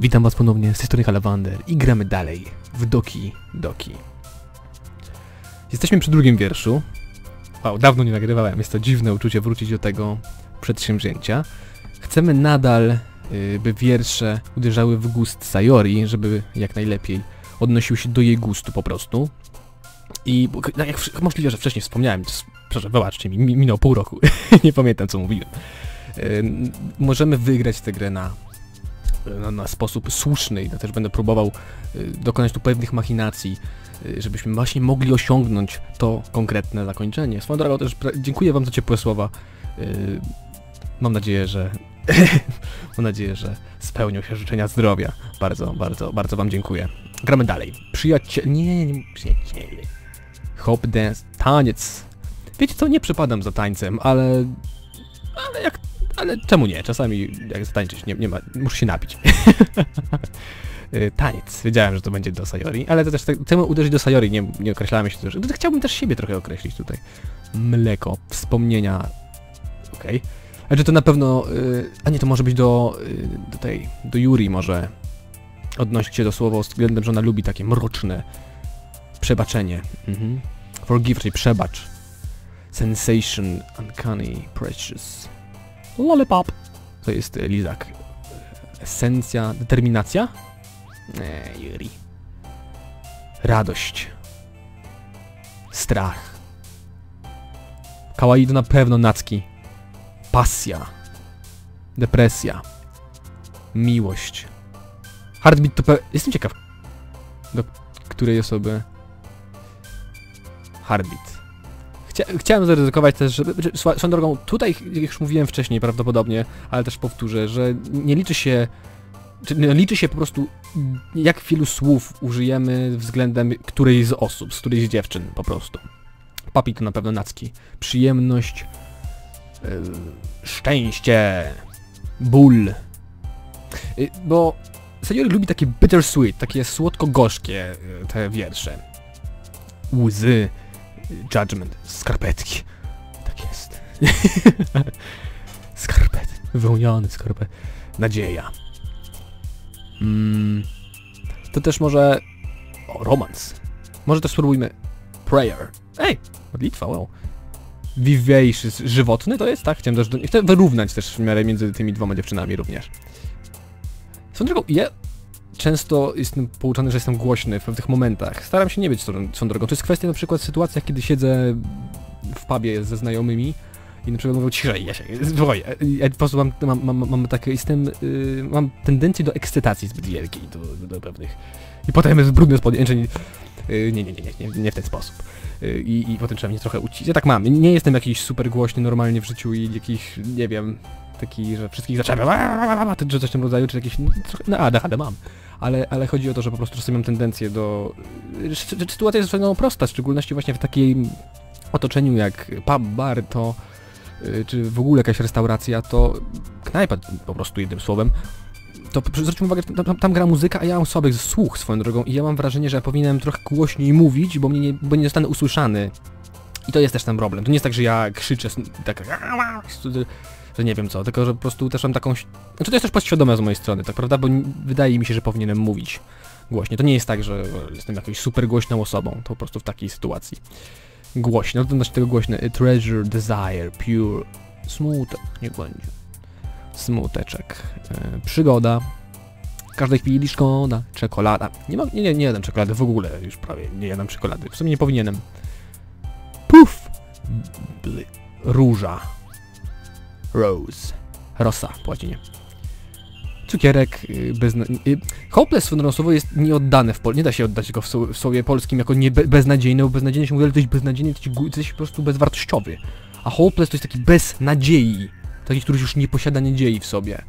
Witam was ponownie z tej strony i gramy dalej w Doki Doki. Jesteśmy przy drugim wierszu. Wow, dawno nie nagrywałem, jest to dziwne uczucie wrócić do tego przedsięwzięcia. Chcemy nadal, y, by wiersze uderzały w gust Sayori, żeby jak najlepiej odnosił się do jej gustu po prostu. I no, jak możliwe, że wcześniej wspomniałem, proszę wybaczcie mi, mi- minął pół roku, nie pamiętam co mówiłem. Y, możemy wygrać tę grę na na, na sposób słuszny i ja też będę próbował y, dokonać tu pewnych machinacji, y, żebyśmy właśnie mogli osiągnąć to konkretne zakończenie. Swoją drogą też dziękuję wam za ciepłe słowa. Y, mam nadzieję, że mam nadzieję, że spełnią się życzenia zdrowia. Bardzo, bardzo, bardzo wam dziękuję. Gramy dalej. Przyjaciel... Nie, nie, nie, przyjaciele. Hop dance, taniec. Wiecie co, nie przypadam za tańcem, ale... Ale jak ale czemu nie? Czasami jak zatańczyć, nie, nie ma, muszę się napić. Y, Taniec. Wiedziałem, że to będzie do Sayori, ale to też tak, chcemy uderzyć do Sayori, nie, nie określamy się też. Chciałbym też siebie trochę określić tutaj. Mleko, wspomnienia. Okej. Ale czy to na pewno... Y, a nie, to może być do, y, do tej... do Yuri może odnosić się do słowa względem, że ona lubi takie mroczne przebaczenie. Mhm. Forgive, czyli przebacz. Sensation, uncanny, precious. Lollipop. To jest lizak. Esencja, determinacja? Nie, Yuri. Radość. Strach. Kawaii to na pewno nacki. Pasja. Depresja. Miłość. Heartbeat to pe... Jestem ciekaw, do której osoby... Heartbeat. Chcia chciałem zaryzykować też, że- Swoją drogą, tutaj, jak już mówiłem wcześniej prawdopodobnie, ale też powtórzę, że nie liczy się... Liczy się po prostu, jak wielu słów użyjemy względem którejś z osób, z którejś z dziewczyn po prostu. Papi to na pewno nacki. Przyjemność, yy, szczęście, ból. Yy, bo Sayori lubi takie bittersweet, takie słodko-gorzkie yy, te wiersze. Łzy, judgment, skarpetki. Tak jest. Skarpet, wyłoniony skarpet. Nadzieja. Mm, to też może... O, romans. Może też spróbujmy... Prayer. Ej, modlitwa, wow. Vivacious, żywotny to jest, tak? Chciałem też... Do... Chcę wyrównać też w miarę między tymi dwoma dziewczynami również. Swoją drogą, ja często jestem pouczony, że jestem głośny w pewnych momentach. Staram się nie być swoją drogą. To jest kwestia na przykład sytuacji, kiedy siedzę w pubie ze znajomymi i na przykład mówią ciszej, ja się, spokojnie. Ja po prostu mam, mam, mam, mam takie, jestem, y, mam tendencję do ekscytacji zbyt wielkiej, do, do, pewnych... I potem jest brudne spodnie, czyli... y, Nie, nie, nie, nie, nie, nie w ten sposób. Y, I, I potem trzeba mnie trochę ucić. Ja tak mam, nie jestem jakiś super głośny normalnie w życiu i jakiś, nie wiem, taki, że wszystkich zaczepiam, czy coś w tym rodzaju, czy jakiś, no, no ADHD mam. Ale, ale chodzi o to, że po prostu czasem mam tendencję do... Sytuacja jest no, prosta, w szczególności właśnie w takim otoczeniu jak pub, bar, to y, czy w ogóle jakaś restauracja, to knajpa po prostu jednym słowem, to zwróćmy uwagę, tam, tam, gra muzyka, a ja mam słaby słuch swoją drogą i ja mam wrażenie, że ja powinienem trochę głośniej mówić, bo, mnie nie, bo nie zostanę usłyszany. I to jest też ten problem. To nie jest tak, że ja krzyczę tak, że nie wiem co, tylko że po prostu też mam taką... Znaczy to jest też podświadome z mojej strony, tak prawda, bo wydaje mi się, że powinienem mówić głośniej. To nie jest tak, że jestem jakąś super głośną osobą, to po prostu w takiej sytuacji. Głośno, no to znaczy tego głośne. y, Treasure, desire, pure, smutek, niech będzie. Smuteczek. E, przygoda. W każdej chwili szkoda. Czekolada. Nie, mam, nie, nie, nie jadam czekolady w ogóle, już prawie nie jadam czekolady. W sumie nie powinienem. Puf! Róża. Rose. Rosa po łacinie. Cukierek, y, bezna... y, Hopeless swoją słowo jest nieoddane w Polsce. Nie da się oddać go w, sł- w słowie polskim jako nie be beznadziejny, bo beznadziejny się mówi, ale to jest beznadziejny, jesteś, jesteś po prostu bezwartościowy. A hopeless to jest taki bez nadziei. Taki, który już nie posiada nadziei w sobie.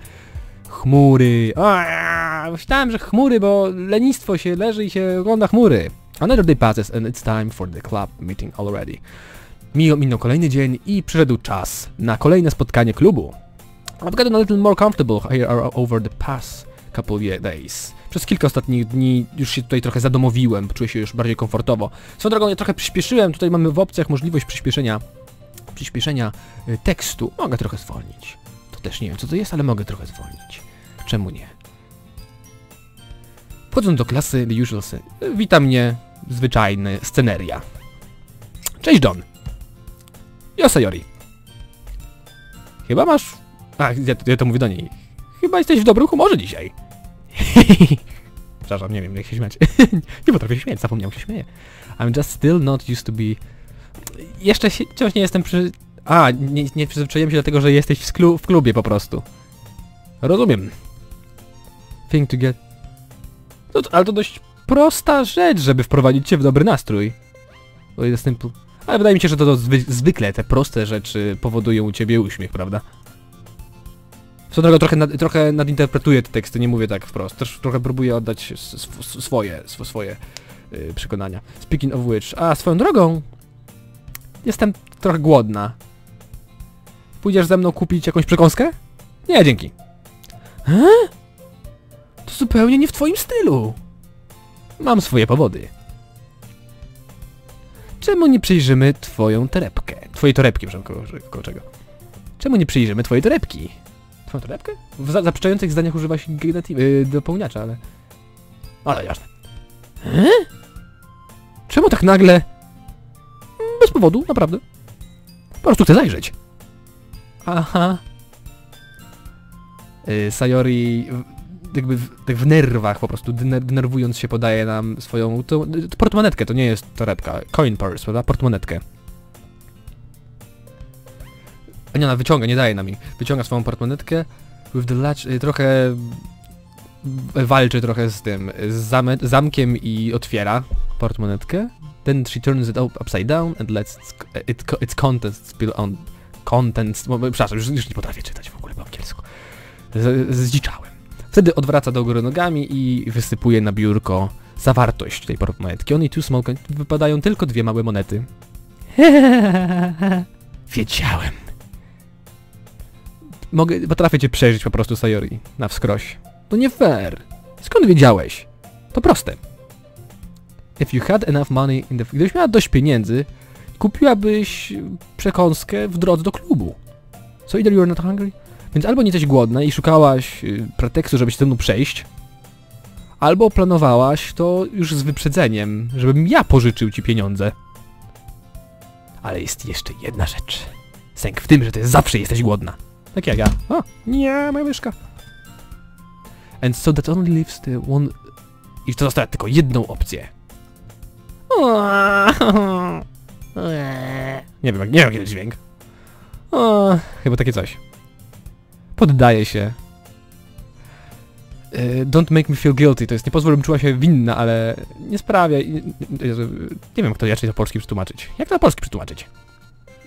Chmury. Aaa, myślałem, że chmury, bo lenistwo się leży i się ogląda chmury. Another day passes and it's time for the club meeting already. Minął, minął kolejny dzień i przyszedł czas na kolejne spotkanie klubu. I've gotten a little more comfortable here over the past couple days. Przez kilka ostatnich dni już się tutaj trochę zadomowiłem, czuję się już bardziej komfortowo. Swoją drogą ja trochę przyspieszyłem, tutaj mamy w opcjach możliwość przyspieszenia przyspieszenia y, tekstu. Mogę trochę zwolnić. To też nie wiem co to jest, ale mogę trochę zwolnić. Czemu nie? Wchodząc do klasy The Usual Scene, wita mnie zwyczajny sceneria. Cześć John. Ja Sayori. Chyba masz... A, ja, ja to mówię do niej. Chyba jesteś w dobrym humorze dzisiaj. Przepraszam, nie wiem jak się śmiać. nie potrafię się śmiać, zapomniałem się śmieję. I'm just still not used to be... Jeszcze się, wciąż nie jestem przy... A, nie, nie przyzwyczaiłem się do tego, że jesteś w, sklu, w klubie po prostu. Rozumiem. Thing to get... No, to, ale to dość prosta rzecz, żeby wprowadzić cię w dobry nastrój. O ile simple. Ale wydaje mi się, że to, to zwy, zwykle te proste rzeczy powodują u ciebie uśmiech, prawda? Co drogą trochę, nad, trochę nadinterpretuję te teksty, nie mówię tak wprost. Też trochę próbuję oddać sw swoje, sw swoje yy, przekonania. Speaking of which, a swoją drogą, jestem trochę głodna. Pójdziesz ze mną kupić jakąś przekąskę? Nie, dzięki. He? To zupełnie nie w twoim stylu. Mam swoje powody. Czemu nie przyjrzymy twoją torebkę? Twojej torebki, przepraszam, koło, koło czego? Czemu nie przyjrzymy twojej torebki? Twoją torebkę? W za zaprzeczających zdaniach używa się yy, dopełniacza, ale... Ale jasne. He? Czemu tak nagle? Bez powodu, naprawdę. Po prostu chcę zajrzeć. Aha. Yy, Sayori jakby w, tak w nerwach po prostu, dener denerwując się podaje nam swoją portmonetkę, to nie jest torebka, coin purse, prawda? Portmonetkę. A nie, ona wyciąga, nie daje nam jej. Wyciąga swoją portmonetkę with the latch, y, trochę walczy trochę z tym, z zam zamkiem i otwiera portmonetkę. Then she turns it upside down and lets it, its contents spill on contents, przepraszam, już, już nie potrafię czytać w ogóle po angielsku. Zdziczałem. Wtedy odwraca do góry nogami i wysypuje na biurko zawartość tej portmonetki. Only two small wypadają tylko dwie małe monety. Wiedziałem. Mogę, potrafię cię przeżyć po prostu, Sayori, na wskroś. To nie fair. Skąd wiedziałeś? To proste. If you had enough money in the... Gdybyś miała dość pieniędzy, kupiłabyś przekąskę w drodze do klubu. So either you're not hungry, więc albo nie jesteś głodna i szukałaś y, pretekstu, żeby się ze mną przejść, albo planowałaś to już z wyprzedzeniem, żebym ja pożyczył ci pieniądze. Ale jest jeszcze jedna rzecz. Sęk w tym, że ty zawsze jesteś głodna. Tak jak ja. O, nie, moja myszka. And so that only leaves the one... I to została tylko jedną opcję. Nie wiem, nie wiem jaki dźwięk. O, chyba takie coś. Poddaje się. Don't make me feel guilty, to jest nie pozwól, bym czuła się winna, ale nie sprawia... Nie wiem, kto inaczej to polski przetłumaczyć. Jak to na polski przetłumaczyć?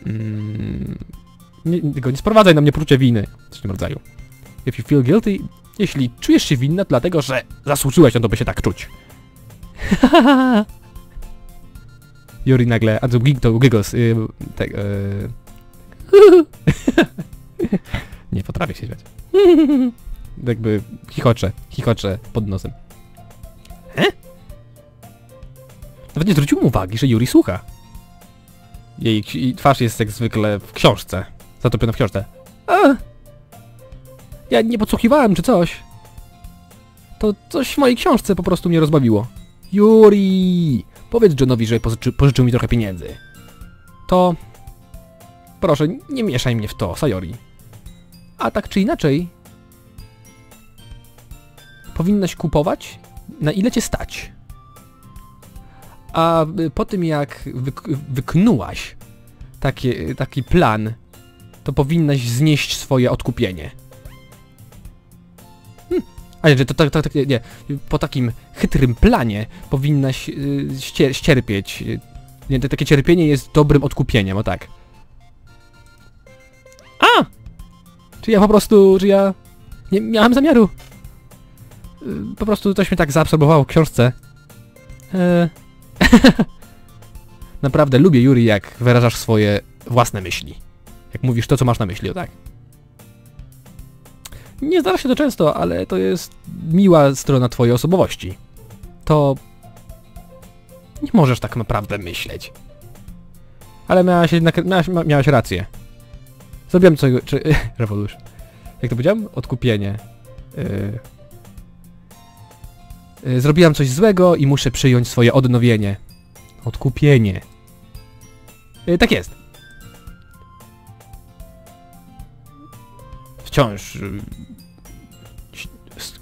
Mm, nie, nie sprowadzaj na mnie poczucie winy. W tym rodzaju. If you feel guilty, jeśli czujesz się winna, to dlatego, że zasłużyłeś na to, by się tak czuć. Yuri nagle, a to giggles, yy, tak, yy. Nie potrafię się śmiać. Jakby chichocze, chichocze pod nosem. He? Nawet nie zwrócił mu uwagi, że Yuri słucha. Jej, jej twarz jest jak zwykle w książce. Zatopiona w książce. A! Ja nie podsłuchiwałem czy coś. To coś w mojej książce po prostu mnie rozbawiło. Yuri! Powiedz Johnowi, że pożyczy, pożyczył mi trochę pieniędzy. To... Proszę, nie mieszaj mnie w to, Sayori. A tak czy inaczej, powinnaś kupować na ile cię stać. A y, po tym jak wyk wyknułaś takie, taki plan, to powinnaś znieść swoje odkupienie. Hm. A nie, to, to, to, to, nie, po takim chytrym planie powinnaś yy, ścier ścierpieć. Nie, to, takie cierpienie jest dobrym odkupieniem, o tak. A! Czy ja po prostu, czy ja nie miałem zamiaru. Y, po prostu coś mnie tak zaabsorbowało w książce. Eee. Naprawdę lubię, Yuri, jak wyrażasz swoje własne myśli. Jak mówisz to, co masz na myśli, o tak. Nie zdarza się to często, ale to jest miła strona twojej osobowości. To... Nie możesz tak naprawdę myśleć. Ale miałaś jednak... Miałaś, miałaś rację. Zrobiłem co... Czy, Revolution. Jak to powiedziałem? Odkupienie. Yy. Y, Zrobiłam coś złego i muszę przyjąć swoje odnowienie. Odkupienie. Y, Tak jest. Wciąż. y,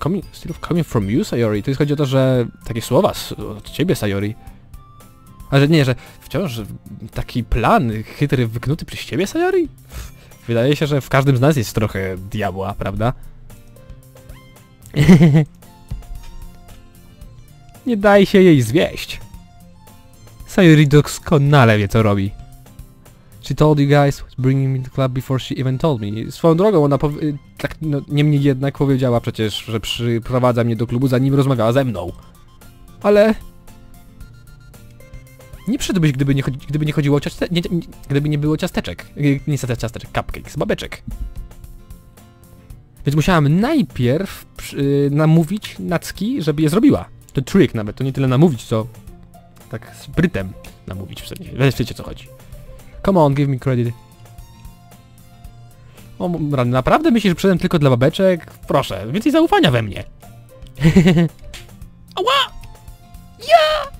Coming, still coming from you, Sayori. To jest chodzi o to, że takie słowa od ciebie, Sayori. A że nie, że wciąż taki plan chytry wyknuty przez ciebie, Sayori? Wydaje się, że w każdym z nas jest trochę diabła, prawda? Nie daj się jej zwieść. Sayori doskonale wie, co robi. She told you guys what's bringing me to club before she even told me. Swoją drogą, ona y, tak no, niemniej jednak powiedziała przecież, że przyprowadza mnie do klubu, zanim rozmawiała ze mną. Ale... Nie przyszedłbyś, gdyby nie, chodzi, gdyby nie chodziło o ciaste... Nie, nie, gdyby nie było ciasteczek. Y, Niestety ciasteczek, cupcakes, babeczek. Więc musiałam najpierw y, namówić Nacki, żeby je zrobiła. To trick nawet, to nie tyle namówić, co tak sprytem namówić w sensie. Wiesz, wiecie co chodzi. Come on, give me credit. O, naprawdę myślisz, że przyszedłem tylko dla babeczek? Proszę, więcej zaufania we mnie. Ała! Ja!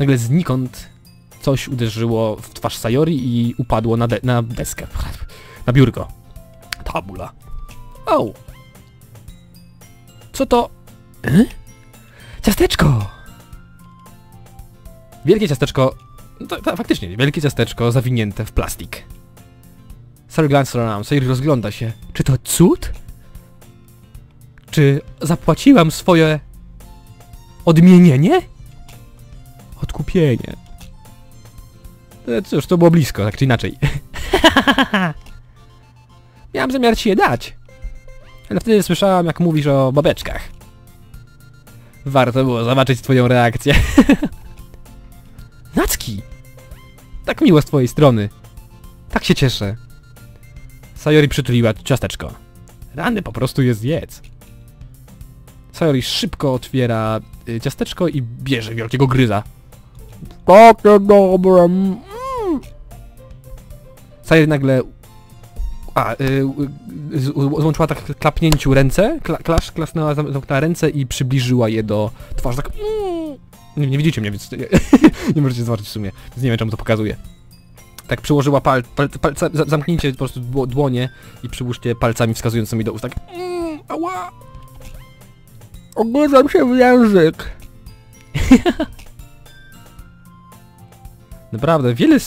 Nagle znikąd coś uderzyło w twarz Sayori i upadło na, de na deskę. Na biurko. Tabula. O! Co to? E? Ciasteczko! Wielkie ciasteczko... No to, to, faktycznie, wielkie ciasteczko zawinięte w plastik. Sarah glances around. Sayori rozgląda się. Czy to cud? Czy zapłaciłam swoje... odmienienie? Odkupienie. E, Cóż, to było blisko, tak czy inaczej. Miałam zamiar ci je dać. Ale wtedy słyszałam, jak mówisz o babeczkach. Warto było zobaczyć twoją reakcję. Nacki! Tak miło z twojej strony. Tak się cieszę. Sayori przytuliła ciasteczko. Rany po prostu jest jedz. Sayori szybko otwiera y, ciasteczko i bierze wielkiego gryza. Takie dobre. mm. Sayori nagle... A, y, y, u- złączyła tak klapnięciu ręce, kla, klasz, klasnęła, zam- zamknęła ręce i przybliżyła je do twarzy, tak... mm. Nie, nie widzicie mnie, więc nie, nie możecie zobaczyć w sumie, więc nie wiem czemu to pokazuje. Tak przyłożyła pal, pal, za- zamknijcie po prostu dło- dłonie i przyłóżcie palcami wskazującymi do ust, tak... Mm, ała! Ogryzam się w język! Naprawdę, wiele,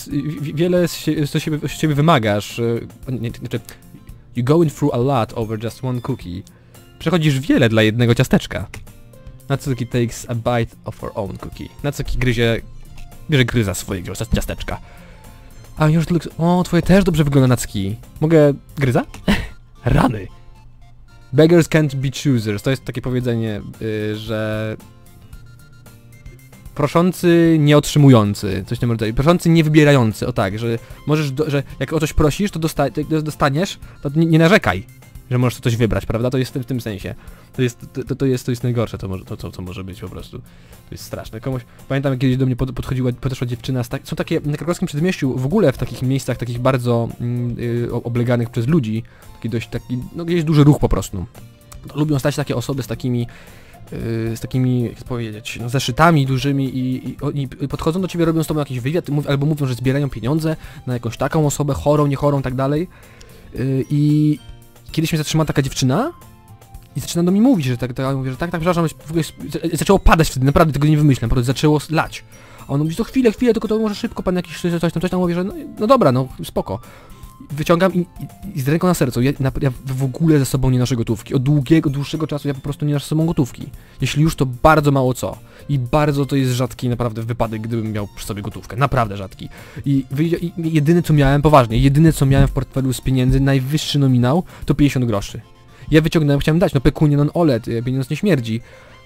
wiele z, z, siebie, z siebie wymagasz. e, Nie, znaczy, you going through a lot over just one cookie. Przechodzisz wiele dla jednego ciasteczka. Natsuki takes a bite of her own cookie. Natsuki gryzie... bierze gryza swojego cias- ciasteczka. A już looks... O, twoje też dobrze wygląda, Natsuki. Mogę... gryza? Rany! Beggars can't be choosers. To jest takie powiedzenie, y, że... Proszący, nieotrzymujący, coś w rodzaju. Proszący, niewybierający, o tak, że możesz, do, że jak o coś prosisz, to dosta jak dostaniesz, to nie, nie narzekaj, że możesz coś wybrać, prawda? To jest w tym, sensie. To jest, to, to jest, to jest najgorsze, to, może, to, to, co może być po prostu. To jest straszne. Komuś, pamiętam, jak kiedyś do mnie pod, podchodziła, podeszła dziewczyna, są takie, na krakowskim przedmieściu, w ogóle w takich miejscach, takich bardzo mm, y, o- obleganych przez ludzi, taki dość taki, no gdzieś duży ruch po prostu. To lubią stać takie osoby z takimi yy, z takimi, jak powiedzieć, no, zeszytami dużymi i, i oni podchodzą do ciebie, robią z tobą jakiś wywiad mów, albo mówią, że zbierają pieniądze na jakąś taką osobę, chorą, nie chorą, tak dalej. Yy, I kiedyś mnie zatrzymała taka dziewczyna i zaczyna do mnie mówić, że tak, tak, ja mówię, że tak, tak, przepraszam, w ogóle zaczęło padać wtedy, naprawdę tego nie wymyślam, naprawdę zaczęło lać. A on mówi, to chwilę, chwilę, tylko to może szybko, pan jakiś coś tam, coś tam mówi, że no, no dobra, no spoko. Wyciągam i, i, i z ręką na sercu, ja, na, ja w ogóle ze sobą nie noszę gotówki. Od długiego, dłuższego czasu ja po prostu nie noszę ze sobą gotówki. Jeśli już, to bardzo mało co. I bardzo to jest rzadki naprawdę wypadek, gdybym miał przy sobie gotówkę. Naprawdę rzadki. I, i jedyne co miałem, poważnie, jedyne co miałem w portfelu z pieniędzy, najwyższy nominał, to 50 groszy. Ja wyciągnąłem, chciałem dać, no pekunie non olet, e, pieniądz nie śmierdzi.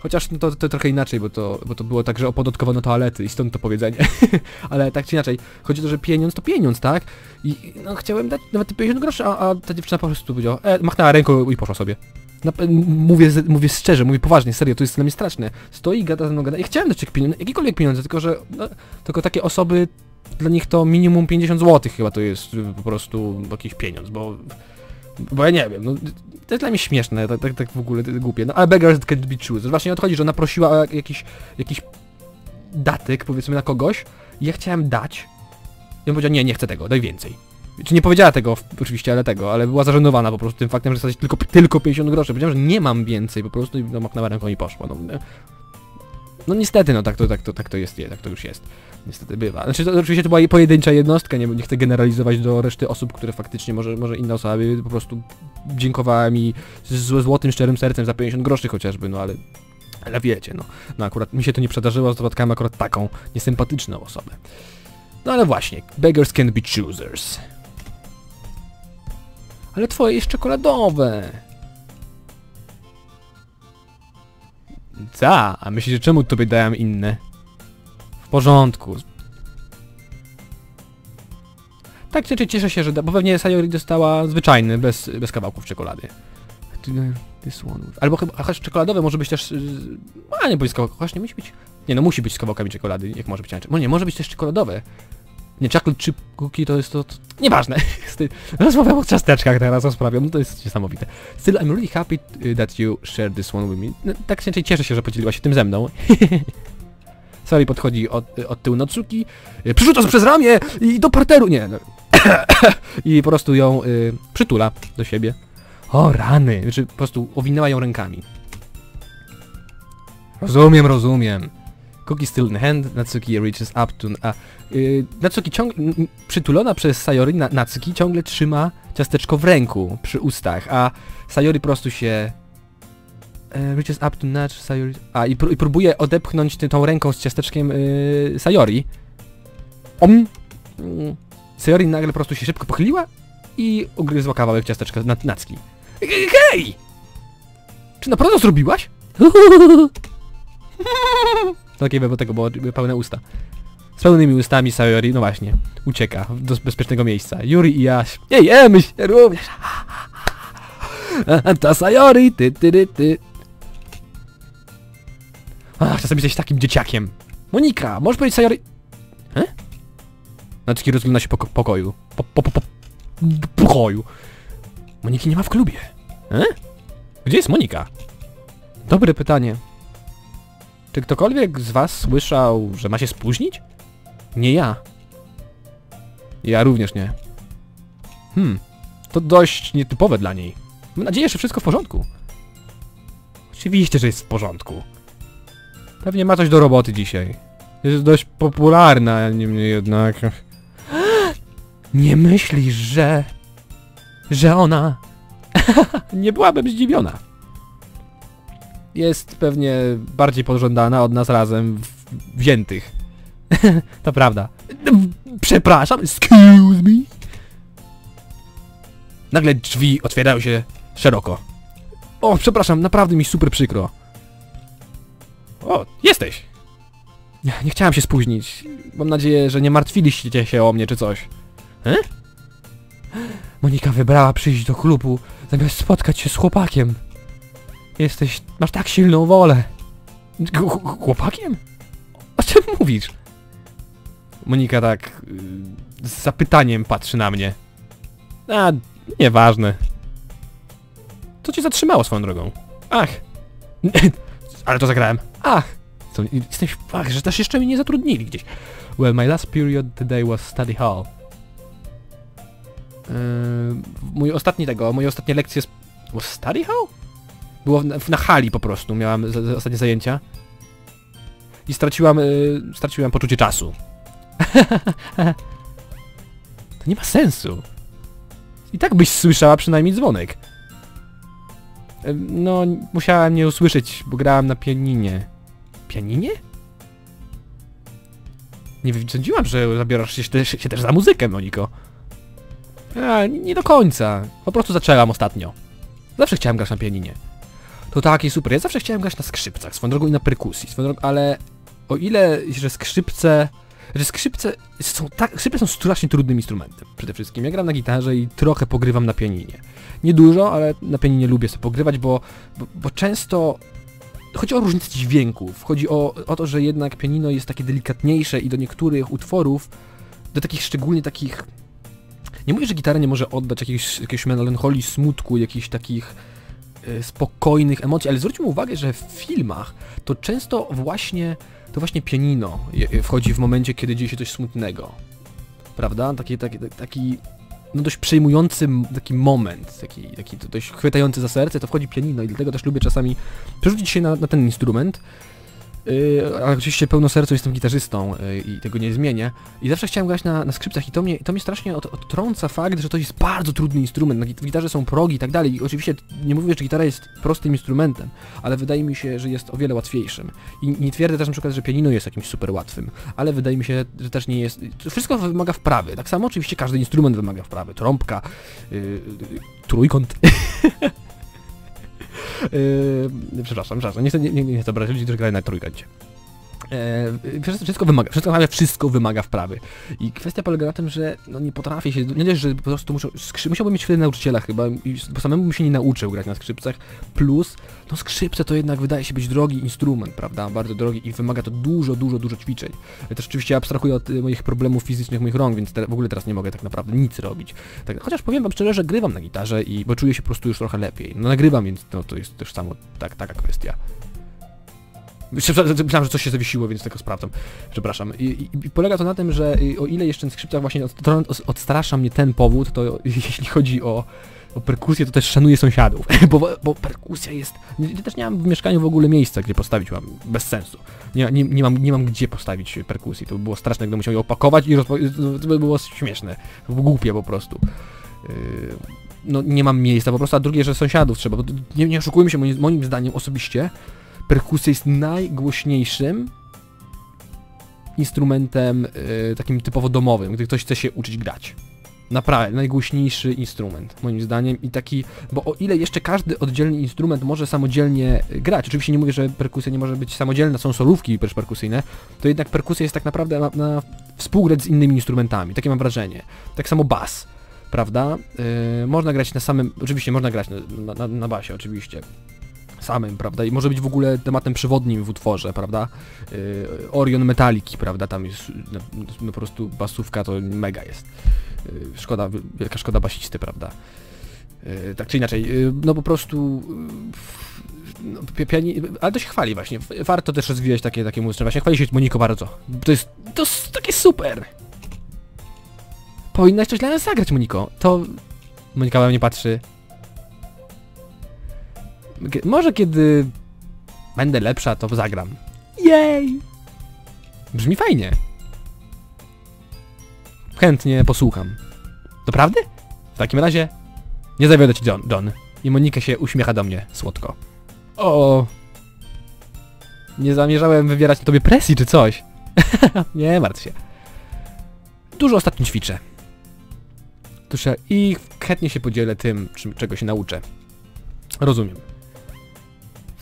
Chociaż no to, to trochę inaczej, bo to, bo to było tak, że opodatkowano toalety i stąd to powiedzenie. Ale tak czy inaczej, chodzi o to, że pieniądz to pieniądz, tak? I no chciałem dać nawet te 50 groszy, a, a ta dziewczyna po prostu powiedziała, e, machnęła ręką i poszła sobie. Na, mówię, mówię szczerze, mówię poważnie, serio, to jest dla mnie straszne. Stoi gada ze mną, gada. Ja chciałem dać tych pieniędzy, jakiekolwiek pieniądze, tylko że no, tylko takie osoby, dla nich to minimum 50 zł chyba to jest y, po prostu jakiś pieniądz, bo Bo ja nie wiem, no to jest dla mnie śmieszne, tak, tak, tak w ogóle tak głupie. No ale beggars can't be choosers. Właśnie odchodzi, że ona prosiła o jakiś, jakiś datyk, powiedzmy, na kogoś i ja chciałem dać. I on powiedział, nie, nie chcę tego, daj więcej. Czy nie powiedziała tego oczywiście, ale tego, ale była zażenowana po prostu tym faktem, że stać tylko, tylko 50 groszy. Powiedziałem, że nie mam więcej po prostu i no, machnęła ręką i poszła. No, no niestety, no tak to, tak, to, tak to jest, tak to już jest. Niestety bywa. Znaczy to oczywiście to była pojedyncza jednostka, nie, nie chcę generalizować do reszty osób, które faktycznie może, może inne osoby po prostu dziękowała mi z z złotym, szczerym sercem za 50 groszy chociażby, no ale ale wiecie, no, no akurat mi się to nie przydarzyło, spotkałem akurat taką niesympatyczną osobę. No ale właśnie, beggars can be choosers. Ale twoje jest czekoladowe. Za, a myślisz, że czemu tobie dałem inne? W porządku. Tak, znaczy cieszę się, że da, bo pewnie Sayori dostała zwyczajny, bez, bez kawałków czekolady. Albo chyba, a czekoladowe może być też... A nie, bo jest kawałek, chociaż nie musi być... Nie no, musi być z kawałkami czekolady, jak może być inaczej. No nie, może być też czekoladowe. Nie, chocolate chip cookie to jest to... to nieważne. Rozmawiam o ciasteczkach teraz, o sprawie, no to jest niesamowite. Still, I'm really happy y, that you shared this one with me. No, tak się cieszę się, że podzieliła się tym ze mną. Sari podchodzi od, od tyłu Natsuki, y, przerzuca przez ramię i do parteru, nie, no. i po prostu ją y, przytula do siebie. O rany, znaczy po prostu owinęła ją rękami. Rozumiem, rozumiem. Cookie still in hand, Natsuki reaches up to... A, y, Natsuki n- przytulona przez Sayori, na, Natsuki ciągle trzyma ciasteczko w ręku, przy ustach, a Sayori po prostu się... e, reaches up to nudge Sayori... A, i, pró- i próbuje odepchnąć ty, tą ręką z ciasteczkiem y, Sayori. Om! Sayori nagle po prostu się szybko pochyliła i ugryzła kawałek ciasteczka na Natsuki. Hej! Czy naprawdę zrobiłaś? Takie bo tego, bo były pełne usta. Z pełnymi ustami Sayori, no właśnie, ucieka do bezpiecznego miejsca. Yuri i Jaś. Ej, jemy się również! Ta Sayori, ty, ty, ty, ty. Ach, czasem jesteś takim dzieciakiem. Monika, możesz powiedzieć Sayori... He? Natsuki rozgląda się po ko- pokoju. Po, po, po, po, pokoju. Moniki nie ma w klubie. E? Gdzie jest Monika? Dobre pytanie. Czy ktokolwiek z was słyszał, że ma się spóźnić? Nie ja. Ja również nie. Hmm. To dość nietypowe dla niej. Mam nadzieję, że wszystko w porządku. Oczywiście, że jest w porządku. Pewnie ma coś do roboty dzisiaj. Jest dość popularna, niemniej jednak... Nie myślisz, że... Że ona... nie byłabym zdziwiona. Jest pewnie bardziej pożądana od nas razem w- wziętych. to prawda. Przepraszam, excuse me. Nagle drzwi otwierają się szeroko. O, przepraszam, naprawdę mi super przykro. O, jesteś. Nie, nie chciałem się spóźnić. Mam nadzieję, że nie martwiliście się o mnie czy coś. E? Monika wybrała przyjść do klubu, zamiast spotkać się z chłopakiem. Jesteś... masz tak silną wolę. Ch- ch- chłopakiem? O czym mówisz? Monika tak... y, z zapytaniem patrzy na mnie. A, nieważne. Co cię zatrzymało swoją drogą? Ach. Ale to zagrałem. Ach. Co, jesteś... Ach, że też jeszcze mnie nie zatrudnili gdzieś. Well, my last period today was study hall. Yy, mój ostatni tego, moje ostatnie lekcje z... Was study hall? Było w, na hali po prostu, miałam ostatnie zajęcia. I straciłam, yy, straciłam poczucie czasu. to nie ma sensu. I tak byś słyszała przynajmniej dzwonek. No, musiałem nie usłyszeć, bo grałem na pianinie. Pianinie? Nie sądziłam, że zabierasz się się też za muzykę, Moniko. A, nie do końca. Po prostu zaczęłam ostatnio. Zawsze chciałem grać na pianinie. To taki super. Ja zawsze chciałem grać na skrzypcach, swoją drogą i na perkusji, swoją drogą, ale o ile, że skrzypce... Że skrzypce są tak... Skrzypce są strasznie trudnym instrumentem, przede wszystkim. Ja gram na gitarze i trochę pogrywam na pianinie. Nie dużo, ale na pianinie lubię sobie pogrywać, bo, bo, bo często... Chodzi o różnicę dźwięków, chodzi o, o to, że jednak pianino jest takie delikatniejsze i do niektórych utworów, do takich szczególnie takich Nie mówię, że gitara nie może oddać jakiejś, jakiejś melancholii, smutku, jakichś takich e, spokojnych emocji, ale zwróćmy uwagę, że w filmach to często właśnie to właśnie pianino wchodzi w momencie, kiedy dzieje się coś smutnego. Prawda? Taki, taki, taki no dość przejmujący taki moment, taki, taki dość chwytający za serce, to wchodzi pianino i dlatego też lubię czasami przerzucić się na, na ten instrument. Yy, ale oczywiście pełno sercu jestem gitarzystą yy, i tego nie zmienię. I zawsze chciałem grać na, na skrzypcach i to mnie, to mnie strasznie od, odtrąca fakt, że to jest bardzo trudny instrument. Na git- gitarze są progi i tak dalej. I oczywiście nie mówię, że gitara jest prostym instrumentem, ale wydaje mi się, że jest o wiele łatwiejszym. I nie twierdzę też na przykład, że pianino jest jakimś super łatwym, ale wydaje mi się, że też nie jest... Wszystko wymaga wprawy. Tak samo oczywiście każdy instrument wymaga wprawy. Trąbka, yy, trójkąt. Yy, przepraszam, przepraszam, nie chcę, nie, nie, nie chcę brać ludzi, którzy grają na trójkącie. E, wszystko- wymaga, wszystko, ale wszystko wymaga wprawy. I kwestia polega na tym, że no nie potrafię się, nie dość, że po prostu muszę, musiałbym mieć wtedy nauczyciela chyba, bo samemu bym się nie nauczył grać na skrzypcach, plus, no skrzypce to jednak wydaje się być drogi instrument, prawda, bardzo drogi i wymaga to dużo, dużo, dużo ćwiczeń. Ja też oczywiście abstrahuję od y, moich problemów fizycznych moich rąk, więc te, w ogóle teraz nie mogę tak naprawdę nic robić. Tak, chociaż powiem wam szczerze, że grywam na gitarze i bo czuję się po prostu już trochę lepiej. No nagrywam, więc no, to jest też samo tak, taka kwestia. Myślałem, że coś się zawiesiło, więc tylko sprawdzam. Przepraszam. I, i, I polega to na tym, że o ile jeszcze na skrzypcach właśnie od, od, odstrasza mnie ten powód, to jeśli chodzi o, o perkusję, to też szanuję sąsiadów, bo, bo perkusja jest... Nie, też nie mam w mieszkaniu w ogóle miejsca, gdzie postawić mam, bez sensu. Nie, nie, nie, mam, nie mam gdzie postawić perkusji, to by było straszne, gdybym musiał je opakować i rozpo... to by było śmieszne, głupie po prostu. Yy, no nie mam miejsca po prostu, a drugie, że sąsiadów trzeba, nie, nie oszukujmy się, moim, moim zdaniem osobiście, perkusja jest najgłośniejszym instrumentem y, takim typowo domowym, gdy ktoś chce się uczyć grać. Naprawdę, najgłośniejszy instrument, moim zdaniem, i taki, bo o ile jeszcze każdy oddzielny instrument może samodzielnie grać, oczywiście nie mówię, że perkusja nie może być samodzielna, są solówki perkusyjne, to jednak perkusja jest tak naprawdę na, na współgrać z innymi instrumentami, takie mam wrażenie. Tak samo bas, prawda? Y, można grać na samym, oczywiście można grać na, na, na basie, oczywiście samym, prawda? I może być w ogóle tematem przewodnim w utworze, prawda? Yy, Orion Metaliki, prawda? Tam jest no, no, po prostu basówka to mega jest. Yy, szkoda, wielka szkoda basisty, prawda? Yy, tak czy inaczej, yy, no po prostu yy, no, pi- piani... ale to się chwali właśnie. Warto też rozwijać takie, takie muzyczne. Właśnie chwali się Moniko bardzo. To jest, to jest takie super! Powinnaś coś dla nas zagrać, Moniko. To... Monika na mnie patrzy. Może kiedy będę lepsza, to zagram. Jej! Brzmi fajnie. Chętnie posłucham. Doprawdy? W takim razie nie zawiodę ci John. John. I Monika się uśmiecha do mnie słodko. O. Nie zamierzałem wywierać na tobie presji czy coś. nie martw się. Dużo ostatnio ćwiczę. Tuszę i chętnie się podzielę tym, czym, czego się nauczę. Rozumiem.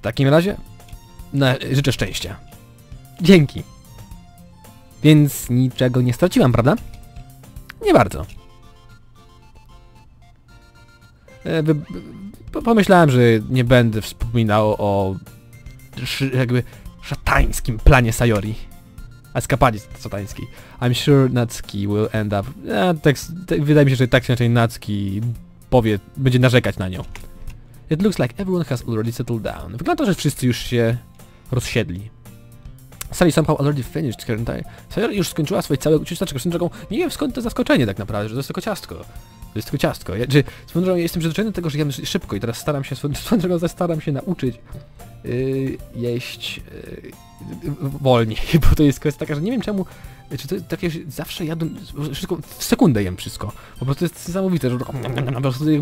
Takim razie życzę szczęścia. Dzięki. Więc niczego nie straciłam, prawda? Nie bardzo. E, pomyślałem, że nie będę wspominał o jakby szatańskim planie Sayori. Eskapadzie szatańskiej. I'm sure Natsuki will end up... E, tak, tak, wydaje mi się, że tak czy inaczej Natsuki powie, będzie narzekać na nią. It looks like everyone has already settled down. Wygląda, że wszyscy już się rozsiedli. Sally somehow already finished her entire... Sayori już skończyła swoje całe ciasteczko. Swoją drogą, nie wiem skąd to zaskoczenie tak naprawdę, że to jest tylko ciastko. To jest tylko ciastko. Ja, czy, swoją drogą, ja jestem przyzwyczajony do tego, że jem szy- szybko i teraz staram się, swoją swoją drogą staram się nauczyć yy, jeść yy, wolniej, bo to jest kwestia taka, że nie wiem czemu, czy to takie, zawsze jadłem, wszystko, w sekundę jem wszystko. Po prostu jest niesamowite, że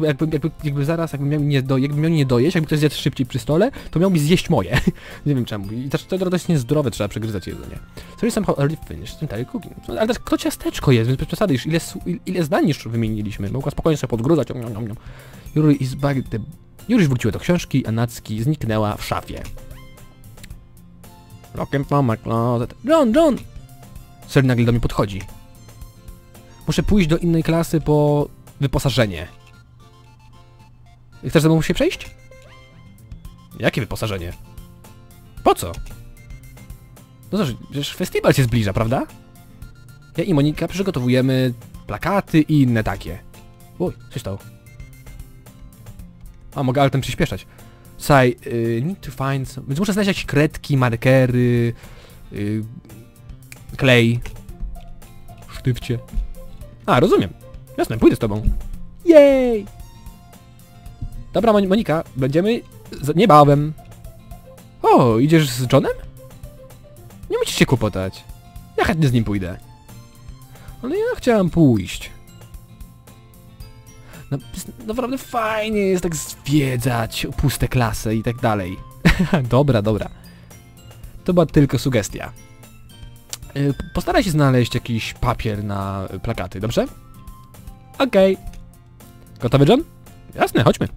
jakby, jakby, jakby, zaraz, jakby miał, nie do, jakby miał nie dojeść, jakby ktoś zjadł szybciej przy stole, to miał mi zjeść moje. nie wiem czemu. I też to, jest niezdrowe, trzeba przegryzać jedzenie. Sorry somehow early finished entire cooking. Ale też kto ciasteczko jest, więc bez przesady, już ile, ile zdań już wymieniliśmy. Mogła spokojnie sobie podgrudzać. Om, om, om. Yuri is back the... Yuri wróciła do książki, a Natsuki zniknęła w szafie. Rockin' from my closet. John, John! Sir nagle do mnie podchodzi. Muszę pójść do innej klasy po wyposażenie. Chcesz ze mną się przejść? Jakie wyposażenie? Po co? No że- przecież festiwal się zbliża, prawda? Ja i Monika przygotowujemy plakaty i inne takie. Oj, coś stało. A, mogę altem przyspieszać. Słuchaj, y, need to find some... Więc muszę znaleźć jakieś kredki, markery, y, klej, sztywcie. A, rozumiem. Jasne, pójdę z tobą. Jej! Dobra, Mon Monika, będziemy z niebawem. O, idziesz z Johnem? Nie musisz się kłopotać. Ja chętnie z nim pójdę. Ale ja chciałem pójść. No, naprawdę fajnie jest tak zwiedzać puste klasy i tak dalej. dobra, dobra. To była tylko sugestia. Postaraj się znaleźć jakiś papier na plakaty, dobrze? Okej. Okay. Gotowy, John? Jasne, chodźmy.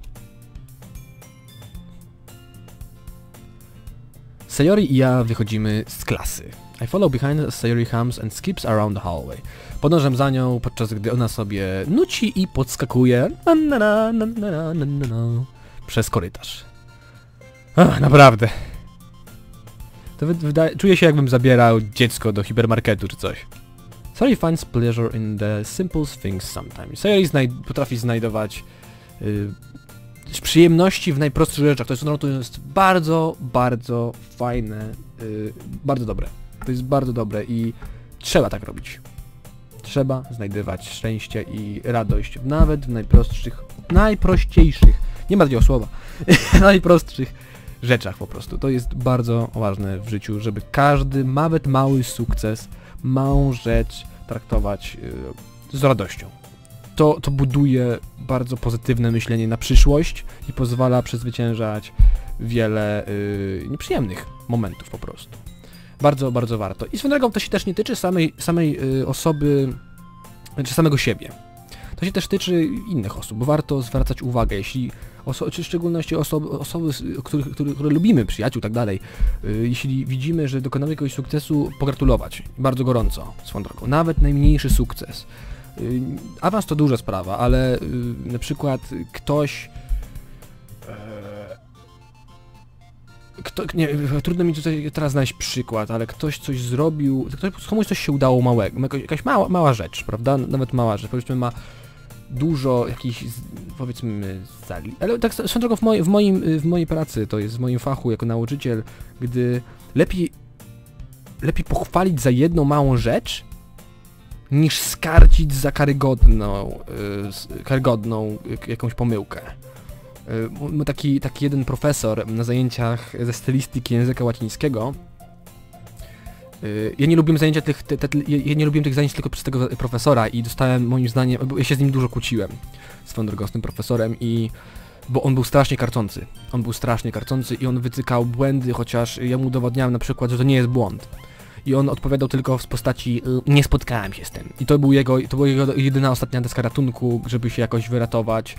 Sayori i ja wychodzimy z klasy. I follow behind as Sayori comes and skips around the hallway. Podążam za nią, podczas gdy ona sobie nuci i podskakuje na na na na na na na przez korytarz. Ach, naprawdę. To wy, wydaje, czuję się jakbym zabierał dziecko do hipermarketu czy coś. Sayori finds pleasure in the simplest things sometimes. Sayori znaj potrafi znajdować y, przyjemności w najprostszych rzeczach. To jest, no, to jest bardzo, bardzo fajne, y, bardzo dobre. To jest bardzo dobre i trzeba tak robić. Trzeba znajdywać szczęście i radość nawet w najprostszych, najprościejszych, nie ma takiego słowa, najprostszych rzeczach po prostu. To jest bardzo ważne w życiu, żeby każdy, nawet mały sukces, małą rzecz traktować y, z radością. To, to buduje bardzo pozytywne myślenie na przyszłość i pozwala przezwyciężać wiele y, nieprzyjemnych momentów po prostu. Bardzo, bardzo warto. I swoją drogą to się też nie tyczy samej, samej y, osoby, czy samego siebie. To się też tyczy innych osób. Warto zwracać uwagę, jeśli oso- czy w szczególności osoby, osoby których, które, które lubimy, przyjaciół i tak dalej, y, jeśli widzimy, że dokonamy jakiegoś sukcesu, pogratulować. Bardzo gorąco, swoją drogą. Nawet najmniejszy sukces. Y, Awans to duża sprawa, ale y, na przykład ktoś... e, Kto, nie, trudno mi tutaj teraz znaleźć przykład, ale ktoś coś zrobił, ktoś, komuś coś się udało małego, jakaś mała, mała rzecz, prawda? Nawet mała rzecz, powiedzmy ma dużo jakichś, powiedzmy, zali... Ale tak swoją drogą w, moj, w, moim, w mojej pracy, to jest w moim fachu jako nauczyciel, gdy lepiej, lepiej pochwalić za jedną małą rzecz, niż skarcić za karygodną, y, karygodną jakąś pomyłkę. Y, taki, taki jeden profesor na zajęciach ze stylistyki języka łacińskiego ja nie lubiłem zajęcia tych, te, te, ja nie lubiłem tych zajęć tylko przez tego profesora i dostałem moim zdaniem, ja się z nim dużo kłóciłem, swoją drogą z tym profesorem i bo on był strasznie karcący. On był strasznie karcący i on wytykał błędy, chociaż ja mu udowadniałem na przykład, że to nie jest błąd. I on odpowiadał tylko w postaci y, nie spotkałem się z tym. I to był jego, to była jego jedyna ostatnia deska ratunku, żeby się jakoś wyratować.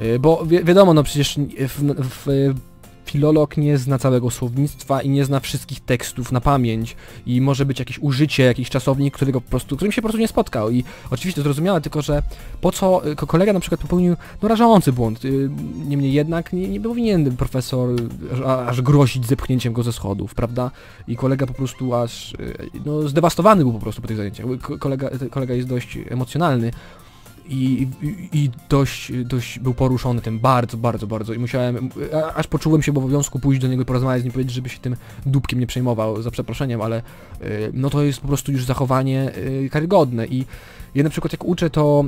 Y, Bo wi wiadomo, no przecież w, w, filolog nie zna całego słownictwa i nie zna wszystkich tekstów na pamięć. I może być jakieś użycie, jakiś czasownik, którego po prostu, którym się po prostu nie spotkał. I oczywiście zrozumiałe, tylko że po co y, ko- kolega na przykład popełnił no rażący błąd, y, niemniej jednak nie, nie powinien profesor y, aż grozić zepchnięciem go ze schodów, prawda? I kolega po prostu aż, no zdewastowany był po prostu po tych zajęciach, Ko- kolega, kolega jest dość emocjonalny, i, i, dość, dość był poruszony tym bardzo, bardzo, bardzo. I musiałem, a, aż poczułem się w obowiązku pójść do niego i porozmawiać z nim, powiedzieć, żeby się tym dupkiem nie przejmował, za przeproszeniem, ale y, no to jest po prostu już zachowanie y, karygodne. I ja na przykład jak uczę, to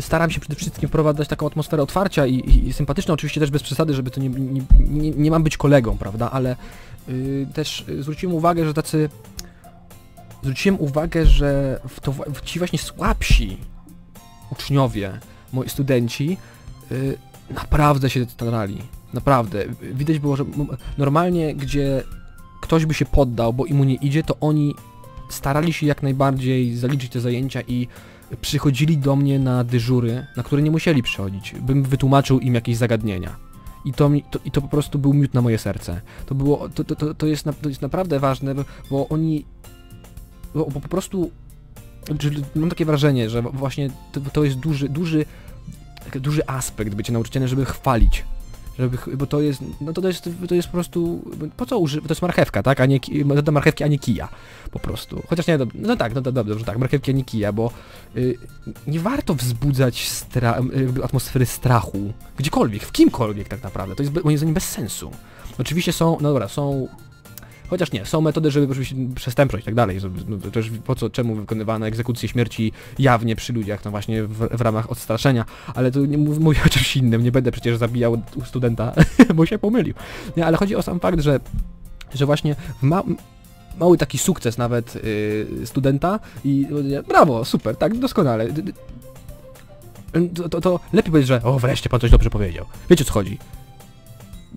staram się przede wszystkim wprowadzać taką atmosferę otwarcia i, i, i sympatyczną, oczywiście też bez przesady, żeby to nie, nie, nie, nie mam być kolegą, prawda, ale y, też zwróciłem uwagę, że tacy zwróciłem uwagę, że w to, w ci właśnie słabsi uczniowie, moi studenci, y, naprawdę się starali. Naprawdę. Widać było, że normalnie, gdzie ktoś by się poddał, bo im nie idzie, to oni starali się jak najbardziej zaliczyć te zajęcia i przychodzili do mnie na dyżury, na które nie musieli przychodzić, bym wytłumaczył im jakieś zagadnienia. I to, mi, to, I to po prostu był miód na moje serce. To było, to, to, to, jest, na, to jest naprawdę ważne, bo, oni, bo, po prostu mam takie wrażenie, że właśnie to, to jest duży, duży, duży aspekt bycia nauczycielem, żeby chwalić. Żeby, bo to jest, no to jest, to jest po prostu, po co używać, to jest marchewka, tak, a nie, marchewki, a nie kija, po prostu. Chociaż nie, no tak, no to dobrze, tak, marchewki, a nie kija, bo y, nie warto wzbudzać stra- atmosfery strachu, gdziekolwiek, w kimkolwiek tak naprawdę, to jest moim zdaniem bez sensu. Oczywiście są, no dobra, są Chociaż nie, są metody, żeby oczywiście przestępczość i tak dalej, no, też po co, czemu wykonywane egzekucje śmierci jawnie przy ludziach, no właśnie w, w ramach odstraszenia, ale tu nie mów, mówię o czymś innym, nie będę przecież zabijał studenta, bo się pomylił. Nie, ale chodzi o sam fakt, że, że właśnie w ma mały taki sukces nawet yy, studenta i yy, brawo, super, tak, doskonale. To, to, to lepiej powiedzieć, że o wreszcie pan coś dobrze powiedział. Wiecie o co chodzi?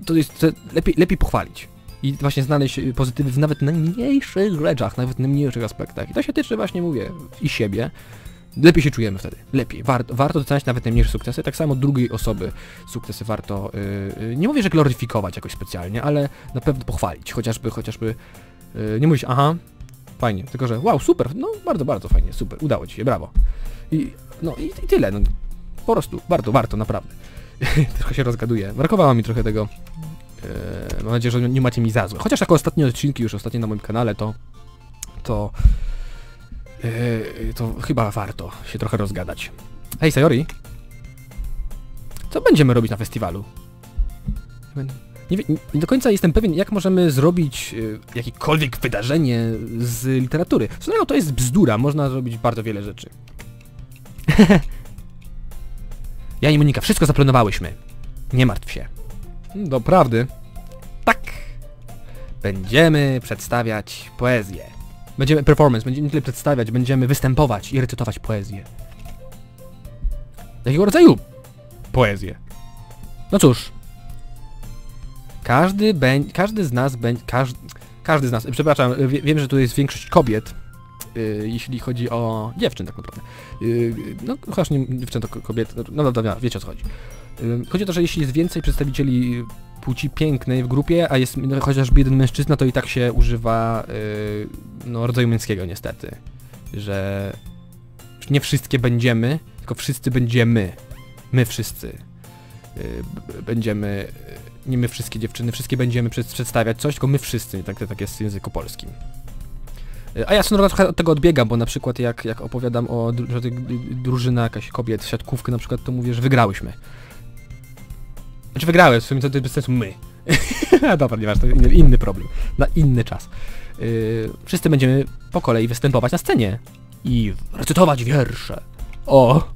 To jest to lepiej, lepiej pochwalić i właśnie znaleźć y, pozytywy w nawet najmniejszych rzeczach, nawet najmniejszych aspektach. I to się tyczy właśnie, mówię, i siebie. Lepiej się czujemy wtedy. Lepiej. Warto, warto doceniać nawet najmniejsze sukcesy. Tak samo drugiej osoby sukcesy warto, yy, nie mówię, że gloryfikować jakoś specjalnie, ale na pewno pochwalić. Chociażby, chociażby, yy, nie mówić, aha, fajnie, tylko że wow, super, no bardzo, bardzo fajnie, super, udało ci się, brawo. I, no i, i tyle, no. Po prostu, warto, warto, naprawdę. trochę się rozgaduję. Brakowało mi trochę tego mam nadzieję, że nie macie mi za złe. Chociaż jako ostatnie odcinki, już ostatnie na moim kanale, to to eee, to chyba warto się trochę rozgadać. Hej, Sayori! Co będziemy robić na festiwalu? Nie, nie do końca jestem pewien, jak możemy zrobić e, jakiekolwiek wydarzenie z literatury. Co to jest bzdura, można zrobić bardzo wiele rzeczy. ja i Monika, wszystko zaplanowałyśmy. Nie martw się. Doprawdy. Tak. Będziemy przedstawiać poezję. Będziemy performance, będziemy nie tyle przedstawiać, będziemy występować i recytować poezję. Jakiego rodzaju poezję? No cóż. Każdy będzie, każdy z nas będzie, każdy, każdy z nas, przepraszam, wie, wiem, że tu jest większość kobiet, yy, jeśli chodzi o dziewczyn tak naprawdę. Yy, no, chociaż nie dziewczyn to ko- kobiety, no dobra, wiecie o co chodzi. Chodzi o to, że jeśli jest więcej przedstawicieli płci pięknej w grupie, a jest no, chociażby jeden mężczyzna, to i tak się używa yy, no, rodzaju męskiego niestety. Że nie wszystkie będziemy, tylko wszyscy będziemy. My wszyscy. B- będziemy, yy, nie my wszystkie dziewczyny, wszystkie będziemy przed, przedstawiać coś, tylko my wszyscy, tak, tak jest w języku polskim. Yy, A ja sobie trochę od tego odbiegam, bo na przykład jak, jak opowiadam o że dru- drużyna jakaś kobiet, siatkówkę na przykład, to mówię, że wygrałyśmy. Znaczy wygrałem, w sumie to, to bez sensu my. Dobra, nieważne, to inny, inny problem. Na inny czas. Yy, wszyscy będziemy po kolei występować na scenie i recytować wiersze. O,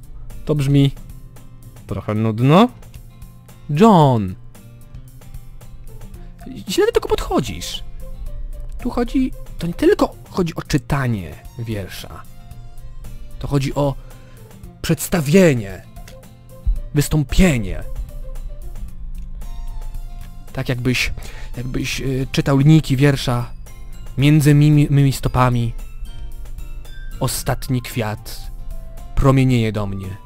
to brzmi trochę nudno. John! Źle do tego podchodzisz. Tu chodzi, to nie tylko chodzi o czytanie wiersza. To chodzi o przedstawienie, wystąpienie, tak jakbyś, jakbyś y, czytał linijki wiersza między mimi, mymi stopami. Ostatni kwiat promienieje do mnie.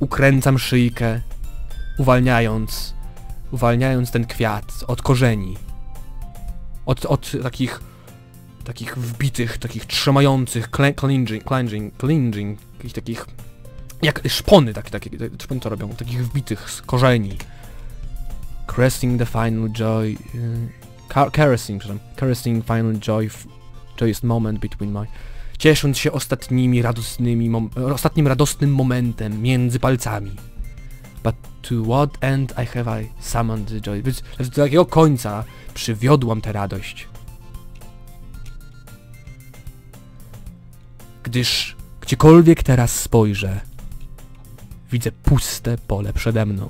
Ukręcam szyjkę, uwalniając, uwalniając ten kwiat od korzeni. Od, od takich, takich wbitych, takich trzymających, cl- clinging, clinging, jakichś takich jak szpony, takie, takie, takie szpony to robią, takich wbitych z korzeni. Caressing the final joy, y, car caressing, przepraszam, caressing final joy, joyous moment between my... Ciesząc się ostatnimi radosnymi, ostatnim radosnym momentem między palcami. But to what end I have I summoned the joy? Więc do jakiego końca przywiodłam tę radość? Gdyż gdziekolwiek teraz spojrzę, widzę puste pole przede mną.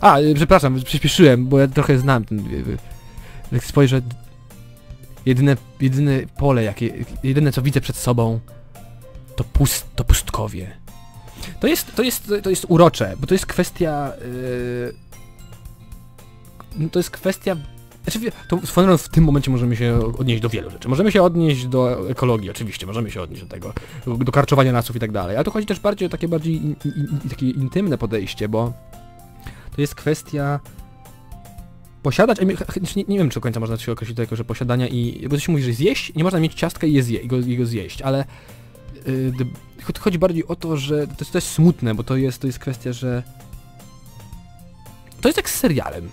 A, y, przepraszam, przyspieszyłem, bo ja trochę znam ten... y, y, Jak spojrzę... Jedyne, jedyne pole, jakie... Jedyne, co widzę przed sobą, to, pust, to pustkowie. To jest, to jest, to jest urocze, bo to jest kwestia... Yy, no to jest kwestia znaczy, to w tym momencie możemy się odnieść do wielu rzeczy. Możemy się odnieść do ekologii, oczywiście, możemy się odnieść do tego, do karczowania lasów i tak dalej, ale tu chodzi też bardziej o takie bardziej in, in, takie intymne podejście, bo to jest kwestia posiadać, a nie, nie, wiem czy do końca można się określić do tego, że posiadania i, bo to się mówi, że zjeść, nie można mieć ciastka i je zje, i go, i go zjeść, ale y, chod- chodzi bardziej o to, że to jest, to jest smutne, bo to jest, to jest kwestia, że to jest jak z serialem.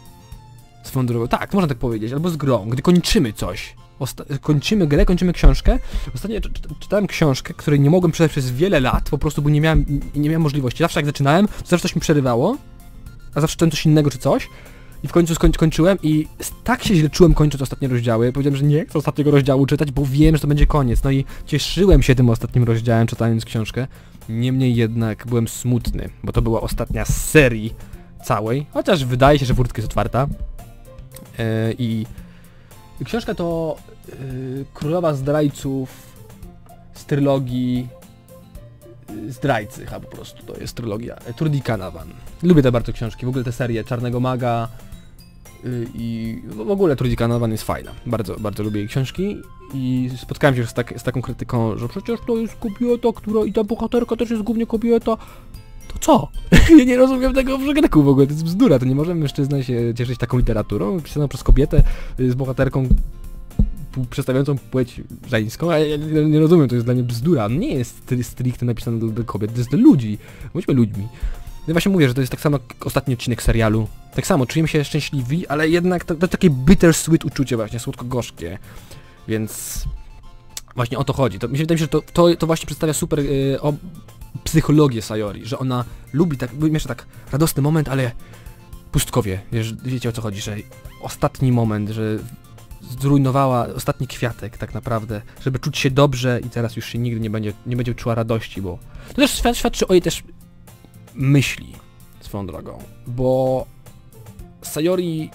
Swoją drogą, tak, można tak powiedzieć, albo z grą, gdy kończymy coś. Osta- kończymy grę, kończymy książkę. Ostatnio czy- czy- czytałem książkę, której nie mogłem przeczytać przez wiele lat, po prostu, bo nie miałem, nie miałem możliwości. Zawsze jak zaczynałem, to zawsze coś mi przerywało, a zawsze czytałem coś innego czy coś. I w końcu skoń kończyłem i tak się źle czułem kończąc ostatnie rozdziały. Powiedziałem, że nie chcę ostatniego rozdziału czytać, bo wiem, że to będzie koniec. No i cieszyłem się tym ostatnim rozdziałem, czytając książkę. Niemniej jednak byłem smutny, bo to była ostatnia z serii całej. Chociaż wydaje się, że furtka jest otwarta. E, I książka to e, Królowa Zdrajców z trylogii e, Zdrajcy, chyba po prostu to jest trylogia. Trudy Canavan. Lubię te bardzo książki, w ogóle te serie Czarnego Maga i w ogóle Trudy Canavan jest fajna. Bardzo, bardzo lubię jej książki i spotkałem się z, tak, z taką krytyką, że przecież to jest kobieta, która i ta bohaterka też jest głównie kobieta. To co? ja nie rozumiem tego w Żegneku w ogóle, to jest bzdura, to nie może mężczyzna się cieszyć taką literaturą pisaną przez kobietę y, z bohaterką przedstawiającą płeć żeńską, a ja nie, rozumiem, to jest dla mnie bzdura. On nie jest stricte napisane dla kobiet, to jest dla ludzi. Bądźmy ludźmi. Ja właśnie mówię, że to jest tak samo jak ostatni odcinek serialu. Tak samo, czujemy się szczęśliwi, ale jednak to, to takie bittersweet uczucie właśnie, słodko-gorzkie. Więc właśnie o to chodzi. To, mi się że to, to, to właśnie przedstawia super y, o, psychologię Sayori, że ona lubi tak, jeszcze tak radosny moment, ale pustkowie, wiesz, wiecie o co chodzi, że ostatni moment, że zrujnowała ostatni kwiatek tak naprawdę, żeby czuć się dobrze i teraz już się nigdy nie będzie, nie będzie czuła radości, bo to też świad- świadczy o jej też myśli swoją drogą, bo Sayori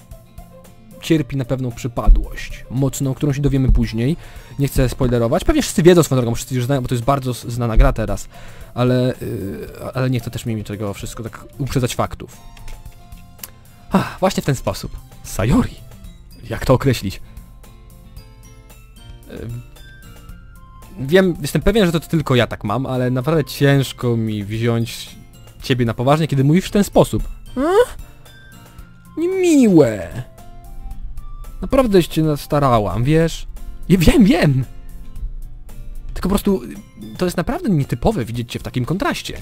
cierpi na pewną przypadłość mocną, którą się dowiemy później. Nie chcę spoilerować. Pewnie wszyscy wiedzą swoją drogą, wszyscy już znają, bo to jest bardzo znana gra teraz, ale, yy, ale nie chcę też mi tego wszystko tak uprzedzać faktów. Ach, właśnie w ten sposób. Sayori. Jak to określić? Wiem, jestem pewien, że to tylko ja tak mam, ale naprawdę ciężko mi wziąć ciebie na poważnie, kiedy mówisz w ten sposób. A? Niemiłe. Naprawdę się nastarałam, wiesz? Ja wiem, wiem. Tylko po prostu to jest naprawdę nietypowe widzieć cię w takim kontraście.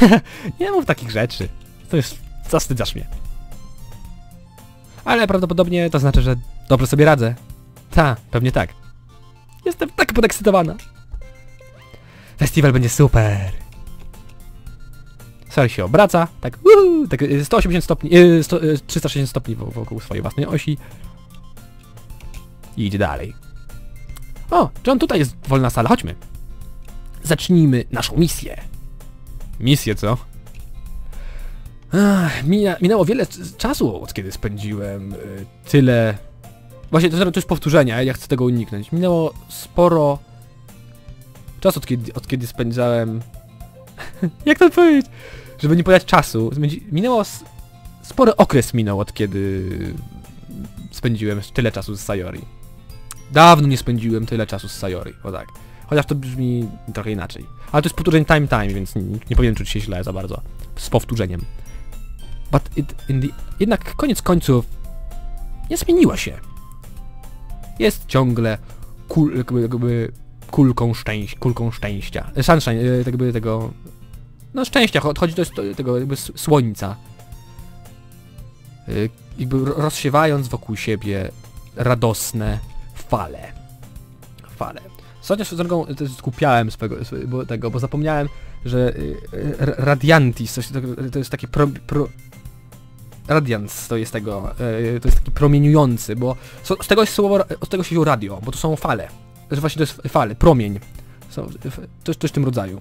nie mów takich rzeczy. To jest... Zastydzasz mnie. Ale prawdopodobnie to znaczy, że dobrze sobie radzę. Ta, pewnie tak. Jestem tak podekscytowana. Festiwal będzie super. Sal się obraca, tak, uhu, tak y, 180 stopni, y, 100, y, 360 stopni wo- wokół swojej własnej osi. I idzie dalej. O, John, tutaj jest wolna sala, chodźmy. Zacznijmy naszą misję. Misję, co? Ach, mina, minęło wiele czasu, od kiedy spędziłem y, tyle... Właśnie, to, to jest powtórzenie, a ja chcę tego uniknąć. Minęło sporo czasu, od kiedy, od kiedy spędzałem... Jak to powiedzieć? Żeby nie podać czasu. Minęło... Spory okres minął, od kiedy spędziłem tyle czasu z Sayori. Dawno nie spędziłem tyle czasu z Sayori, o tak. Chociaż to brzmi trochę inaczej. Ale to jest powtórzenie time time, więc nie, nie powinien czuć się źle za bardzo. Z powtórzeniem. But it in the... Jednak koniec końców nie zmieniła się. Jest ciągle kul, jakby, jakby kulką, szczęś, kulką szczęścia. Sunshine, e, tak jakby tego... No szczęścia, cho- chodzi do tego jakby słońca. E, Jakby ro- rozsiewając wokół siebie radosne fale. Fale. Chociaż z drogą też skupiałem swego, swego tego, bo zapomniałem, że y, y, ra- Radiantis, takiego- to jest takie pro, pro, Radiance to jest tego, y, to jest taki promieniujący, bo z tego jest słowo, od tego się wziął radio, bo to są fale. Że właśnie to jest fale, promień. Coś, coś w tym rodzaju.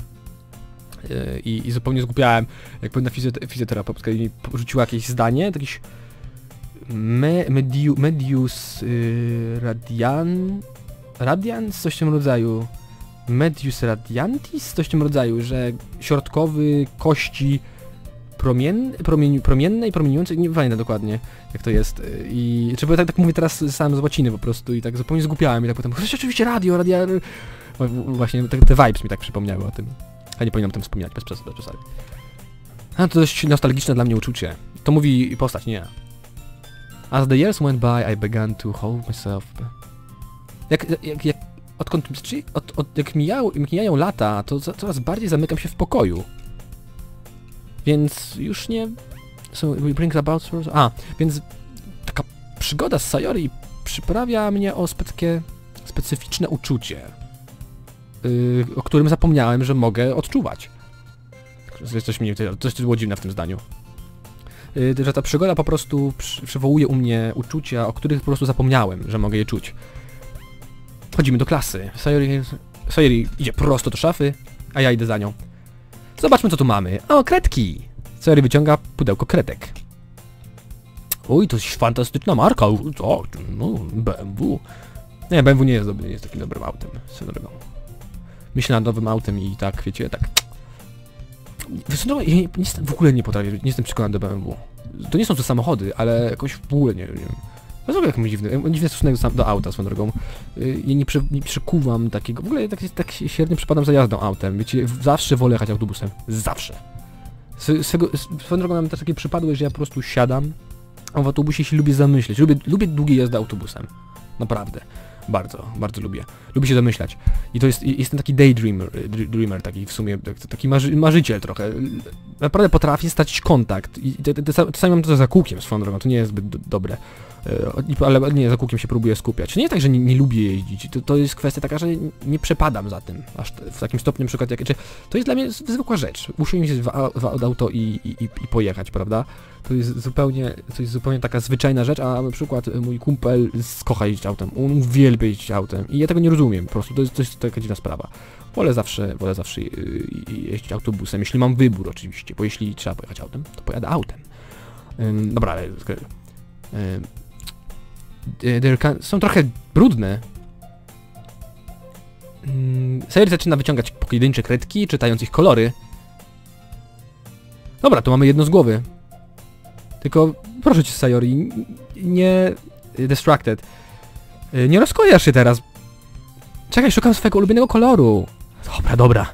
Y, I, I zupełnie zgubiałem, jak pewna fizjote- fizjoterapeutka mi porzuciła jakieś zdanie, jakiś me, mediu, medius y, radian... Radians? Coś w tym rodzaju. Medius radiantis? Coś w tym rodzaju, że środkowy kości promien, promień, promienne i promieniujące, nie pamiętam dokładnie jak to jest. y, I czy bo tak, tak mówię teraz sam z łaciny po prostu i tak zupełnie zgubiałem i tak potem, oczywiście radio, w- Właśnie te vibes mi tak przypomniały o tym. Nie powinienem o tym wspominać, bez przesady. Bez przesady. A to dość nostalgiczne dla mnie uczucie. To mówi postać, nie. As the years went by, I began to hold myself... Jak, jak, jak odkąd, czyli od, od, jak, mijają, mijają lata, to za, coraz bardziej zamykam się w pokoju. Więc już nie... So, we bring about... A, więc taka przygoda z Sayori przyprawia mnie o specyficzne uczucie, yy, o którym zapomniałem, że mogę odczuwać. Coś, mi, coś było dziwne w tym zdaniu. Yy, że ta przygoda po prostu przy, przywołuje u mnie uczucia, o których po prostu zapomniałem, że mogę je czuć. Chodzimy do klasy. Sayori, Sayori idzie prosto do szafy, a ja idę za nią. Zobaczmy co tu mamy. O, kredki! Sayori wyciąga pudełko kredek. Oj, to jest fantastyczna marka. O, no, BMW. Nie, BMW nie jest, nie jest takim dobrym autem. Swoją drogą. Myślę nad nowym autem i tak, wiecie, tak... No, ja nie, nie, w ogóle nie potrafię, nie jestem przekonany do BMW. To nie są te samochody, ale jakoś w ogóle nie, nie wiem. To jest ogóle dziwny, dziwny stosunek do, do auta swoją drogą. Y, ja nie, prze, nie przekuwam takiego, w ogóle tak, tak średnio przypadam za jazdą autem, wiecie, zawsze wolę jechać autobusem. Zawsze. Swego, swoją drogą mam też takie przypadły, że ja po prostu siadam, a w autobusie się lubię zamyśleć. Lubię, lubię długie jazdy autobusem. Naprawdę. Bardzo, bardzo lubię. Lubię się domyślać. I to jest, jestem taki daydreamer, dreamer, taki w sumie, taki marzy, marzyciel trochę. Naprawdę potrafię stracić kontakt. I czasami mam to za kółkiem swoją drogą, to nie jest zbyt do, dobre. E, ale nie, za kółkiem się próbuję skupiać. Nie tak, że nie, nie lubię jeździć, to, to, jest kwestia taka, że nie przepadam za tym, aż w takim stopniu na przykład, jak, czy, to jest dla mnie zwykła rzecz, usiąść w, w, w auto i, i, i pojechać, prawda? To jest zupełnie, to jest zupełnie taka zwyczajna rzecz, a na przykład mój kumpel skocha jeździć autem, on uwielbia jeździć autem i ja tego nie rozumiem, po prostu to jest, to jest taka dziwna sprawa. Wolę zawsze, wolę zawsze jeździć autobusem, jeśli mam wybór oczywiście, bo jeśli trzeba pojechać autem, to pojadę autem. Ym, dobra, ale... Ym, są trochę brudne. Sayori zaczyna wyciągać pojedyncze kredki, czytając ich kolory. Dobra, tu mamy jedno z głowy. Tylko proszę cię, Sayori, nie... Distracted. Nie rozkojasz się teraz. Czekaj, szukam swojego ulubionego koloru. Dobra, dobra.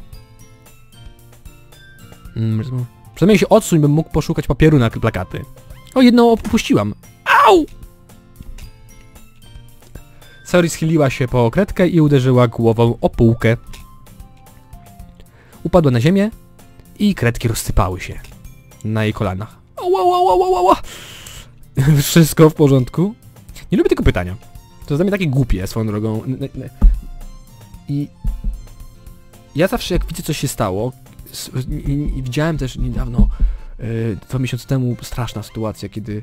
Mm, przynajmniej się odsuń, bym mógł poszukać papieru na plakaty. O, jedno opuściłam. Au! Sori schyliła się po kredkę i uderzyła głową o półkę. Upadła na ziemię i kredki rozsypały się na jej kolanach. Wszystko w porządku? Nie lubię tego pytania. To jest dla mnie takie głupie swoją drogą. I ja zawsze jak widzę coś się stało, widziałem też niedawno, dwa miesiące temu, straszna sytuacja, kiedy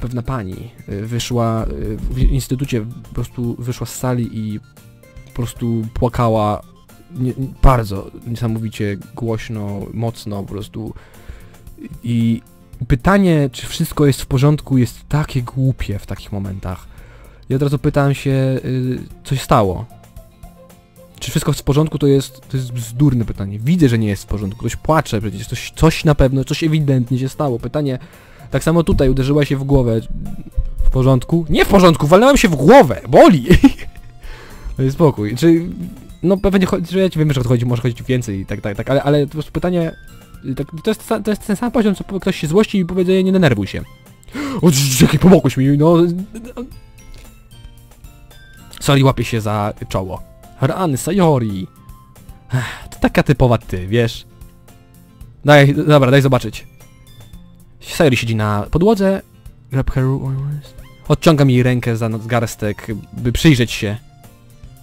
pewna pani y, wyszła w instytucie, po prostu wyszła z sali i po prostu płakała nie, bardzo niesamowicie głośno, mocno po prostu i pytanie, czy wszystko jest w porządku jest takie głupie w takich momentach. Ja od razu pytałem się, y, co się stało. Czy wszystko jest w porządku, to jest, to jest bzdurne pytanie. Widzę, że nie jest w porządku. Ktoś płacze przecież, coś, coś na pewno, coś ewidentnie się stało. Pytanie, tak samo tutaj uderzyła się w głowę. W porządku? Nie w porządku, walnąłem się w głowę! Boli! No spokój. Czy... No pewnie chodzi, że ja ci wiem, że chodzi, może chodzić więcej i tak, tak, tak, ale, ale po prostu pytanie... Tak, to, jest, to jest ten sam poziom, co ktoś się złości i powie, nie denerwuj się. O, jaki pomogłeś mi, no... Sori łapie się za czoło. Rany, Sayori. To taka typowa ty, wiesz. Daj, dobra, daj zobaczyć. Sayori siedzi na podłodze. Grab her... Odciągam jej rękę za garstek, by przyjrzeć się.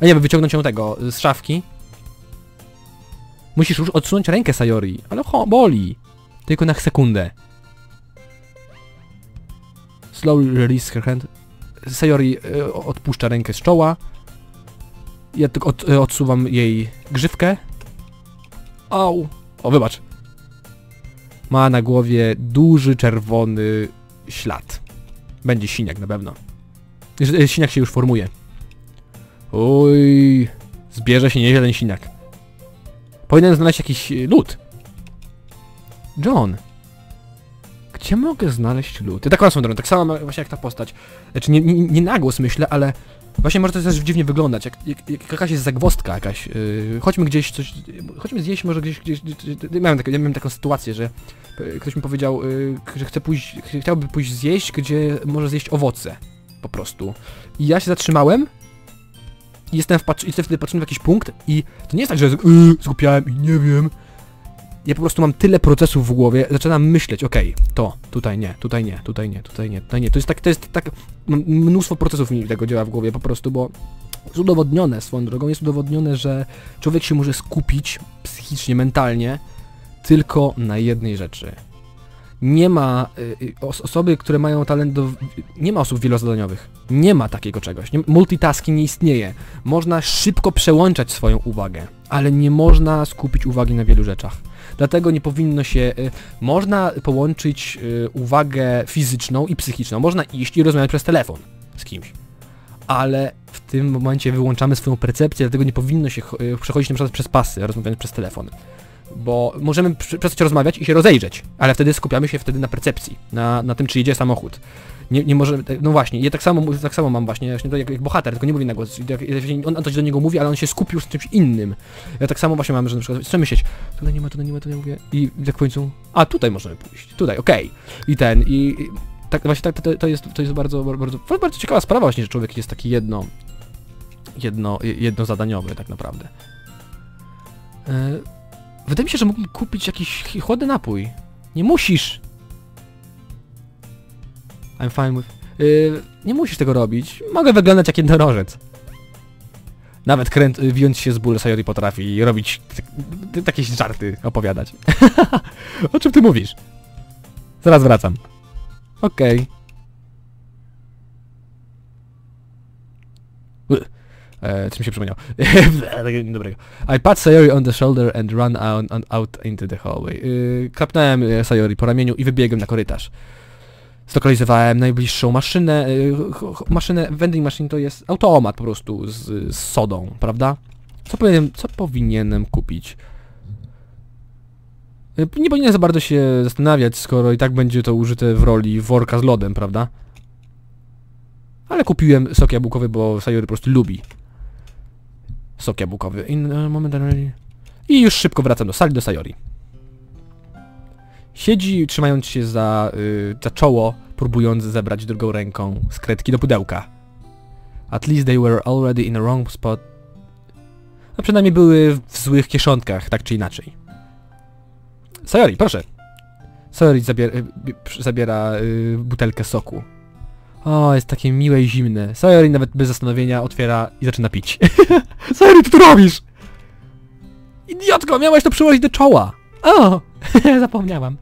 A nie, by wyciągnąć ją tego, z szafki. Musisz już odsunąć rękę, Sayori. Ale ho, boli. Tylko na sekundę. Slowly release her hand. Sayori y, odpuszcza rękę z czoła. Ja tylko od, y, odsuwam jej grzywkę. Au. O, wybacz ma na głowie duży czerwony ślad. Będzie siniak na pewno. E, siniak się już formuje. Oj, zbierze się nieźle ten siniak. Powinien znaleźć jakiś e, lód. John. Gdzie mogę znaleźć lód? Ja tak mam drogą, tak samo właśnie jak ta postać. Znaczy nie, nie, nie na głos myślę, ale Właśnie może to też dziwnie wyglądać, jak, jak, jak jakaś jest zagwostka jakaś. Yy, chodźmy gdzieś coś, chodźmy zjeść może gdzieś, gdzieś, gdzieś miałem, tak, ja miałem taką sytuację, że ktoś mi powiedział, yy, że chce pójść, chciałby pójść zjeść, gdzie może zjeść owoce. Po prostu. I ja się zatrzymałem jestem, jestem wtedy patrzony w jakiś punkt i to nie jest tak, że yy, skupiałem i nie wiem. Ja po prostu mam tyle procesów w głowie, zaczynam myśleć, okej, to, tutaj nie, tutaj nie, tutaj nie, tutaj nie, tutaj nie. To jest tak, to jest tak, mnóstwo procesów mi tego działa w głowie po prostu, bo jest udowodnione swoją drogą, jest udowodnione, że człowiek się może skupić psychicznie, mentalnie tylko na jednej rzeczy. Nie ma y, y, os osoby, które mają talent do... Nie ma osób wielozadaniowych. Nie ma takiego czegoś. Multitasking nie istnieje. Można szybko przełączać swoją uwagę, ale nie można skupić uwagi na wielu rzeczach. Dlatego nie powinno się... Y, można połączyć uwagę fizyczną i psychiczną. Można iść i rozmawiać przez telefon z kimś. Ale w tym momencie wyłączamy swoją percepcję, dlatego nie powinno się ch- przechodzić na przykład przez pasy, rozmawiając przez telefon. Bo możemy przestać rozmawiać i się rozejrzeć, ale wtedy skupiamy się wtedy na percepcji, na, na tym, czy jedzie samochód. Nie, nie może, no właśnie, ja tak samo, tak samo mam właśnie, właśnie to jak, jak bohater, tylko nie mówi na głos. Jak- jak- On, coś do niego mówi, ale on się skupił z czymś innym. Ja tak samo właśnie mam, że na przykład chcę myśleć, tutaj nie ma, tutaj nie ma, tutaj mówię i tak w końcu, a tutaj możemy pójść, tutaj, okej. I ten, i, i tak właśnie tak, to, to jest, to jest bardzo, bardzo, bardzo ciekawa sprawa właśnie, że człowiek jest taki jedno, jedno, jednozadaniowy tak naprawdę. E, wydaje mi się, że mógłbym kupić jakiś chłodny napój. Nie musisz! I'm fine with... Yy, nie musisz tego robić. Mogę wyglądać jak jednorożec. Nawet kręt, y, wijąc się z bólu Sayori potrafi robić takie żarty, opowiadać. o czym ty mówisz? Zaraz wracam. Okej. Okay. E, co mi się przypomniał? Takiego. I pat Sayori on the shoulder and run and out into the hallway. Yy, klapnąłem y, Sayori po ramieniu i wybiegłem na korytarz. Zlokalizowałem najbliższą maszynę, y, ch- maszynę, vending machine to jest automat po prostu z, z sodą, prawda? Co powinienem, co powinienem kupić? Y, Nie powinienem za bardzo się zastanawiać, skoro i tak będzie to użyte w roli worka z lodem, prawda? Ale kupiłem sok jabłkowy, bo Sayori po prostu lubi sok jabłkowy. In, uh, moment, I już szybko wracam do sali, do Sayori. Siedzi, trzymając się za, y, za czoło, próbując zebrać drugą ręką skretki do pudełka. At least they were already in a wrong spot. A przynajmniej były w złych kieszonkach, tak czy inaczej. Sayori, proszę. Sayori zabier bi- przy- zabiera y, butelkę soku. O, jest takie miłe i zimne. Sayori nawet bez zastanowienia otwiera i zaczyna pić. Sayori, co tu robisz? Idiotko, miałaś to przyłożyć do czoła. O, zapomniałam.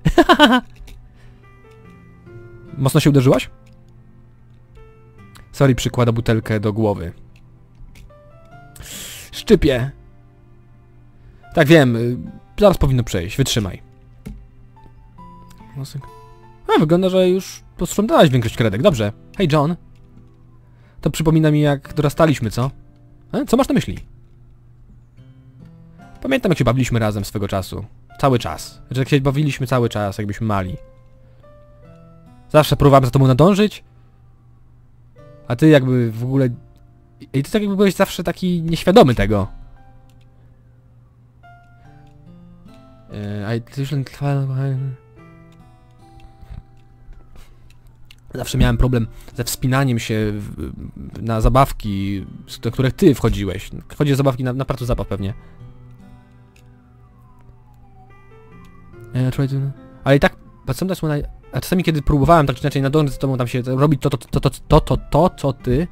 Mocno się uderzyłaś? Sorry, przykłada butelkę do głowy. Szczypie. Tak wiem, y, zaraz powinno przejść, wytrzymaj. A, wygląda, że już posprzątałaś większość kredek, dobrze. Hej John. To przypomina mi jak dorastaliśmy, co? E? Co masz na myśli? Pamiętam jak się bawiliśmy razem swego czasu. Cały czas. Że jak się bawiliśmy cały czas, jakbyśmy mali. Zawsze próbowałem za tobą nadążyć. A ty jakby w ogóle... I ty tak jakby byłeś zawsze taki nieświadomy tego. E, I usually Zawsze miałem problem ze wspinaniem się na zabawki, do których ty wchodziłeś. Chodzi o zabawki na, na placu zabaw pewnie. E. Ale i tak, sometimes when I... A czasami kiedy próbowałem tak czy inaczej nadążyć z tobą tam się robić to, to, to, to, to, to, to, co ty,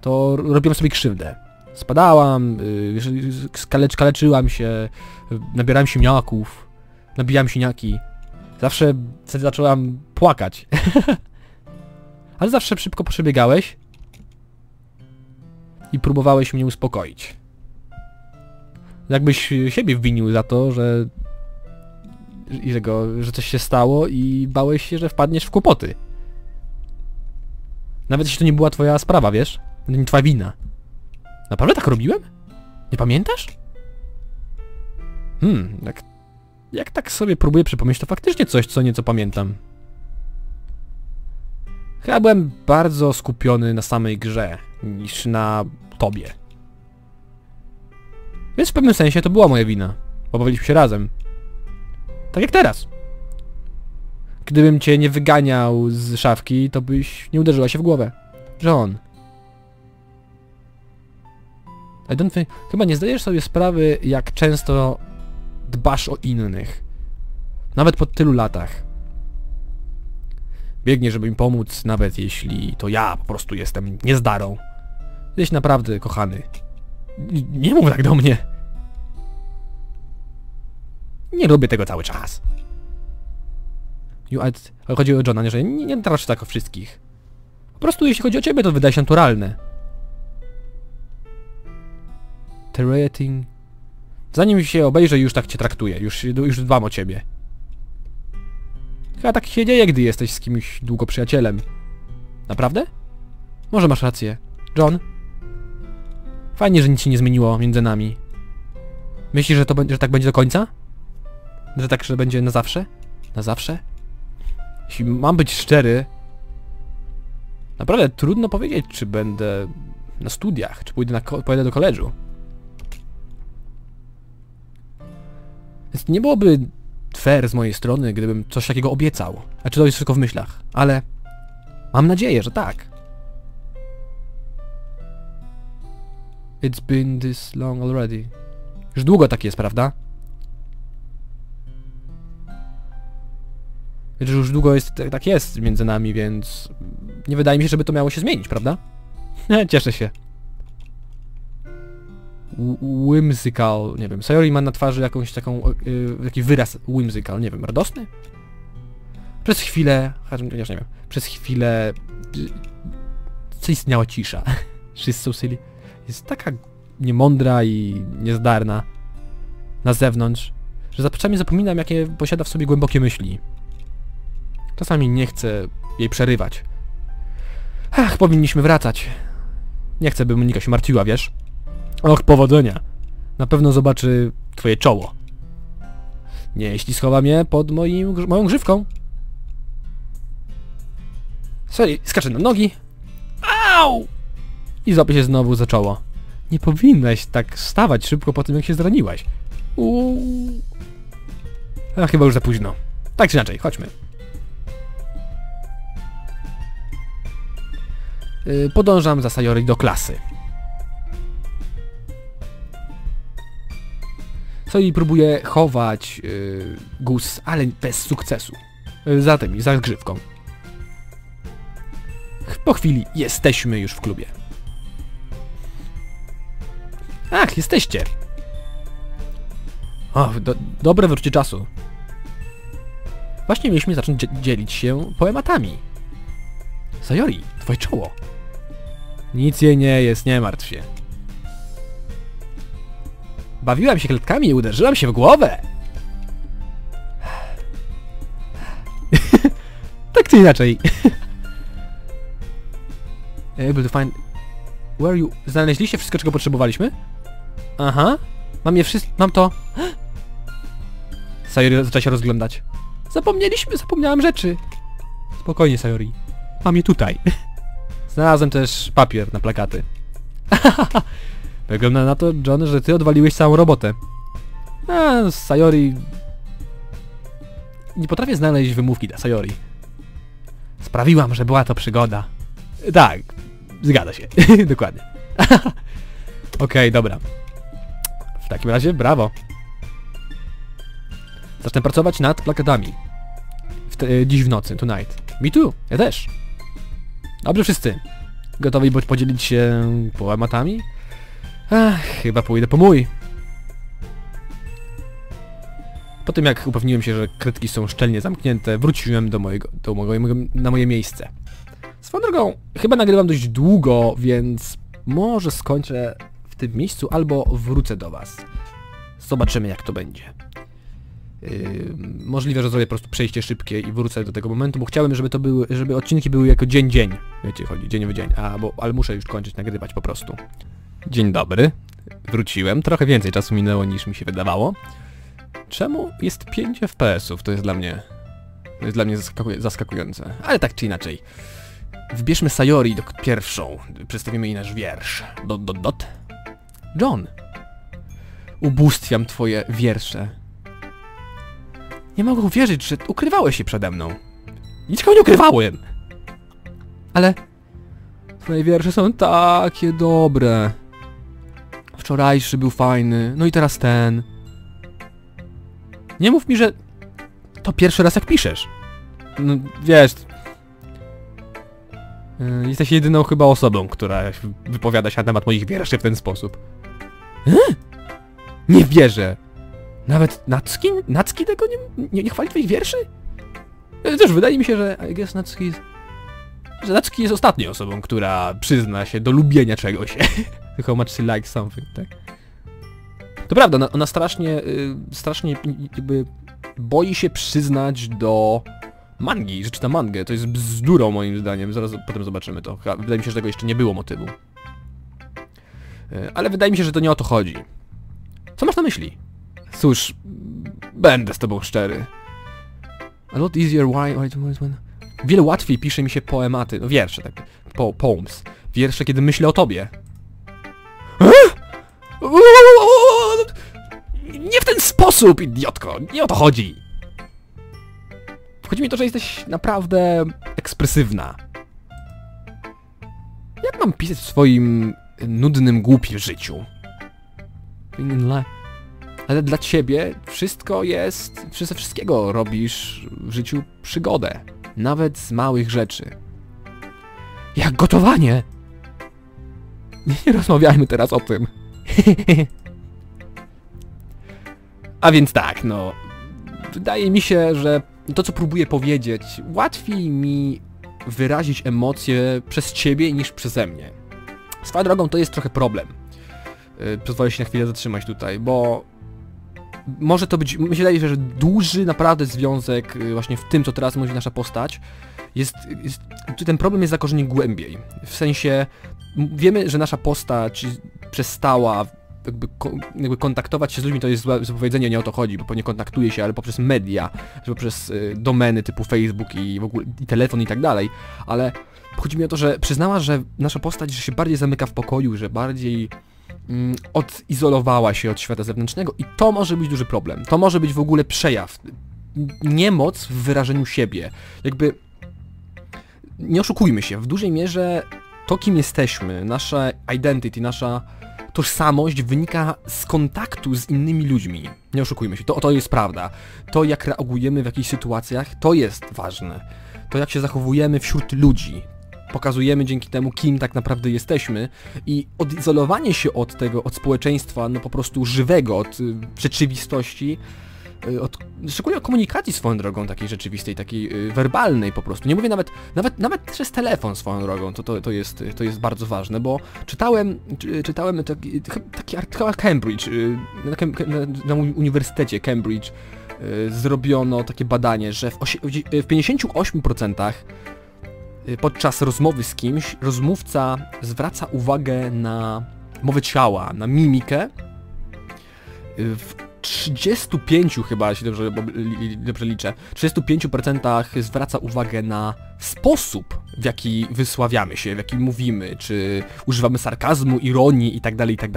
to robiłem sobie krzywdę. Spadałam, y, wiesz, skalecz, kaleczyłam się, nabierałem siemniaków, nabijałem siniaki. Zawsze wtedy zacząłem płakać. Ale zawsze szybko przebiegałeś i próbowałeś mnie uspokoić. Jakbyś siebie winił za to, że i że, że coś się stało i bałeś się, że wpadniesz w kłopoty. Nawet jeśli to nie była twoja sprawa, wiesz? Nie twoja wina. Naprawdę tak robiłem? Nie pamiętasz? Hmm, jak, jak tak sobie próbuję przypomnieć, to faktycznie coś, co nieco pamiętam. Chyba byłem bardzo skupiony na samej grze, niż na tobie. Więc w pewnym sensie to była moja wina. Bo bawiliśmy się razem. Tak jak teraz. Gdybym cię nie wyganiał z szafki, to byś nie uderzyła się w głowę. John. I don't think... Chyba nie zdajesz sobie sprawy, jak często dbasz o innych. Nawet po tylu latach. Biegnie, żeby mi pomóc, nawet jeśli to ja po prostu jestem niezdarą. Jesteś naprawdę kochany. N nie mów tak do mnie. Nie robię tego cały czas. You add... Chodzi o Johna, nie, że nie, nie tak o wszystkich. Po prostu jeśli chodzi o ciebie, to wydaje się naturalne. The rating... Zanim się obejrzę, już tak cię traktuję. Już, już dbam o ciebie. Chyba tak się dzieje, gdy jesteś z kimś długo przyjacielem. Naprawdę? Może masz rację. John? Fajnie, że nic się nie zmieniło między nami. Myślisz, że, to, że tak będzie do końca? Że tak, że będzie na zawsze? Na zawsze? Jeśli mam być szczery, naprawdę trudno powiedzieć, czy będę na studiach, czy pójdę, na pójdę do koledżu. Więc nie byłoby fair z mojej strony, gdybym coś takiego obiecał. A czy to jest tylko w myślach, ale mam nadzieję, że tak. It's been this long already. Już długo tak jest, prawda? Że już długo jest, tak jest między nami, więc nie wydaje mi się, żeby to miało się zmienić, prawda? Cieszę się. Whimsical, nie wiem, Sayori ma na twarzy jakąś taką, yy, taki wyraz whimsical, nie wiem, radosny? Przez chwilę, chociaż nie wiem, przez chwilę co istniała cisza. She's so silly. Jest taka niemądra i niezdarna na zewnątrz, że czasami zapominam, jakie posiada w sobie głębokie myśli. Czasami nie chcę jej przerywać. Ach, powinniśmy wracać. Nie chcę, by Monika się martwiła, wiesz? Och, powodzenia. Na pewno zobaczy twoje czoło. Nie, jeśli schowa mnie pod moim, moją grzywką. Sorry, skaczę na nogi. Au! I złapie się znowu za czoło. Nie powinnaś tak stawać szybko po tym, jak się zraniłaś. Uuu. A chyba już za późno. Tak czy inaczej, chodźmy. Yy, podążam za Sayori do klasy. Sayori próbuje chować yy, Gus, ale bez sukcesu. Yy, za tym, za grzywką. Po chwili jesteśmy już w klubie. Ach, jesteście. O, do, dobre wyczucie czasu. Właśnie mieliśmy zacząć dzielić się poematami. Sayori, twoje czoło. Nic jej nie jest, nie martw się. Bawiłam się kletkami i uderzyłam się w głowę. tak czy inaczej. Able to find... Where you... Znaleźliście wszystko, czego potrzebowaliśmy? Aha. Mam je wszystko... Mam to... Sayori zaczęła się rozglądać. Zapomnieliśmy, zapomniałem rzeczy. Spokojnie, Sayori. Mam je tutaj. Znalazłem też papier na plakaty. Wygląda na to, John, że ty odwaliłeś całą robotę. A, Sayori... Nie potrafię znaleźć wymówki dla Sayori. Sprawiłam, że była to przygoda. Tak, zgadza się. Dokładnie. Okej, okay, dobra. W takim razie brawo. Zacznę pracować nad plakatami. W te, dziś w nocy, tonight. Me too, ja też. Dobrze wszyscy. Gotowi bądź podzielić się poematami? Ach, chyba pójdę po mój. Po tym jak upewniłem się, że kredki są szczelnie zamknięte, wróciłem do mojego, do mojego, na moje miejsce. Swoją drogą, chyba nagrywam dość długo, więc może skończę w tym miejscu albo wrócę do was. Zobaczymy jak to będzie. Yy, możliwe, że zrobię po prostu przejście szybkie i wrócę do tego momentu, bo chciałem, żeby to były, żeby odcinki były jako dzień dzień. Wiecie, chodzi, dzień w dzień, a, bo, ale muszę już kończyć nagrywać po prostu. Dzień dobry. Wróciłem. Trochę więcej czasu minęło niż mi się wydawało. Czemu jest 5 FPS-ów? To jest dla mnie... To jest dla mnie zaskakujące. Ale tak czy inaczej. Wybierzmy Sayori do pierwszą. Przedstawimy jej nasz wiersz. Dot, dot, dot. John. Ubóstwiam twoje wiersze. Nie mogę uwierzyć, że ukrywałeś się przede mną. Niczego nie ukrywałem. Ale... Twoje wiersze są takie dobre. Wczorajszy był fajny, no i teraz ten. Nie mów mi, że to pierwszy raz jak piszesz. No wiesz... Yy, Jesteś jedyną chyba osobą, która wypowiada się na temat moich wierszy w ten sposób. E? Nie wierzę! Nawet Natsuki? Natsuki tego nie, nie, nie chwali twoich wierszy? Też wydaje mi się, że I guess jest... Że Natsuki jest ostatnią osobą, która przyzna się do lubienia czegoś. How much she likes something, tak? To prawda, ona, ona strasznie, y, strasznie jakby boi się przyznać do mangi, że czyta mangę. To jest bzdurą moim zdaniem, zaraz potem zobaczymy to. Wydaje mi się, że tego jeszcze nie było motywu. Y, Ale wydaje mi się, że to nie o to chodzi. Co masz na myśli? Cóż, będę z tobą szczery. A lot easier, why, why, why, why. Wiele łatwiej pisze mi się poematy, no wiersze, tak, po, poems. Wiersze, kiedy myślę o tobie. Nie w ten sposób, idiotko! Nie o to chodzi! Chodzi mi to, że jesteś naprawdę ekspresywna. Jak mam pisać w swoim nudnym, głupim życiu? Ale dla ciebie wszystko jest... Ze wszystkiego robisz w życiu przygodę. Nawet z małych rzeczy. Jak gotowanie! Nie rozmawiajmy teraz o tym. A więc tak, no... Wydaje mi się, że to co próbuję powiedzieć, łatwiej mi wyrazić emocje przez ciebie niż przeze mnie. Swoją drogą to jest trochę problem. Yy, Pozwolę się na chwilę zatrzymać tutaj, bo może to być, wydaje, że duży naprawdę związek yy, właśnie w tym, co teraz mówi nasza postać, jest, jest ten problem jest zakorzeniony głębiej. W sensie, wiemy, że nasza postać przestała jakby, jakby kontaktować się z ludźmi, to jest złe powiedzenie, nie o to chodzi, bo nie kontaktuje się, ale poprzez media, poprzez y, domeny typu Facebook i w ogóle i telefon i tak dalej, ale chodzi mi o to, że przyznała, że nasza postać że się bardziej zamyka w pokoju, że bardziej mm, odizolowała się od świata zewnętrznego i to może być duży problem. To może być w ogóle przejaw. Niemoc w wyrażeniu siebie. Jakby nie oszukujmy się, w dużej mierze to kim jesteśmy, nasze identity, nasza tożsamość wynika z kontaktu z innymi ludźmi. Nie oszukujmy się, to, to jest prawda. To jak reagujemy w jakichś sytuacjach, to jest ważne. To jak się zachowujemy wśród ludzi. Pokazujemy dzięki temu, kim tak naprawdę jesteśmy i odizolowanie się od tego, od społeczeństwa, no po prostu żywego, od y, rzeczywistości, od, szczególnie od komunikacji swoją drogą, takiej rzeczywistej, takiej y, werbalnej po prostu. Nie mówię nawet, nawet, nawet przez telefon swoją drogą, to, to, to, jest, to jest bardzo ważne, bo czytałem, czy, czytałem taki, taki artykuł Cambridge, y, na, na, na Uniwersytecie Cambridge y, zrobiono takie badanie, że w, w 58% y, podczas rozmowy z kimś rozmówca zwraca uwagę na mowę ciała, na mimikę. Y, W 35 chyba, jeśli dobrze, dobrze liczę, 35% zwraca uwagę na sposób, w jaki wysławiamy się, w jaki mówimy, czy używamy sarkazmu, ironii i tak dalej, i tak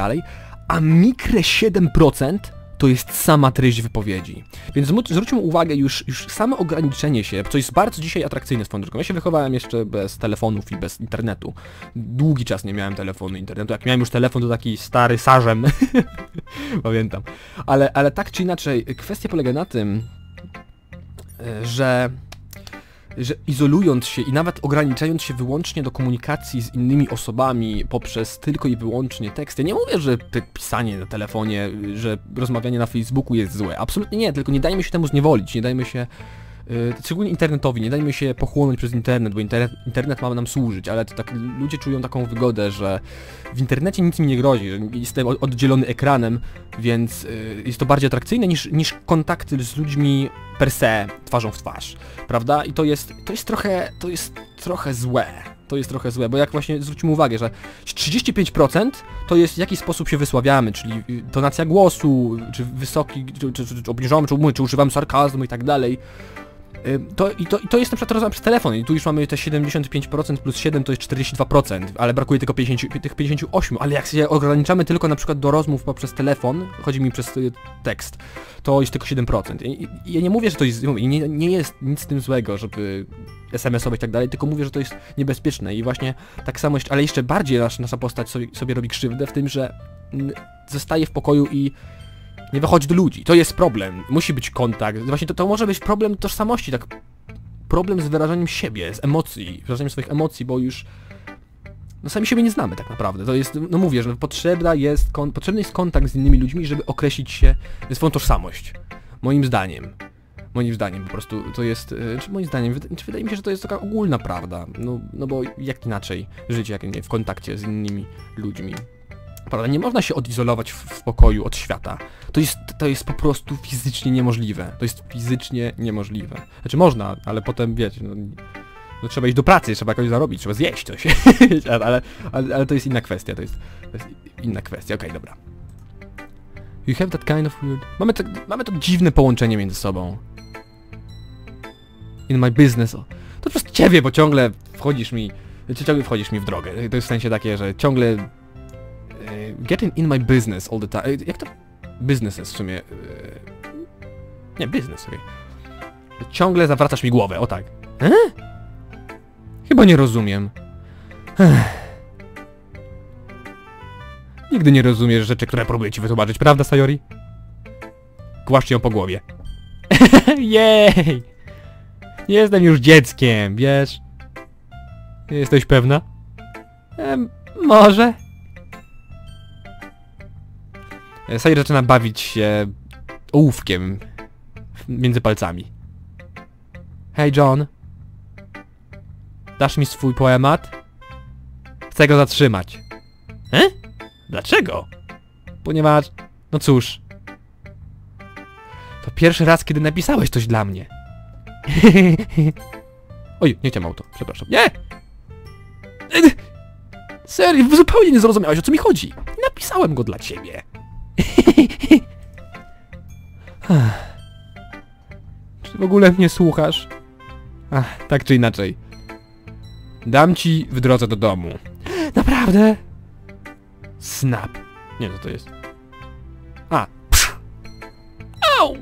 a mikre 7% to jest sama treść wypowiedzi. Więc zwróćmy uwagę, już, już samo ograniczenie się, co jest bardzo dzisiaj atrakcyjne swoją drogą. Ja się wychowałem jeszcze bez telefonów i bez internetu. Długi czas nie miałem telefonu internetu. Jak miałem już telefon, to taki stary sarzem. Pamiętam. Ale, ale tak czy inaczej, kwestia polega na tym, e, że że izolując się i nawet ograniczając się wyłącznie do komunikacji z innymi osobami poprzez tylko i wyłącznie tekst, ja nie mówię, że pisanie na telefonie, y, że rozmawianie na Facebooku jest złe. Absolutnie nie, tylko nie dajmy się temu zniewolić, nie dajmy się y, szczególnie internetowi, nie dajmy się pochłonąć przez internet, bo internet, internet ma nam służyć, ale to tak ludzie czują taką wygodę, że w internecie nic mi nie grozi, że jestem od- oddzielony ekranem, więc y, jest to bardziej atrakcyjne niż, niż kontakty z ludźmi per se, twarzą w twarz, prawda? I to jest, to jest trochę, to jest trochę złe. To jest trochę złe, bo jak właśnie zwróćmy uwagę, że 35% to jest w jaki sposób się wysławiamy, czyli y, tonacja głosu, czy wysoki, czy, czy, czy, obniżamy, czy, czy używamy sarkazmu i tak dalej. Y, To, i, to, I to jest na przykład rozmowa przez telefon i tu już mamy te 75% plus 7 to jest 42%, ale brakuje tylko 50, tych 58, ale jak się ograniczamy tylko na przykład do rozmów poprzez telefon, chodzi mi przez y, tekst, to jest tylko 7%. I, i, ja nie mówię, że to jest, nie, nie jest nic z tym złego, żeby SMS-ować i tak dalej, tylko mówię, że to jest niebezpieczne i właśnie tak samo, ale jeszcze bardziej nasz, nasza postać sobie, sobie robi krzywdę w tym, że zostaje w pokoju i nie wychodzi do ludzi. To jest problem. Musi być kontakt. Właśnie to, to może być problem tożsamości, tak problem z wyrażaniem siebie, z emocji, wyrażaniem swoich emocji, bo już no sami siebie nie znamy tak naprawdę. To jest, no mówię, że potrzebna jest, kon, potrzebny jest kontakt z innymi ludźmi, żeby określić się, swoją tożsamość. Moim zdaniem. Moim zdaniem po prostu to jest, e, czy moim zdaniem, czy wydaje mi się, że to jest taka ogólna prawda. No, no bo jak inaczej żyć, jak nie w kontakcie z innymi ludźmi. Prawda, nie można się odizolować w, w pokoju od świata. To jest, to jest po prostu fizycznie niemożliwe. To jest fizycznie niemożliwe. Znaczy można, ale potem wiecie, no, no trzeba iść do pracy, trzeba jakoś zarobić, trzeba zjeść coś. ale, ale, ale to jest inna kwestia, to jest, to jest inna kwestia, okej, dobra. You have that kind of weird... Mamy to, mamy to dziwne połączenie między sobą. In my business. To przez ciebie, bo ciągle wchodzisz mi... Ciągle wchodzisz mi w drogę. To jest w sensie takie, że ciągle... e, Getting in my business all the time. E, Jak to... Businesses w sumie... e, Nie, business, okej. Ciągle zawracasz mi głowę, o tak. E? Chyba nie rozumiem. Ech. Nigdy nie rozumiesz rzeczy, które próbuję ci wytłumaczyć, prawda, Sayori? Głaszcz ją po głowie. Jej! Nie jestem już dzieckiem, wiesz? Jesteś pewna? Em, może. E, Sayori zaczyna bawić się ołówkiem między palcami. Hej, John. Dasz mi swój poemat? Chcę go zatrzymać. E? Dlaczego? Ponieważ... No cóż... To pierwszy raz, kiedy napisałeś coś dla mnie. Oj, nie chciałem auto, przepraszam. Nie! Serio, zupełnie nie zrozumiałeś, o co mi chodzi. Napisałem go dla ciebie. Czy w ogóle mnie słuchasz? Ach, tak czy inaczej. Dam ci w drodze do domu. Naprawdę? Snap. Nie, co to jest? A. Psz. Au!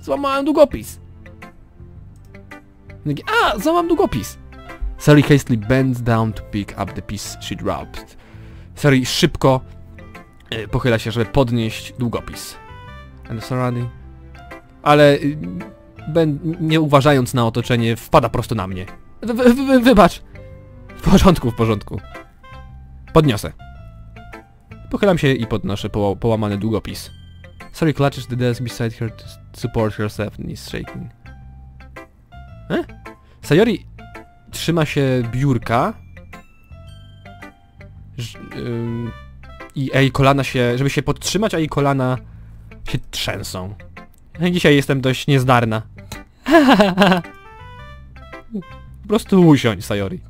Złamałem długopis. A, złamałem długopis. Sally hastily bends down to pick up the piece she dropped. Sally szybko pochyla się, żeby podnieść długopis. And surrounding... Ale y, nie uważając na otoczenie, wpada prosto na mnie. Wy, wy, wybacz! W porządku, w porządku. Podniosę. Pochylam się i podnoszę poła połamany długopis. Sorry clutches the desk beside her to support herself and is shaking. E? Sayori trzyma się biurka ż- ym, i jej kolana się, żeby się podtrzymać, a jej kolana się trzęsą. Dzisiaj jestem dość niezdarna. Po prostu usiądź, Sayori.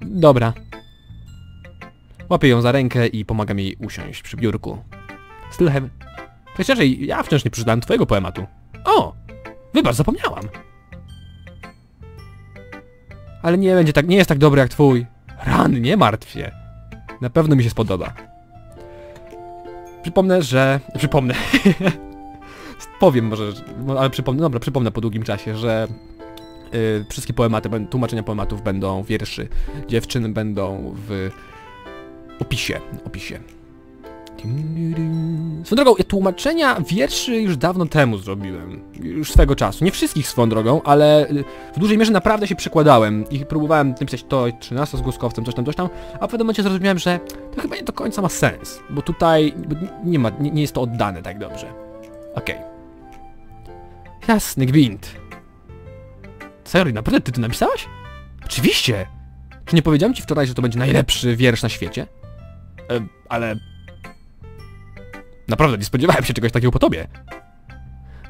Dobra. Łapię ją za rękę i pomagam jej usiąść przy biurku. Tak szczerze, ja wciąż nie przeczytałem twojego poematu. O! Wybacz, zapomniałam. Ale nie będzie tak, nie jest tak dobry jak twój. Ran, nie martw się. Na pewno mi się spodoba. Przypomnę, że... Przypomnę. Powiem może, że- ale przypomnę, dobra, przypomnę po długim czasie, że y, wszystkie poematy, tłumaczenia poematów będą, wierszy dziewczyn będą w opisie, opisie. Swoją drogą, tłumaczenia wierszy już dawno temu zrobiłem. Już swego czasu. Nie wszystkich swoją drogą, ale y, w dużej mierze naprawdę się przykładałem i próbowałem napisać to 13 z głoskowcem, coś tam, coś tam, a w pewnym momencie zrozumiałem, że to chyba nie do końca ma sens, bo tutaj nie- ma, nie, nie jest to oddane tak dobrze. Okej. Jasny gwint. Serio, naprawdę ty to napisałaś? Oczywiście! Czy nie powiedziałem ci wczoraj, że to będzie najlepszy wiersz na świecie? E, ale... Naprawdę nie spodziewałem się czegoś takiego po tobie.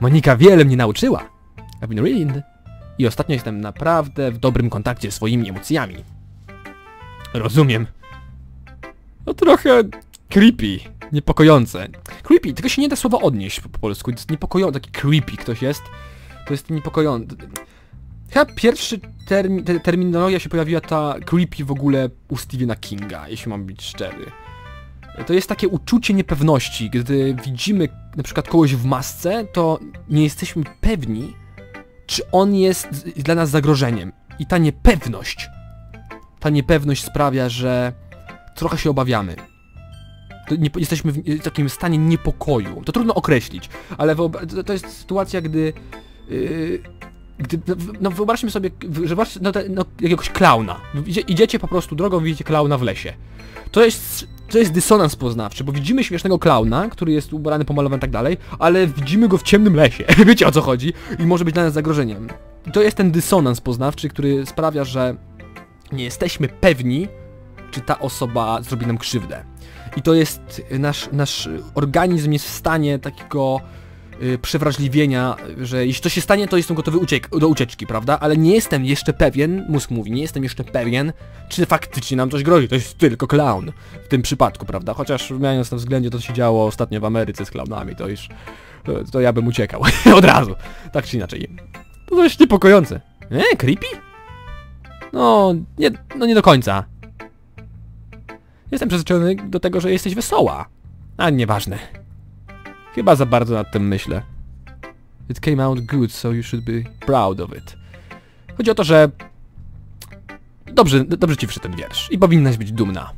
Monika wiele mnie nauczyła. I've been. I ostatnio jestem naprawdę w dobrym kontakcie z swoimi emocjami. Rozumiem. No trochę creepy, niepokojące. Creepy, tego się nie da słowa odnieść po, po polsku. Jest niepokojące, taki creepy ktoś jest. To jest niepokojące. Chyba pierwszy termin, te, terminologia się pojawiła ta creepy w ogóle u Stephena Kinga, jeśli mam być szczery. To jest takie uczucie niepewności, gdy widzimy na przykład kogoś w masce, to nie jesteśmy pewni, czy on jest dla nas zagrożeniem. I ta niepewność, ta niepewność sprawia, że trochę się obawiamy. Nie, jesteśmy w takim stanie niepokoju. To trudno określić, ale to, jest sytuacja, gdy... Yy, gdy, no, no wyobraźmy sobie, że masz no, no, jakiegoś klauna. Idzie, idziecie po prostu drogą, widzicie klauna w lesie. To jest, to jest dysonans poznawczy, bo widzimy śmiesznego klauna, który jest ubrany, pomalowany i tak dalej, ale widzimy go w ciemnym lesie. Wiecie o co chodzi? I może być dla nas zagrożeniem. I to jest ten dysonans poznawczy, który sprawia, że nie jesteśmy pewni, czy ta osoba zrobi nam krzywdę. I to jest nasz, nasz organizm jest w stanie takiego y, przewrażliwienia, że jeśli to się stanie, to jestem gotowy uciek do ucieczki, prawda? Ale nie jestem jeszcze pewien, mózg mówi, nie jestem jeszcze pewien, czy faktycznie nam coś grozi. To jest tylko clown w tym przypadku, prawda? Chociaż mając na względzie to, co się działo ostatnio w Ameryce z clownami, to już to, to ja bym uciekał od razu. Tak czy inaczej. To dość niepokojące. Nie, creepy? No, nie, no nie do końca. Jestem przyzwyczajony do tego, że jesteś wesoła. A nieważne. Chyba za bardzo nad tym myślę. It came out good, so you should be proud of it. Chodzi o to, że... Dobrze, dobrze ci wszedł ten wiersz. I powinnaś być dumna.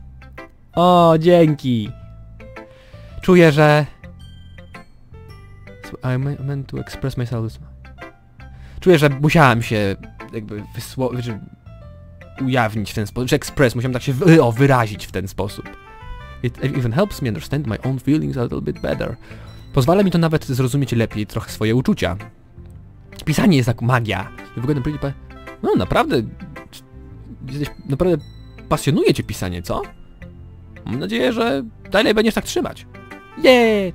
O, dzięki. Czuję, że... I meant to express myself. Czuję, że musiałem się jakby wysłowić, ujawnić w ten sposób, że express, musiałem tak się wy o, wyrazić w ten sposób. It even helps me understand my own feelings a little bit better. Pozwala mi to nawet zrozumieć lepiej trochę swoje uczucia. Pisanie jest jak magia. I w ogóle naprawdę, no naprawdę, jesteś, naprawdę pasjonuje cię pisanie, co? Mam nadzieję, że dalej będziesz tak trzymać. Yeah!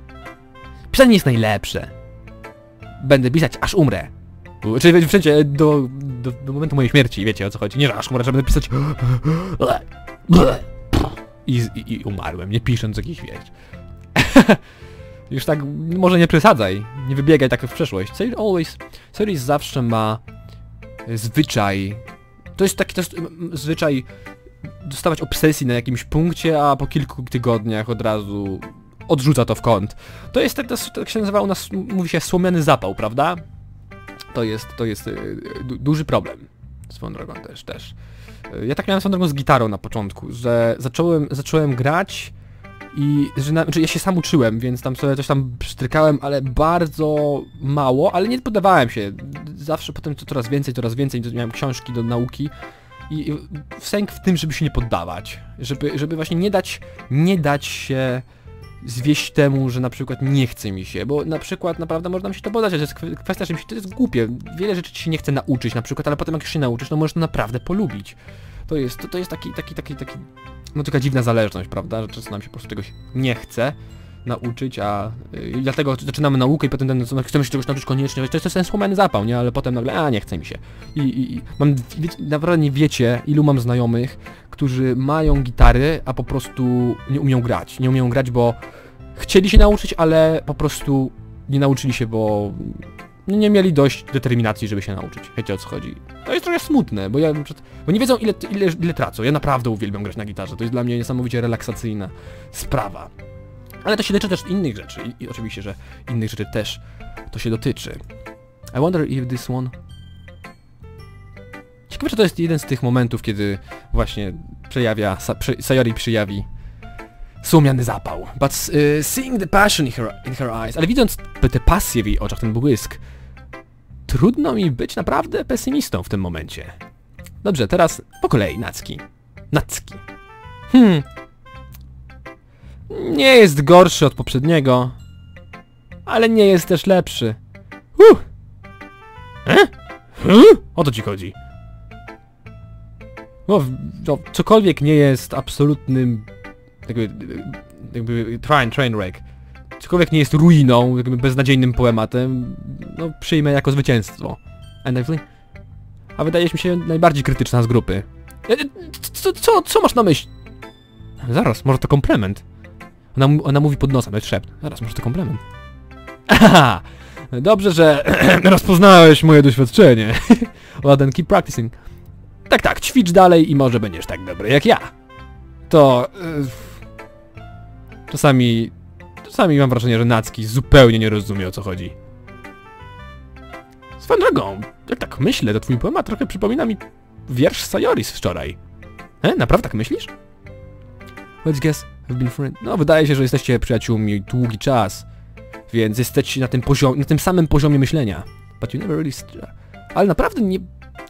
Pisanie jest najlepsze. Będę pisać, aż umrę. Czyli wszędzie do, do, do, momentu mojej śmierci, wiecie o co chodzi. Nie, że aż umrę, że będę pisać... I, i, I umarłem, nie pisząc jakichś wiesz. Już tak, może nie przesadzaj, nie wybiegaj tak w przeszłość. Series always, series zawsze ma zwyczaj, to jest taki też zwyczaj dostawać obsesji na jakimś punkcie, a po kilku tygodniach od razu odrzuca to w kąt. To jest tak, to, tak się nazywa u nas, mówi się słomiany zapał, prawda? To jest, to jest y, duży problem. Swoją drogą też, też. Ja tak miałem swoją drogą z gitarą na początku, że zacząłem, zacząłem grać i że na, znaczy ja się sam uczyłem, więc tam sobie coś tam przytrykałem, ale bardzo mało, ale nie poddawałem się. Zawsze potem coraz więcej, coraz więcej, miałem książki do nauki i wsęk w tym, żeby się nie poddawać. Żeby, żeby właśnie nie dać, nie dać się zwieść temu, że na przykład nie chce mi się, bo na przykład naprawdę można mi się to podać, to jest kwestia, że mi się, to jest głupie. Wiele rzeczy ci się nie chce nauczyć na przykład, ale potem jak się nauczysz, no możesz to naprawdę polubić. To jest, to, to jest taki, taki, taki, taki, no taka dziwna zależność, prawda, że czasem nam się po prostu czegoś nie chce nauczyć, a yy, dlatego zaczynamy naukę i potem ten, no, chcemy się czegoś nauczyć koniecznie, to jest ten słomany zapał, nie, ale potem nagle, a nie chce mi się. I, i, i mam, wie, naprawdę nie wiecie, ilu mam znajomych, którzy mają gitary, a po prostu nie umieją grać. Nie umieją grać, bo chcieli się nauczyć, ale po prostu nie nauczyli się, bo nie mieli dość determinacji, żeby się nauczyć. Wiecie o co chodzi. To jest trochę smutne, bo ja bo nie wiedzą ile, ile, ile tracą. Ja naprawdę uwielbiam grać na gitarze. To jest dla mnie niesamowicie relaksacyjna sprawa. Ale to się tyczy też innych rzeczy. I, i oczywiście, że innych rzeczy też to się dotyczy. I wonder if this one... Ciekawe, czy to jest jeden z tych momentów, kiedy właśnie przejawia, Sa Sayori przyjawi słomiany zapał. But uh, seeing the passion in her, in her eyes, ale widząc tę pasję w jej oczach, ten błysk, trudno mi być naprawdę pesymistą w tym momencie. Dobrze, teraz po kolei Nacki. Nacki. Hmm. Nie jest gorszy od poprzedniego, ale nie jest też lepszy. Uh. E? Hmm? O to ci chodzi. No, no, cokolwiek nie jest absolutnym jakby, jakby train, train wreck. Cokolwiek nie jest ruiną, jakby beznadziejnym poematem, no przyjmę jako zwycięstwo. Endively? A wydajesz mi się najbardziej krytyczna z grupy. E, e, co, co, co masz na myśli? Zaraz, może to komplement. Ona, ona mówi pod nosem, jest szept. Zaraz, może to komplement. Aha! Dobrze, że rozpoznałeś moje doświadczenie. well keep practicing. Tak, tak, ćwicz dalej i może będziesz tak dobry jak ja. To... Yy, czasami... Czasami mam wrażenie, że Nacki zupełnie nie rozumie o co chodzi. Swoją drogą, jak tak myślę, to twój poemat trochę przypomina mi wiersz Sayoris wczoraj. E? Naprawdę tak myślisz? Let's guess Have been friend... No, wydaje się, że jesteście przyjaciółmi długi czas, więc jesteście na tym poziomie, na tym samym poziomie myślenia. But you never really... Ale naprawdę nie,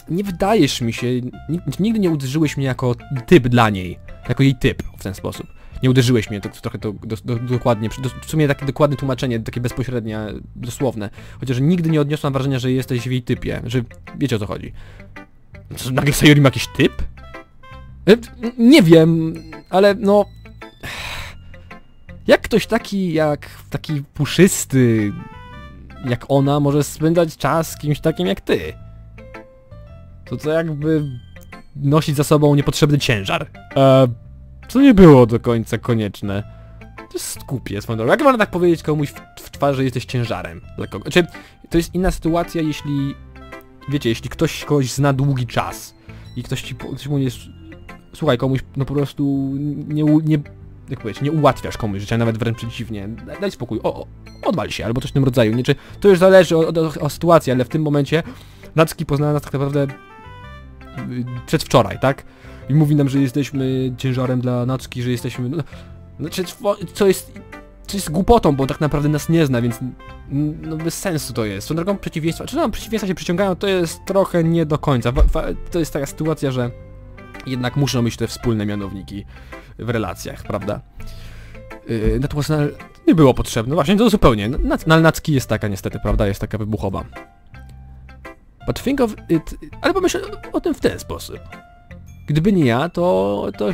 nie wydajesz mi się, ni- nigdy nie uderzyłeś mnie jako typ dla niej, jako jej typ w ten sposób. Nie uderzyłeś mnie, to, trochę to do, do, dokładnie, do, w sumie takie dokładne tłumaczenie, takie bezpośrednie, dosłowne. Chociaż nigdy nie odniosłam wrażenia, że jesteś w jej typie, że wiecie o co chodzi. Co, nagle Sayori ma jakiś typ? E, Nie wiem, ale no... Jak ktoś taki, jak taki puszysty, jak ona, może spędzać czas z kimś takim jak ty? To co jakby nosić za sobą niepotrzebny ciężar. E, co nie było do końca konieczne. To jest głupie swoją drogą. Jak można tak powiedzieć komuś w, w twarz, że jesteś ciężarem dla kogoś? Znaczy, to jest inna sytuacja, jeśli... Wiecie, jeśli ktoś kogoś zna długi czas i ktoś ci ktoś jest... Słuchaj, komuś no po prostu nie, nie jak powiedzieć, nie ułatwiasz komuś życia, nawet wręcz przeciwnie. Daj, spokój, o, o, odwal się, albo coś w tym rodzaju. Nie, czy, to już zależy od, od, od sytuacji, ale w tym momencie Nacki poznała nas tak naprawdę y, przedwczoraj, tak? I mówi nam, że jesteśmy ciężarem dla Nacki, że jesteśmy... No, znaczy, co- jest... Co jest głupotą, bo tak naprawdę nas nie zna, więc no bez sensu to jest. Swoją drogą przeciwieństwa, czy tam przeciwieństwa się przyciągają, to jest trochę nie do końca. To jest taka sytuacja, że jednak muszą być te wspólne mianowniki w relacjach, prawda? Yy, natomiast na, nie było potrzebne, właśnie to zupełnie. Na, na, Nacki jest taka niestety, prawda? Jest taka wybuchowa. But think of it... Ale pomyśl o tym w ten sposób. Gdyby nie ja, to, to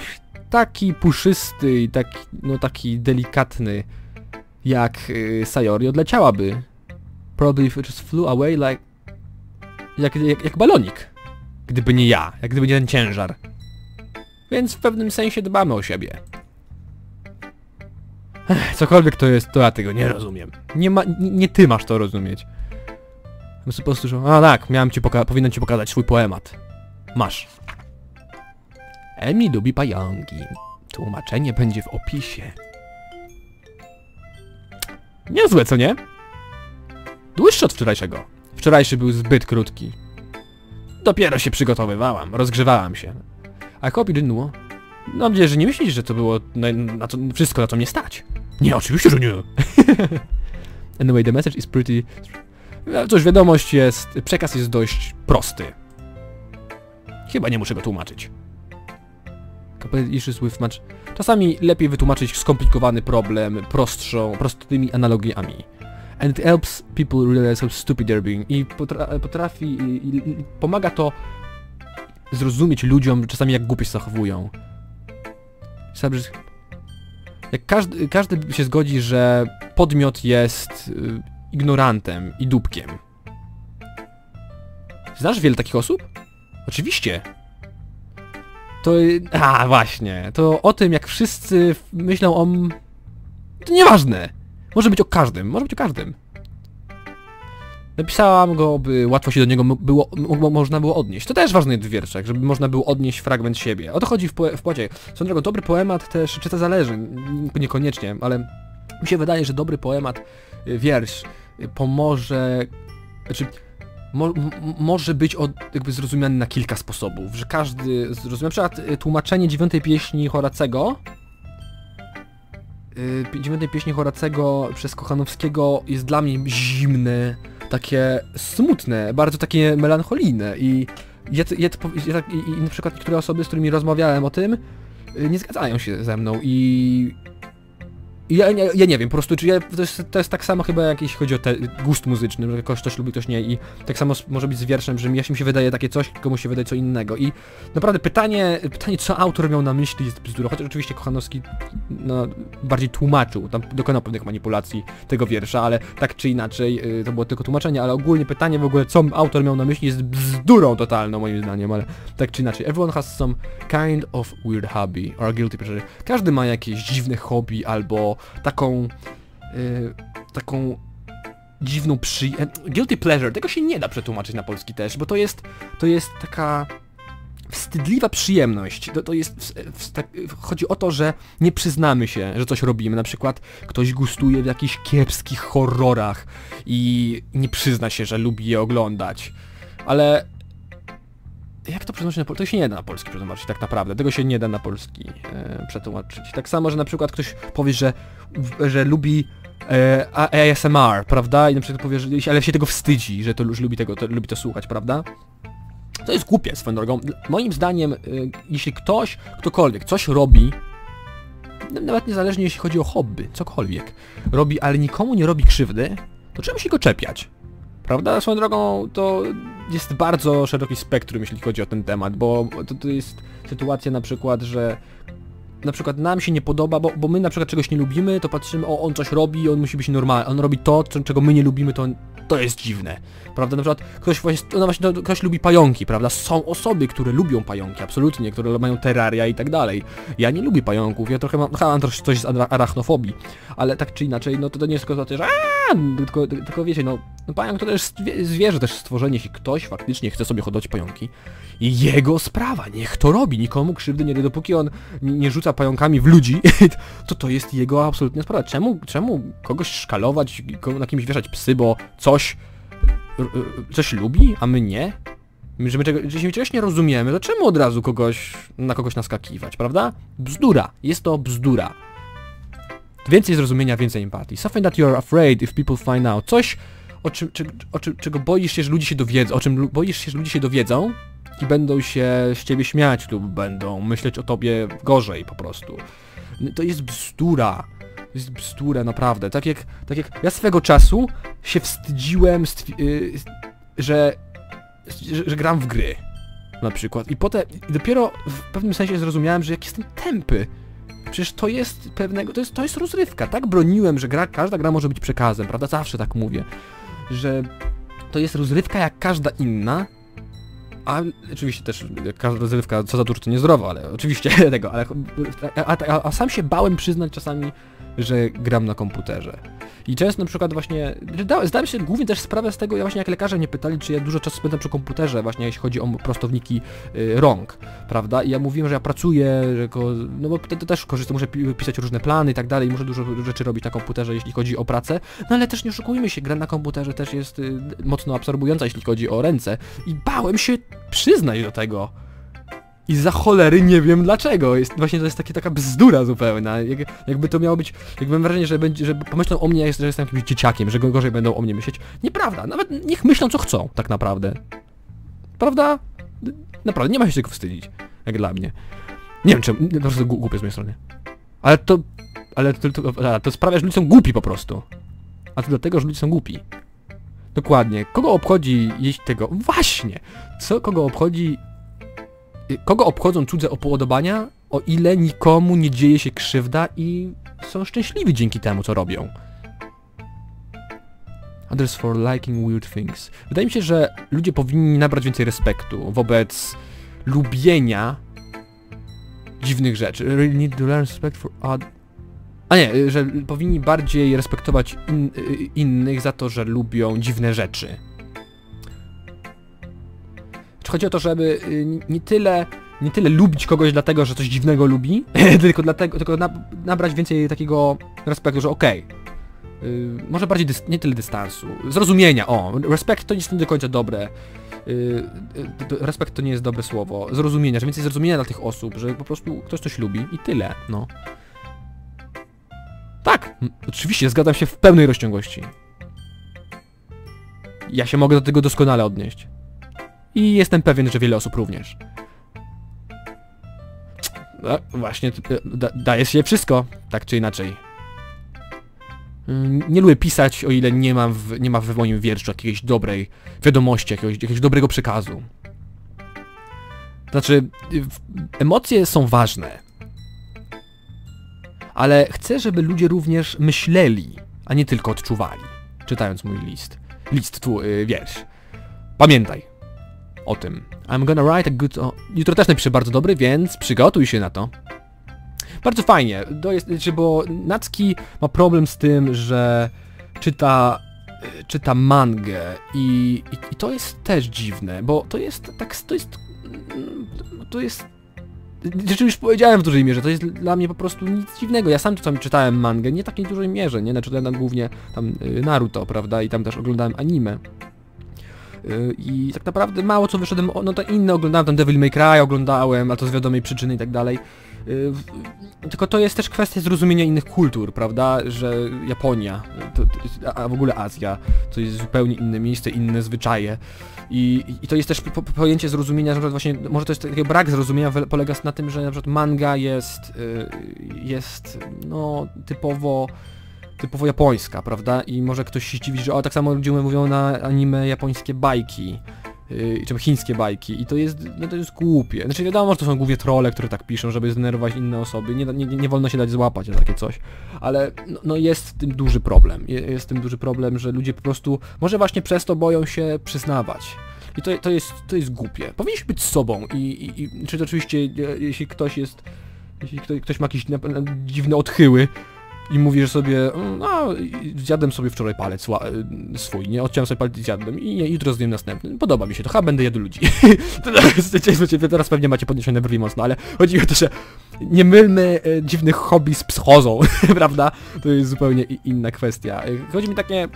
taki puszysty i taki, no taki delikatny jak yy, Sayori odleciałaby. Probably just flew away like... Jak, jak, jak balonik. Gdyby nie ja, jak gdyby nie ten ciężar. Więc w pewnym sensie dbamy o siebie. Ech, cokolwiek to jest, to ja tego nie rozumiem. Nie ma, nie, nie ty masz to rozumieć. Po prostu, że, a tak, miałem ci poka- powinienem ci pokazać swój poemat. Masz. Emi lubi pająki. Tłumaczenie będzie w opisie. Niezłe, co nie? Dłuższy od wczorajszego. Wczorajszy był zbyt krótki. Dopiero się przygotowywałam, rozgrzewałam się. A didn't know. Mam nadzieję, że nie myślisz, że to było na, na to, wszystko na to mnie stać. Nie, oczywiście, że nie. anyway, the message is pretty... No, Cóż, wiadomość jest... Przekaz jest dość prosty. Chyba nie muszę go tłumaczyć. Couple issues with. Czasami lepiej wytłumaczyć skomplikowany problem prostszą, prostymi analogiami. And it helps people realize how stupid they're being. I potra potrafi... I, i, pomaga to zrozumieć ludziom czasami jak głupie się zachowują. Jak każdy, każdy się zgodzi, że podmiot jest y, ignorantem i dupkiem. Znasz wiele takich osób? Oczywiście. To... A, właśnie. To o tym, jak wszyscy myślą o... To nieważne. Może być o każdym. Może być o każdym. Napisałam go, by łatwo się do niego było, mo- można było odnieść. To też ważny jest w wierszach, żeby można było odnieść fragment siebie. O to chodzi w, w płacie. Swoją drogą, dobry poemat też, czy to zależy, niekoniecznie, ale mi się wydaje, że dobry poemat, y, wiersz y, pomoże, znaczy mo, może być od, jakby zrozumiany na kilka sposobów, że każdy zrozumie. Na przykład y, tłumaczenie dziewiątej pieśni Horacego y, dziewiątej pieśni Horacego przez Kochanowskiego jest dla mnie zimne, takie smutne, bardzo takie melancholijne i ja, ja, ja, i na przykład niektóre osoby, z którymi rozmawiałem o tym, y, nie zgadzają się ze mną i... ja, ja, ja nie wiem, po prostu czy ja, to, jest, to jest tak samo chyba jak jeśli chodzi o te, gust muzyczny, że ktoś coś lubi, ktoś nie i tak samo może być z wierszem, że mi się wydaje takie coś, komuś się wydaje co innego i naprawdę pytanie, pytanie co autor miał na myśli jest bzdurą, chociaż oczywiście Kochanowski no, bardziej tłumaczył, tam dokonał pewnych manipulacji tego wiersza, ale tak czy inaczej y, to było tylko tłumaczenie, ale ogólnie pytanie w ogóle co autor miał na myśli jest bzdurą totalną moim zdaniem, ale tak czy inaczej. Everyone has some kind of weird hobby or guilty pleasure. Każdy ma jakieś dziwne hobby albo taką y, taką dziwną przy... e, Guilty pleasure, tego się nie da przetłumaczyć na polski też, bo to jest to jest taka wstydliwa przyjemność. To, to jest. W, w, tak, chodzi o to, że nie przyznamy się, że coś robimy. Na przykład ktoś gustuje w jakichś kiepskich horrorach i nie przyzna się, że lubi je oglądać. Ale jak to przetłumaczyć na polski? To się nie da na polski przetłumaczyć tak naprawdę. Tego się nie da na polski e, przetłumaczyć. Tak samo, że na przykład ktoś powie, że, że lubi e, ASMR, prawda? I na przykład powie, że ale się tego wstydzi, że to już lubi tego, to, lubi to słuchać, prawda? To jest głupie swoją drogą. Moim zdaniem, e, jeśli ktoś, ktokolwiek coś robi, nawet niezależnie jeśli chodzi o hobby, cokolwiek, robi, ale nikomu nie robi krzywdy, to czemu się go czepiać? Prawda? Swoją drogą to jest bardzo szeroki spektrum, jeśli chodzi o ten temat, bo to, to jest sytuacja na przykład, że na przykład nam się nie podoba, bo, bo my na przykład czegoś nie lubimy, to patrzymy, o on coś robi, on musi być normalny, on robi to, czego my nie lubimy, to, to jest dziwne, prawda? Na przykład ktoś właśnie, no właśnie to, ktoś lubi pająki, prawda? Są osoby, które lubią pająki, absolutnie, które mają terraria i tak dalej. Ja nie lubię pająków, ja trochę mam, ha, mam trochę coś z ara- arachnofobii, ale tak czy inaczej, no to, to nie jest tylko to, że aaa, tylko, tylko wiecie, no, no pająk to też zwie- zwierzę, też stworzenie, jeśli ktoś faktycznie chce sobie hodować pająki, jego sprawa, niech to robi, nikomu krzywdy nie dopóki on nie rzuca pająkami w ludzi, to to jest jego absolutnie sprawa. Czemu, czemu kogoś szkalować, na kimś wieszać psy, bo coś, coś lubi, a my nie? Że my czego, czegoś nie rozumiemy, to czemu od razu kogoś, na kogoś naskakiwać, prawda? Bzdura, jest to bzdura. Więcej zrozumienia, więcej empatii. Something that you're afraid if people find out. Coś, o czym, czy, o czym, czego boisz się, że ludzie się dowiedzą, o czym boisz się, że ludzie się dowiedzą i będą się z ciebie śmiać lub będą myśleć o tobie gorzej po prostu. To jest bzdura. To jest bzdura, naprawdę. Tak jak, tak jak ja swego czasu się wstydziłem, stwi- y, że, że, że gram w gry. Na przykład. I potem, i dopiero w pewnym sensie zrozumiałem, że jak jestem tępy. Przecież to jest pewnego, to jest, to jest rozrywka. Tak broniłem, że gra, każda gra może być przekazem, prawda? Zawsze tak mówię. Że to jest rozrywka jak każda inna, a oczywiście też każda rozrywka, co za dużo to niezdrowo, ale oczywiście tego, ale a, a, a sam się bałem przyznać czasami, że gram na komputerze. I często na przykład właśnie, zdałem się głównie też sprawę z tego, ja właśnie jak lekarze mnie pytali, czy ja dużo czasu spędzam przy komputerze, właśnie jeśli chodzi o prostowniki y, rąk, prawda? I ja mówiłem, że ja pracuję, że go, no bo to, to też korzystam, muszę pi- pisać różne plany i tak dalej, muszę dużo rzeczy robić na komputerze, jeśli chodzi o pracę, no ale też nie oszukujmy się, gra na komputerze też jest y, mocno absorbująca, jeśli chodzi o ręce. I bałem się przyznać do tego. I za cholery nie wiem dlaczego. Jest, właśnie to jest takie, taka bzdura zupełna. Jak, jakby to miało być. Jakby mam wrażenie, że, będzie, że pomyślą o mnie, że jestem jakimś dzieciakiem, że gorzej będą o mnie myśleć. Nieprawda. Nawet niech myślą co chcą, tak naprawdę. Prawda? Naprawdę, nie ma się czego wstydzić. Jak dla mnie. Nie wiem, czemu. Po prostu gł- głupie z mojej strony. Ale to. Ale to, to, to sprawia, że ludzie są głupi po prostu. A to dlatego, że ludzie są głupi. Dokładnie. Kogo obchodzi jeść tego? Właśnie! Co kogo obchodzi... y, Kogo obchodzą cudze upodobania, o ile nikomu nie dzieje się krzywda i są szczęśliwi dzięki temu, co robią. Others for liking weird things. Wydaje mi się, że ludzie powinni nabrać więcej respektu wobec lubienia dziwnych rzeczy. Really need to learn respect for. A nie, że powinni bardziej respektować in, y, innych za to, że lubią dziwne rzeczy. Czy chodzi o to, żeby y, nie tyle, nie tyle lubić kogoś dlatego, że coś dziwnego lubi, tylko dlatego, tylko na, nabrać więcej takiego respektu, że okej. y, może bardziej nie tyle dystansu, zrozumienia, o, respekt to nie jest nie do końca dobre. y, y, to- respekt to nie jest dobre słowo. Zrozumienia, że więcej zrozumienia dla tych osób, że po prostu ktoś coś lubi i tyle, no. Tak, oczywiście, zgadzam się w pełnej rozciągłości. Ja się mogę do tego doskonale odnieść. I jestem pewien, że wiele osób również. No, właśnie, t- da, daje się wszystko, tak czy inaczej. Ym, Nie lubię pisać, o ile nie mam w, nie ma w moim wierszu jakiejś dobrej wiadomości, jakiegoś, jakiegoś dobrego przekazu. Znaczy, y, emocje są ważne. Ale chcę, żeby ludzie również myśleli, a nie tylko odczuwali, czytając mój list. List, tu, y, wiersz. Pamiętaj o tym. I'm gonna write a good... O, jutro też napiszę bardzo dobry, więc przygotuj się na to. Bardzo fajnie, to jest, znaczy, bo Natsuki ma problem z tym, że czyta, y, czyta mangę i, i, i to jest też dziwne, bo to jest tak, to jest, mm, to jest, rzeczy już powiedziałem w dużej mierze, to jest dla mnie po prostu nic dziwnego, ja sam czasami czytałem mangę, nie w takiej dużej mierze, nie, znaczy czytałem tam głównie tam y, Naruto, prawda, i tam też oglądałem anime. Y, I tak naprawdę mało co wyszedłem, no to inne oglądałem, tam Devil May Cry oglądałem, a to z wiadomej przyczyny i tak dalej. Y, Tylko to jest też kwestia zrozumienia innych kultur, prawda, że Japonia, to, to a w ogóle Azja, to jest zupełnie inne miejsce, inne zwyczaje. I, i to jest też po, po, pojęcie zrozumienia, że właśnie, może to jest taki brak zrozumienia polega na tym, że na przykład manga jest, y, jest no typowo typowo japońska, prawda? I może ktoś się dziwić, że o, tak samo ludzie mówią na anime japońskie bajki, yy, czy chińskie bajki i to jest, no to jest głupie. Znaczy wiadomo, że to są głównie trolle, które tak piszą, żeby zdenerwować inne osoby, nie, nie, nie wolno się dać złapać na takie coś, ale no, no jest z tym duży problem, Je- jest z tym duży problem, że ludzie po prostu, może właśnie przez to boją się przyznawać. I to, to, jest, to jest głupie. Powinniśmy być sobą i, i, i czy oczywiście, e, jeśli ktoś jest, jeśli ktoś, ktoś ma jakieś dziwne odchyły, i mówisz sobie, "Mm, no zjadłem sobie wczoraj palec swój, nie? Odciąłem sobie palec i zjadłem i nie, jutro zjem następny. Podoba mi się to, chyba będę jadł ludzi. Teraz pewnie macie podniesione brwi mocno, ale chodzi o to, że nie mylmy e, dziwnych hobby z psychozą, prawda? To jest zupełnie inna kwestia. E, Chodzi mi takie...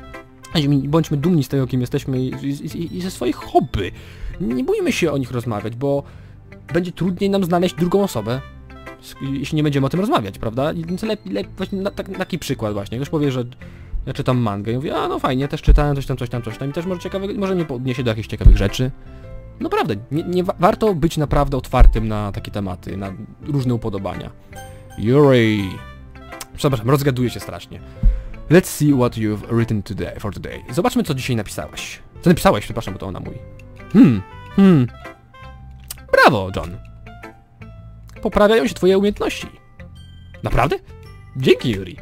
Mi, bądźmy dumni z tego, kim jesteśmy i, i, i, ze swoich hobby. Nie bójmy się o nich rozmawiać, bo będzie trudniej nam znaleźć drugą osobę, jeśli nie będziemy o tym rozmawiać, prawda? Więc lepiej, właśnie na, tak, taki przykład właśnie. Ktoś powie, że ja czytam mangę i mówię, a no fajnie, też czytałem coś tam, coś tam, coś tam i też może ciekawe, może mnie podniesie do jakichś ciekawych rzeczy. Naprawdę, nie, nie wa- warto być naprawdę otwartym na takie tematy, na różne upodobania. Yuri. Przepraszam, rozgaduję się strasznie. Let's see what you've written today for today. Zobaczmy, co dzisiaj napisałaś. Co napisałeś, przepraszam, bo to ona mówi. Hmm, hmm. Brawo, John. Poprawiają się twoje umiejętności. Naprawdę? Dzięki, Yuri.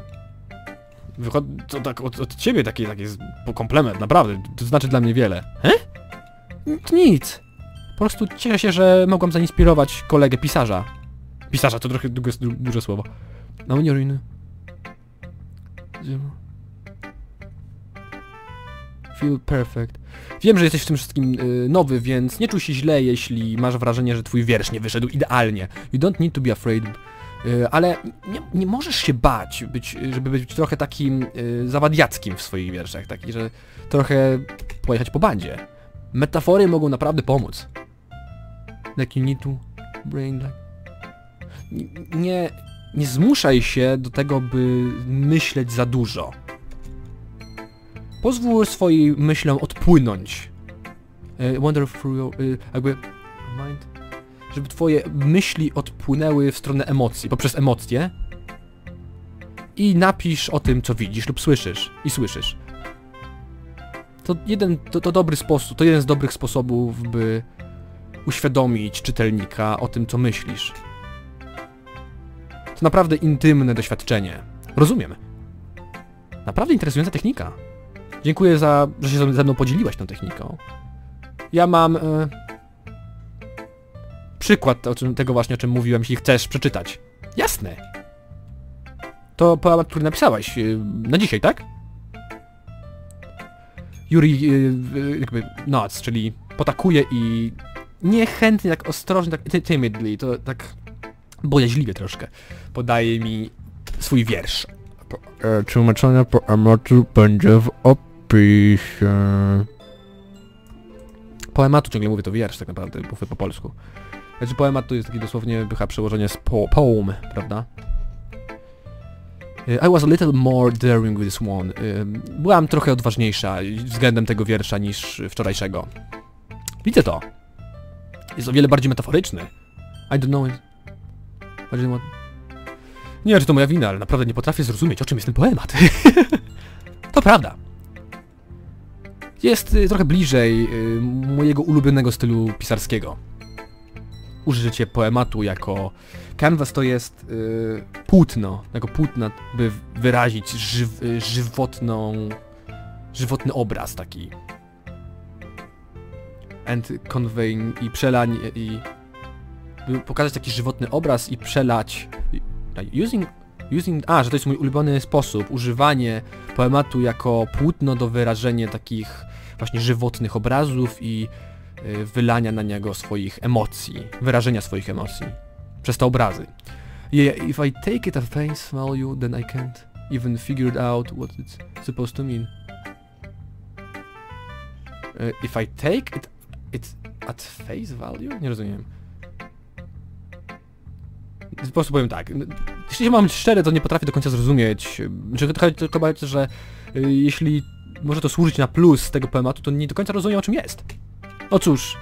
Wychod... To tak od, od ciebie taki, taki komplement, naprawdę. To znaczy dla mnie wiele. He? Nic. Po prostu cieszę się, że mogłam zainspirować kolegę pisarza. Pisarza to trochę duże, duże słowo. No nie ruiny. Feel perfect. Wiem, że jesteś w tym wszystkim y, nowy, więc nie czuj się źle, jeśli masz wrażenie, że twój wiersz nie wyszedł idealnie. You don't need to be afraid. Y, ale nie, nie możesz się bać, być, żeby być trochę takim y, zawadiackim w swoich wierszach, taki, że trochę pojechać po bandzie. Metafory mogą naprawdę pomóc. Like you need to brain like... Nie, nie, zmuszaj się do tego, by myśleć za dużo. Pozwól swoim myślom odpłynąć. E, through your, e, jakby mind, żeby twoje myśli odpłynęły w stronę emocji, poprzez emocje. I napisz o tym, co widzisz lub słyszysz. I słyszysz. To jeden, to, to dobry sposób, to jeden z dobrych sposobów, by uświadomić czytelnika o tym, co myślisz. To naprawdę intymne doświadczenie. Rozumiem. Naprawdę interesująca technika. Dziękuję za, że się ze mną podzieliłaś tą techniką. Ja mam... E, przykład o czym, tego właśnie, o czym mówiłem, jeśli chcesz przeczytać. Jasne. To poemat, który napisałaś e, na dzisiaj, tak? Yuri e, jakby noc, czyli potakuje i niechętnie, tak ostrożnie, tak timidly, to tak bojaźliwie troszkę podaje mi swój wiersz. E, po emoczu będzie w opisie. Poematu ciągle mówię, to wiersz tak naprawdę, mówię po polsku. Znaczy poemat to jest takie dosłownie chyba przełożenie z po poem, prawda? Y, I was a little more daring with this one. Y, Byłam trochę odważniejsza względem tego wiersza niż wczorajszego. Widzę to. Jest o wiele bardziej metaforyczny. I don't know it. Nie wiem, czy to moja wina, ale naprawdę nie potrafię zrozumieć, o czym jest ten poemat. to prawda. Jest y, trochę bliżej y, mojego ulubionego stylu pisarskiego. Użycie poematu jako canvas to jest y, płótno, jako płótna, by wyrazić żyw, żywotną, żywotny obraz taki. And conveying i przelań i by pokazać taki żywotny obraz i przelać using, using, a, że to jest mój ulubiony sposób, używanie poematu jako płótno do wyrażenia takich właśnie żywotnych obrazów i y, wylania na niego swoich emocji, wyrażenia swoich emocji przez te obrazy. Yeah, if I take it at face value, then I can't even figure out what it's supposed to mean. Y, If I take it, it at face value? Nie rozumiem. Po prostu powiem tak. Jeśli mam być szczery, to nie potrafię do końca zrozumieć. Że bać, że y, jeśli może to służyć na plus tego poematu, to nie do końca rozumiem o czym jest. No cóż.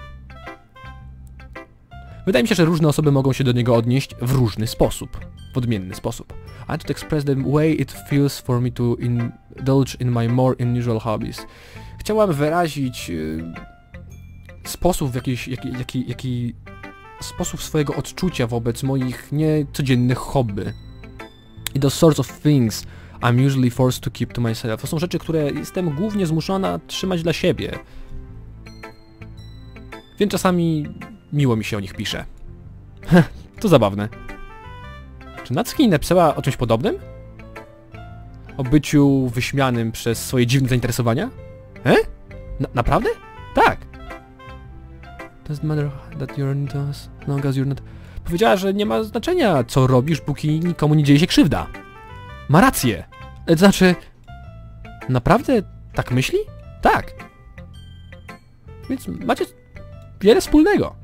Wydaje mi się, że różne osoby mogą się do niego odnieść w różny sposób. W odmienny sposób. I to express the way it feels for me to indulge in my more unusual hobbies. Chciałam wyrazić y, sposób w jakiś, jaki, jaki, jaki sposób swojego odczucia wobec moich niecodziennych hobby. I those sorts of things I'm usually forced to keep to myself. To są rzeczy, które jestem głównie zmuszona trzymać dla siebie. Więc czasami miło mi się o nich pisze. to zabawne. Czy Natsuki napisała o czymś podobnym? O byciu wyśmianym przez swoje dziwne zainteresowania? E? Na naprawdę? Tak. Matter that you're us, long as you're not... Powiedziała, że nie ma znaczenia, co robisz, póki nikomu nie dzieje się krzywda. Ma rację. E, znaczy... Naprawdę tak myśli? Tak. Więc macie wiele wspólnego.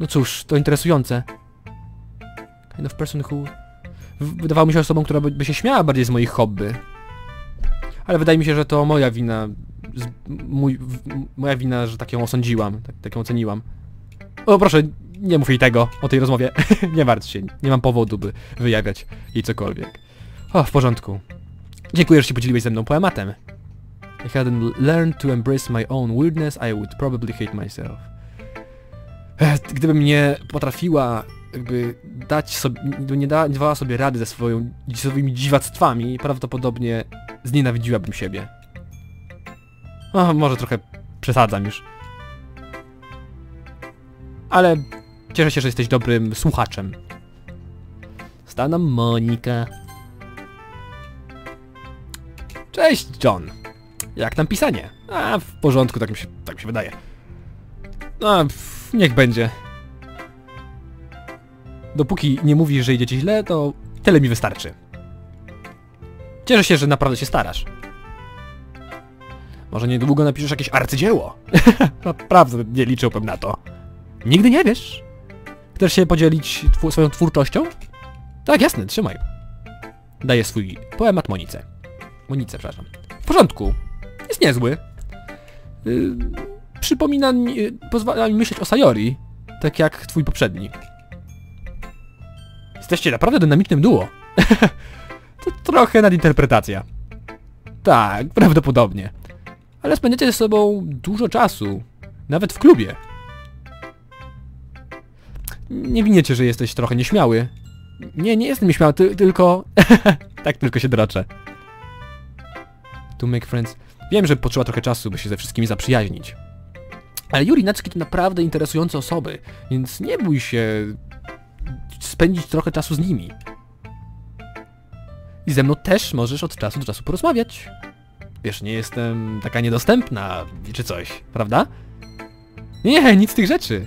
No cóż, to interesujące. Kind of person who... Wydawało mi się osobą, która by, się śmiała bardziej z moich hobby. Ale wydaje mi się, że to moja wina. Mój, moja wina, że tak ją osądziłam, tak, tak ją oceniłam. O proszę, nie mów jej tego o tej rozmowie. nie martw się, nie mam powodu, by wyjawiać jej cokolwiek. O, w porządku. Dziękuję, że się podzieliłeś ze mną poematem. I hadn't learned to embrace my own weirdness, I would probably hate myself. Ech, Gdybym nie potrafiła jakby dać sobie, nie, nie, da, nie dawała sobie rady ze swoją, swoimi dziwactwami, prawdopodobnie znienawidziłabym siebie. O, może trochę przesadzam już. Ale cieszę się, że jesteś dobrym słuchaczem. Stana Monika. Cześć, John. Jak tam pisanie? A, w porządku, tak mi się, tak mi się wydaje. No, pff, niech będzie. Dopóki nie mówisz, że idzie ci źle, to tyle mi wystarczy. Cieszę się, że naprawdę się starasz. Może niedługo napiszesz jakieś arcydzieło. Naprawdę nie liczyłbym na to. Nigdy nie wiesz. Chcesz się podzielić twu- swoją twórczością? Tak, jasne, trzymaj. Daję swój poemat Monice. Monice, przepraszam. W porządku. Jest niezły. Yy, przypomina mi, yy, pozwala mi myśleć o Sayori, tak jak twój poprzedni. Jesteście naprawdę dynamicznym duo. to trochę nadinterpretacja. Tak, prawdopodobnie. Ale spędzicie ze sobą dużo czasu. Nawet w klubie. Nie winiecie, że jesteś trochę nieśmiały. Nie, nie jestem nieśmiały, ty, tylko... tak tylko się droczę. To make friends. Wiem, że potrzeba trochę czasu, by się ze wszystkimi zaprzyjaźnić. Ale Yuri Natsuki to naprawdę interesujące osoby, więc nie bój się spędzić trochę czasu z nimi. I ze mną też możesz od czasu do czasu porozmawiać. Wiesz, nie jestem taka niedostępna, czy coś, prawda? Nie, nic z tych rzeczy.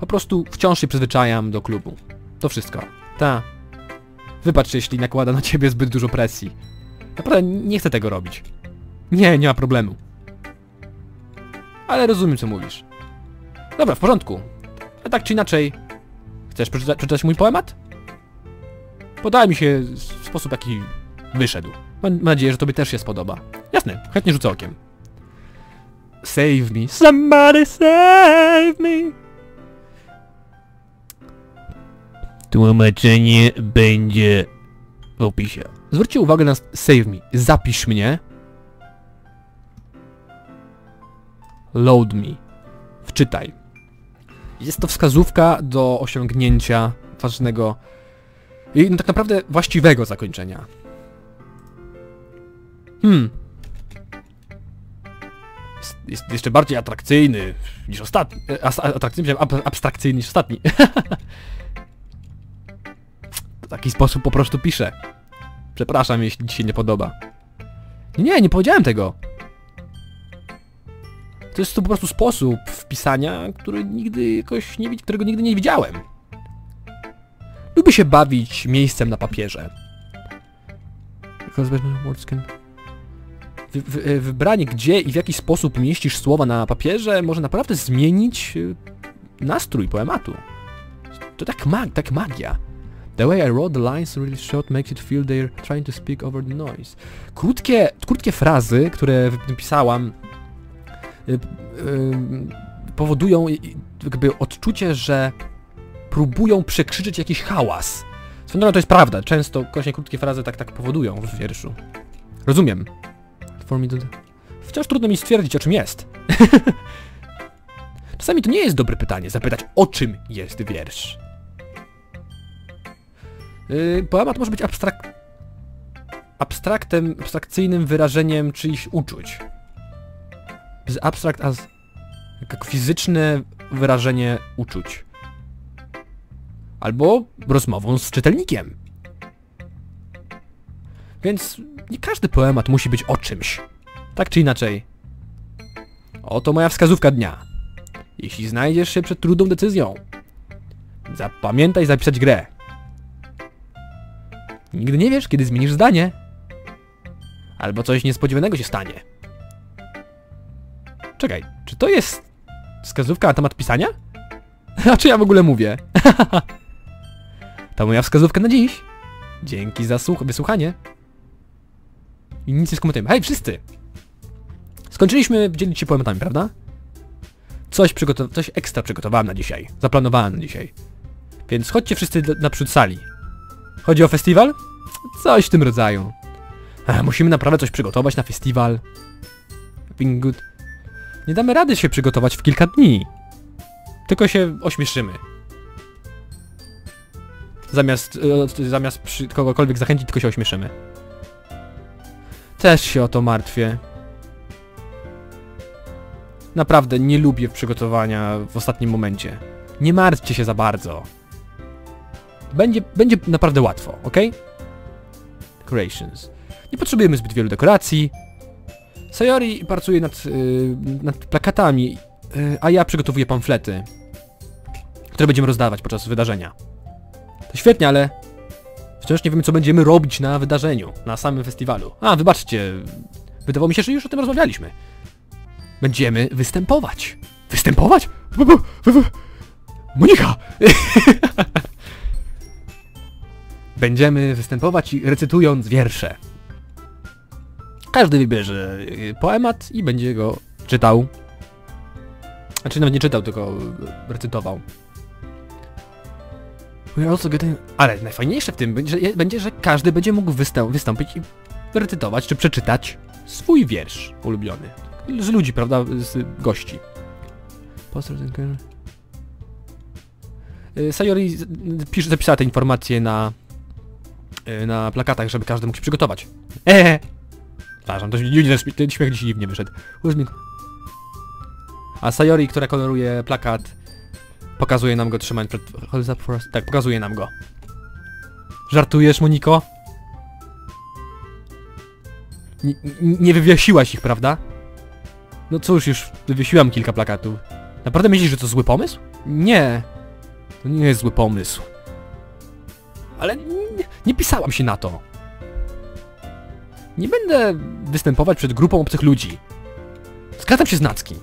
Po prostu wciąż się przyzwyczajam do klubu. To wszystko. Ta. Wybacz, jeśli nakłada na ciebie zbyt dużo presji. Naprawdę nie chcę tego robić. Nie, nie ma problemu. Ale rozumiem, co mówisz. Dobra, w porządku. A tak czy inaczej, chcesz przeczyta przeczytać mój poemat? Podaj mi się w sposób, jaki wyszedł. Mam nadzieję, że tobie też się spodoba. Jasne, chętnie rzucę okiem. Save me. Somebody save me. Tłumaczenie będzie w opisie. Zwróćcie uwagę na save me. Zapisz mnie. Load me. Wczytaj. Jest to wskazówka do osiągnięcia ważnego i no, tak naprawdę właściwego zakończenia. Hmm. Jest, jeszcze bardziej atrakcyjny niż ostatni. e, Atrakcyjny, ab, abstrakcyjny niż ostatni. w taki sposób po prostu piszę. Przepraszam, jeśli ci się nie podoba. Nie, nie powiedziałem tego. To jest to po prostu sposób wpisania, który nigdy jakoś nie, którego nigdy nie widziałem. Lubię się bawić miejscem na papierze. Wy, wybranie gdzie i w jaki sposób mieścisz słowa na papierze może naprawdę zmienić y, nastrój poematu. To tak, mag, tak magia. The way I wrote the lines really short makes it feel they're trying to speak over the noise. Krótkie, krótkie frazy, które napisałam, y, y, powodują jakby odczucie, że próbują przekrzyczeć jakiś hałas. Swoją drogą to jest prawda, często właśnie krótkie frazy tak tak powodują w wierszu. Rozumiem. Wciąż trudno mi stwierdzić, o czym jest. Czasami to nie jest dobre pytanie, zapytać o czym jest wiersz. Yy, poemat może być abstrak... abstraktem, abstrakcyjnym wyrażeniem czyichś uczuć. Z abstrakt as... jak fizyczne wyrażenie uczuć. Albo rozmową z czytelnikiem. Więc nie każdy poemat musi być o czymś. Tak czy inaczej. Oto moja wskazówka dnia. Jeśli znajdziesz się przed trudną decyzją, zapamiętaj zapisać grę. Nigdy nie wiesz, kiedy zmienisz zdanie. Albo coś niespodziewanego się stanie. Czekaj, czy to jest wskazówka na temat pisania? A czy ja w ogóle mówię? to moja wskazówka na dziś. Dzięki za słuch wysłuchanie. I nic nie skomentujemy. Hej, wszyscy! Skończyliśmy dzielić się poematami, prawda? Coś, coś ekstra przygotowałem na dzisiaj. Zaplanowałem na dzisiaj. Więc chodźcie wszyscy naprzód sali. Chodzi o festiwal? Coś w tym rodzaju. Ech, musimy naprawdę coś przygotować na festiwal. Good. Nie damy rady się przygotować w kilka dni. Tylko się ośmieszymy. Zamiast, e, zamiast przy kogokolwiek zachęcić, tylko się ośmieszymy. Też się o to martwię. Naprawdę nie lubię przygotowania w ostatnim momencie. Nie martwcie się za bardzo. Będzie, będzie naprawdę łatwo, ok? Decorations. Nie potrzebujemy zbyt wielu dekoracji. Sayori pracuje nad, yy, nad plakatami, yy, a ja przygotowuję pamflety, które będziemy rozdawać podczas wydarzenia. To świetnie, ale wciąż nie wiemy, co będziemy robić na wydarzeniu, na samym festiwalu. A, wybaczcie, wydawało mi się, że już o tym rozmawialiśmy. Będziemy występować. Występować? Monika! Będziemy występować recytując wiersze. Każdy wybierze y, poemat i będzie go czytał. Znaczy nawet nie czytał, tylko recytował. We are also getting... Ale najfajniejsze w tym będzie, że- każdy będzie mógł wystą wystąpić i recytować czy przeczytać swój wiersz ulubiony. Z ludzi, prawda? Z gości. Y, Sayori zapisała te informacje na na plakatach, żeby każdy mógł się przygotować. Eee! Przepraszam, to dziwnie, ten śmiech dzisiaj dziwnie wyszedł. Me- A Sayori, która koloruje plakat, pokazuje nam go trzymając przed... Tak, pokazuje nam go. Żartujesz, Moniko? Nie wywiesiłaś ich, prawda? No cóż, już wywiesiłam kilka plakatów. Naprawdę myślisz, że to zły pomysł? Nie. To nie jest zły pomysł. Ale nie, nie pisałam się na to. Nie będę występować przed grupą obcych ludzi. Zgadzam się z Nacki.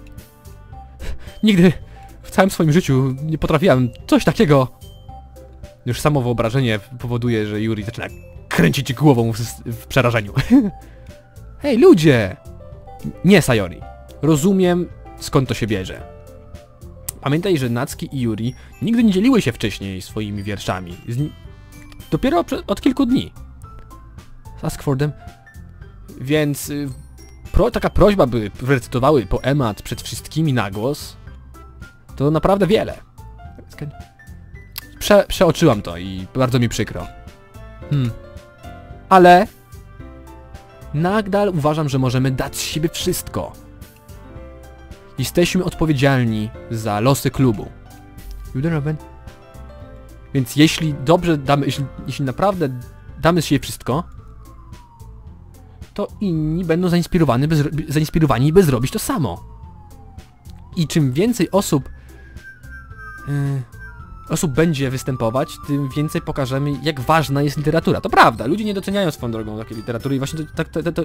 Nigdy w całym swoim życiu nie potrafiłem coś takiego. Już samo wyobrażenie powoduje, że Yuri zaczyna kręcić głową w, w przerażeniu. Hej, ludzie! Nie, Sayori. Rozumiem, skąd to się bierze. Pamiętaj, że Natsuki i Yuri nigdy nie dzieliły się wcześniej swoimi wierszami. Dopiero od kilku dni. Ask for them. Więc y, pro, taka prośba, by recytowały poemat przed wszystkimi na głos, to naprawdę wiele. Prze, przeoczyłam to i bardzo mi przykro. Hmm. Ale nadal uważam, że możemy dać z siebie wszystko. Jesteśmy odpowiedzialni za losy klubu. You don't Więc jeśli dobrze damy, jeśli, jeśli naprawdę damy z siebie wszystko, to inni będą zainspirowani by, zainspirowani, by zrobić to samo. I czym więcej osób yy, osób będzie występować, tym więcej pokażemy, jak ważna jest literatura. To prawda, ludzie nie doceniają swoją drogą takiej literatury i właśnie to, tak, to, to, to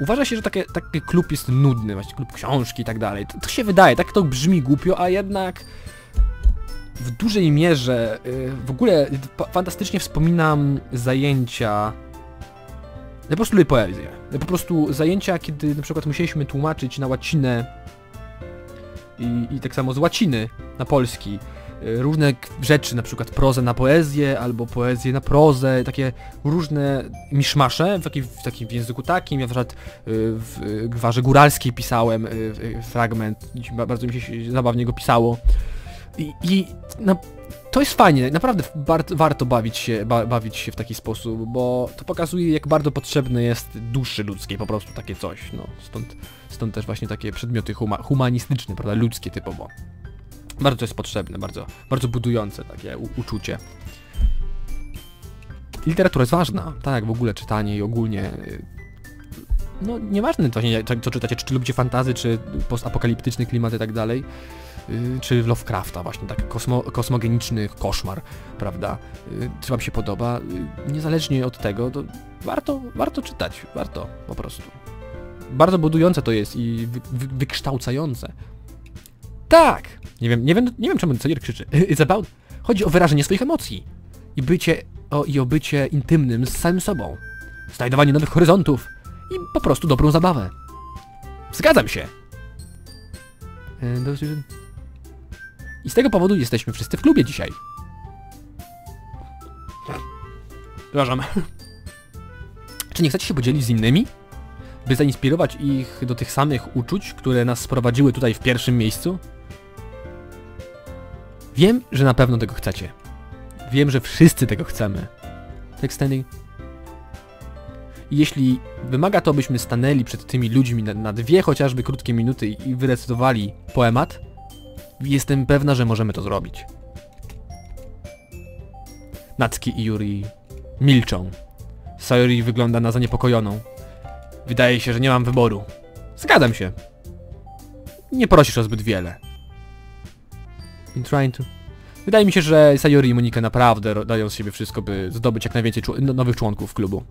Uważa się, że takie, taki klub jest nudny, właśnie klub książki i tak dalej. To się wydaje, tak to brzmi głupio, a jednak w dużej mierze y, w ogóle fa- fantastycznie wspominam zajęcia ja po prostu lubię poezję. Ja po prostu zajęcia, kiedy na przykład musieliśmy tłumaczyć na łacinę i, i tak samo z łaciny na polski y, różne rzeczy, na przykład prozę na poezję albo poezję na prozę, takie różne miszmasze w takim, w takim języku takim. Ja na przykład y, w gwarze góralskiej pisałem fragment, ba- bardzo mi się zabawnie go pisało. I, i na, to jest fajnie, naprawdę warto bawić się, ba, bawić się w taki sposób, bo to pokazuje jak bardzo potrzebne jest duszy ludzkiej, po prostu takie coś, no, stąd, stąd też właśnie takie przedmioty huma, humanistyczne, prawda, ludzkie typowo. Bardzo jest potrzebne, bardzo, bardzo budujące takie uczucie. Literatura jest ważna, tak, w ogóle czytanie i ogólnie no nieważne to, nie, co czytacie, czy, czy lubicie fantazy, czy postapokaliptyczny klimat i tak dalej, czy Lovecrafta właśnie, tak kosmo, kosmogeniczny koszmar, prawda, y, czy wam się podoba, y, niezależnie od tego, to warto, warto czytać, warto, po prostu. Bardzo budujące to jest i wy, wy, wykształcające. Tak! Nie wiem, nie wiem, nie wiem czemu Celier krzyczy. It's about... Chodzi o wyrażenie swoich emocji. I bycie, o, i o bycie intymnym z samym sobą. Znajdowanie nowych horyzontów. I po prostu dobrą zabawę. Zgadzam się. E, dobrze. I z tego powodu jesteśmy wszyscy w klubie dzisiaj. Przepraszam. Czy nie chcecie się podzielić z innymi? By zainspirować ich do tych samych uczuć, które nas sprowadziły tutaj w pierwszym miejscu? Wiem, że na pewno tego chcecie. Wiem, że wszyscy tego chcemy. Tak standing. Jeśli wymaga to, byśmy stanęli przed tymi ludźmi na, na dwie chociażby krótkie minuty i wyrecytowali poemat, jestem pewna, że możemy to zrobić. Natsuki i Yuri milczą. Sayori wygląda na zaniepokojoną. Wydaje się, że nie mam wyboru. Zgadzam się. Nie prosisz o zbyt wiele. Been trying to... Wydaje mi się, że Sayori i Monika naprawdę dają z siebie wszystko, by zdobyć jak najwięcej czł- no- nowych członków klubu.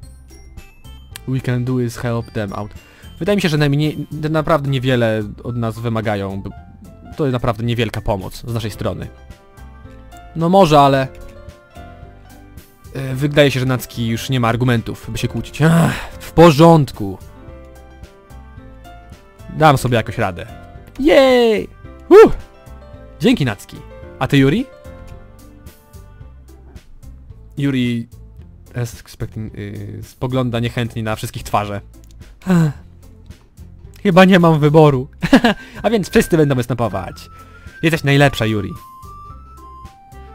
We can do is help them out. Wydaje mi się, że najmniej, naprawdę niewiele od nas wymagają. by- To jest naprawdę niewielka pomoc z naszej strony. No może, ale... E, Wydaje się, że Nacki już nie ma argumentów, by się kłócić. Ach, w porządku. Dam sobie jakoś radę. Jej! Uh! Dzięki Nacki. A ty Yuri? Yuri yy, spogląda niechętnie na wszystkich twarze. Ach, Chyba nie mam wyboru. A więc wszyscy będą występować. Jesteś najlepsza, Yuri.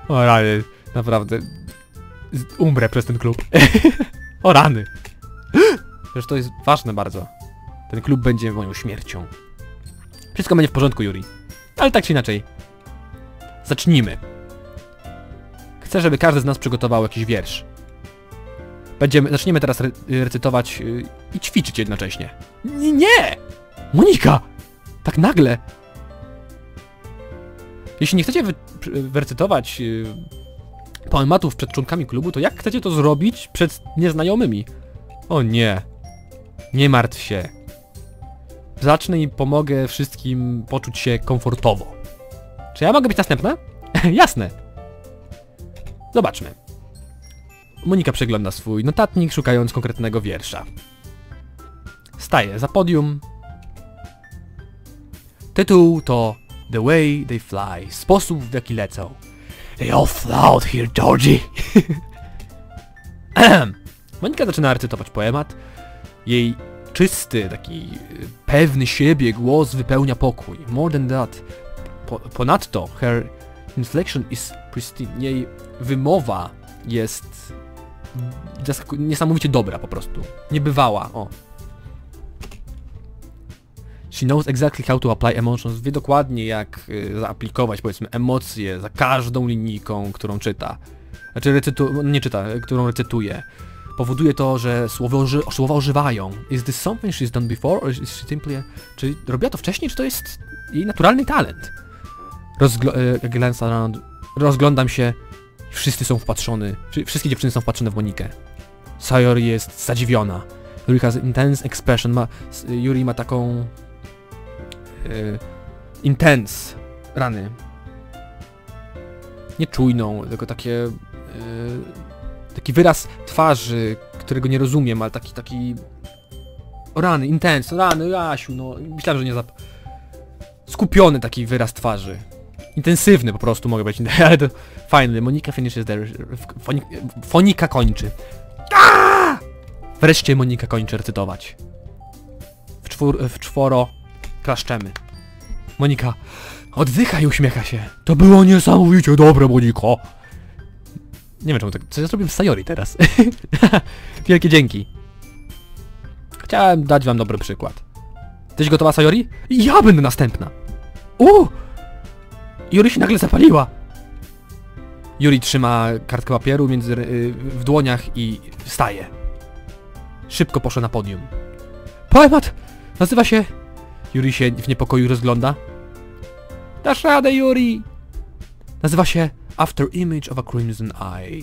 O rany, naprawdę. Umrę przez ten klub. o rany. Przecież to jest ważne bardzo. Ten klub będzie moją śmiercią. Wszystko będzie w porządku, Yuri. Ale tak czy inaczej. Zacznijmy. Chcę, żeby każdy z nas przygotował jakiś wiersz. Będziemy, zaczniemy teraz re recytować yy, i ćwiczyć jednocześnie. N nie! Monika! Tak nagle! Jeśli nie chcecie wy wyrecytować yy, poematów przed członkami klubu, to jak chcecie to zrobić przed nieznajomymi? O nie. Nie martw się. Zacznę i pomogę wszystkim poczuć się komfortowo. Czy ja mogę być następna? Jasne. Zobaczmy. Monika przegląda swój notatnik, szukając konkretnego wiersza. Staje za podium. Tytuł to The Way They Fly. Sposób w jaki lecą. They all fly out here, Georgie. Monika zaczyna recytować poemat. Jej czysty, taki y, pewny siebie głos wypełnia pokój. More than that. Po, ponadto, her inflection is pristine. Jej wymowa jest niesamowicie dobra po prostu. Niebywała, o. She knows exactly how to apply emotions. Wie dokładnie jak y, zaaplikować powiedzmy emocje za każdą linijką, którą czyta. Znaczy recytu... no, nie czyta, y, którą recytuje. Powoduje to, że słowa, oży... słowa ożywają. Is this something she's done before or is she simply... Czy robiła to wcześniej, czy to jest jej naturalny talent? Rozgl... y, around. Rozglądam się. Wszyscy są wpatrzony. wszy- Wszystkie dziewczyny są wpatrzone w Monikę. Sayori jest zadziwiona. Yuri has intense expression. Ma, Yuri ma taką... Yy, intense. Rany. Nie czujną, tylko takie... Yy, taki wyraz twarzy, którego nie rozumiem, ale taki, taki... O rany, intense, rany, Jasiu, no. Myślałem, że nie zap... Skupiony taki wyraz twarzy. Intensywny po prostu mogę być, ale to fajny. Monika finishes there. Foni Fonika kończy. Wreszcie Monika kończy recytować. W, czwór, w czworo klaszczemy. Monika oddycha i uśmiecha się. To było niesamowicie dobre, Moniko. Nie wiem czemu tak... Co ja zrobię w Sayori teraz? Wielkie dzięki. Chciałem dać wam dobry przykład. Jesteś gotowa, Sayori? Ja będę następna. Uuu! Yuri się nagle zapaliła. Yuri trzyma kartkę papieru między, y, w dłoniach i wstaje. Szybko poszła na podium. Poemat! Nazywa się... Yuri się w niepokoju rozgląda. Dasz radę, Yuri! Nazywa się After Image of a Crimson Eye.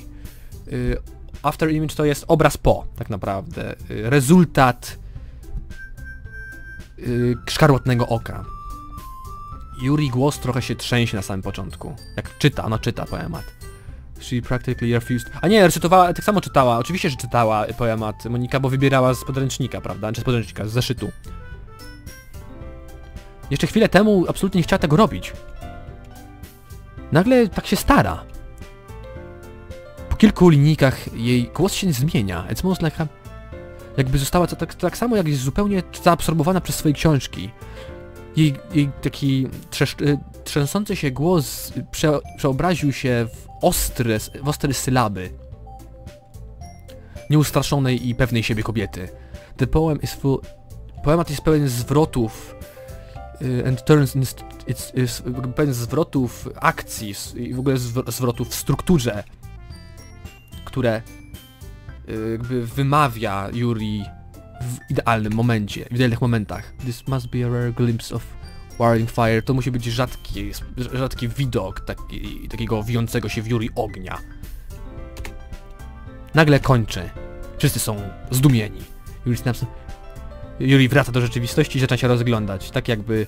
Y, After Image to jest obraz po, tak naprawdę. Y, Rezultat y, szkarłatnego oka. Yuri głos trochę się trzęsie na samym początku. Jak czyta, ona czyta poemat. She practically refused... A nie, recytowała, tak samo czytała. Oczywiście, że czytała poemat Monika, bo wybierała z podręcznika, prawda? Czy z podręcznika, z zeszytu. Jeszcze chwilę temu absolutnie nie chciała tego robić. Nagle tak się stara. Po kilku linijkach jej głos się zmienia. It's almost like a... Jakby została tak, tak samo, jak jest zupełnie zaabsorbowana przez swoje książki. Jej, jej taki trzesz, y, trzęsący się głos prze, przeobraził się w ostre, w ostre sylaby. Nieustraszonej i pewnej siebie kobiety. The poem is full... Poemat jest pełen zwrotów y, and turns in, it's, jest pełen zwrotów akcji i w ogóle zwr- zwrotów w strukturze, które y, jakby wymawia Yuri w idealnym momencie, w idealnych momentach. This must be a rare glimpse of Wiring Fire. To musi być rzadki, rzadki widok taki, takiego wijącego się w Yuri ognia. Nagle kończy. Wszyscy są zdumieni. Yuri Snaps... Wraca do rzeczywistości i zaczyna się rozglądać, tak jakby...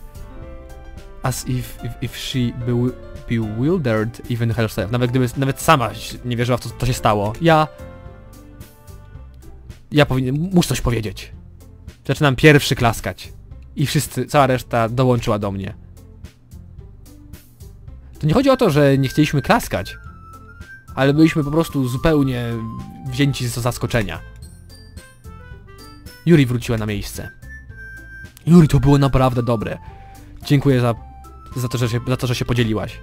As if, if, if she bewi- bewildered even herself. Nawet gdyby, nawet sama nie wierzyła w to, co się stało. Ja... Ja powinien, muszę coś powiedzieć. Zaczynam pierwszy klaskać. I wszyscy, cała reszta dołączyła do mnie. To nie chodzi o to, że nie chcieliśmy klaskać, ale byliśmy po prostu zupełnie wzięci z zaskoczenia. Yuri wróciła na miejsce. Yuri, to było naprawdę dobre. Dziękuję za, za, to, że się, za to, że się podzieliłaś.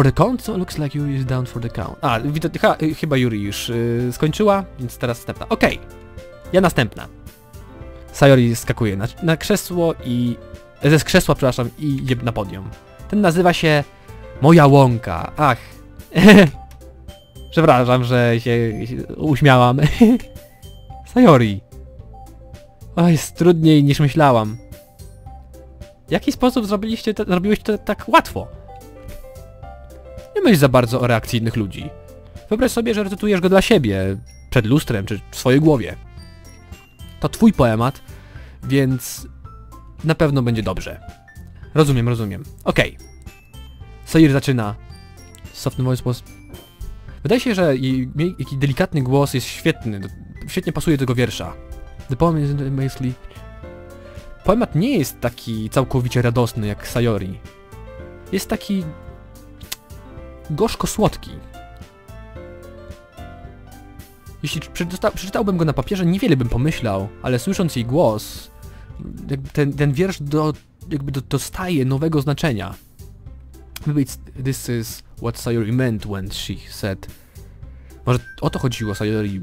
For the count, so looks like Yuri is down for the count. A, widać, ha, chyba Yuri już y, skończyła, więc teraz następna. Okej, ja następna. Sayori skakuje na, na krzesło i... Ze krzesła, przepraszam, i idzie na podium. Ten nazywa się... Moja łąka. Ach. Przepraszam, że się, się uśmiałam. Sayori. O, jest trudniej niż myślałam. W jaki sposób zrobiliście zrobiłeś to tak łatwo? Nie myśl za bardzo o reakcji innych ludzi. Wyobraź sobie, że recytujesz go dla siebie, przed lustrem czy w swojej głowie. To twój poemat, więc na pewno będzie dobrze. Rozumiem, rozumiem. Okej. Sayori zaczyna. Soft voice was... Wydaje się, że jej, jej jaki delikatny głos jest świetny. Świetnie pasuje do tego wiersza. The poem is immensely... Poemat nie jest taki całkowicie radosny jak Sayori. Jest taki... gorzko-słodki. Jeśli przeczyta, przeczytałbym go na papierze, niewiele bym pomyślał, ale słysząc jej głos, ten, ten wiersz do, jakby do, dostaje nowego znaczenia. This is what Sayori meant when she said... Może o to chodziło Sayori,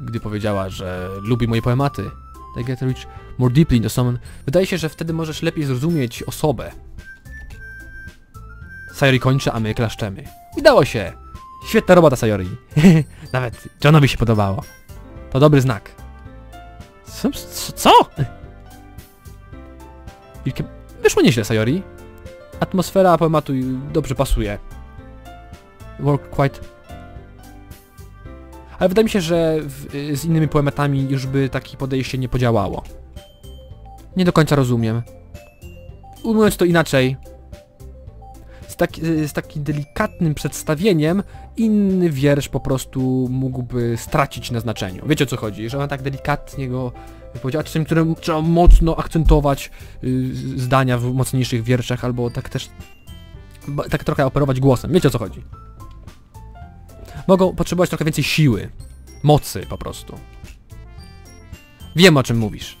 gdy powiedziała, że lubi moje poematy. They get reach more deeply into someone. Wydaje się, że wtedy możesz lepiej zrozumieć osobę. Sayori kończy, a my klaszczemy. Udało się! Świetna robota, Sayori. Nawet Johnowi się podobało. To dobry znak. Co? Co? Wyszło nieźle, Sayori. Atmosfera poematu dobrze pasuje. Work quite... Ale wydaje mi się, że w, z innymi poematami już by takie podejście nie podziałało. Nie do końca rozumiem. Ujmując to inaczej, tak, z takim delikatnym przedstawieniem inny wiersz po prostu mógłby stracić na znaczeniu. Wiecie o co chodzi? Że ona tak delikatnie go powiedziała, czasem, które trzeba mocno akcentować y, zdania w mocniejszych wierszach, albo tak też tak trochę operować głosem. Wiecie o co chodzi? Mogą potrzebować trochę więcej siły, mocy po prostu. Wiem o czym mówisz.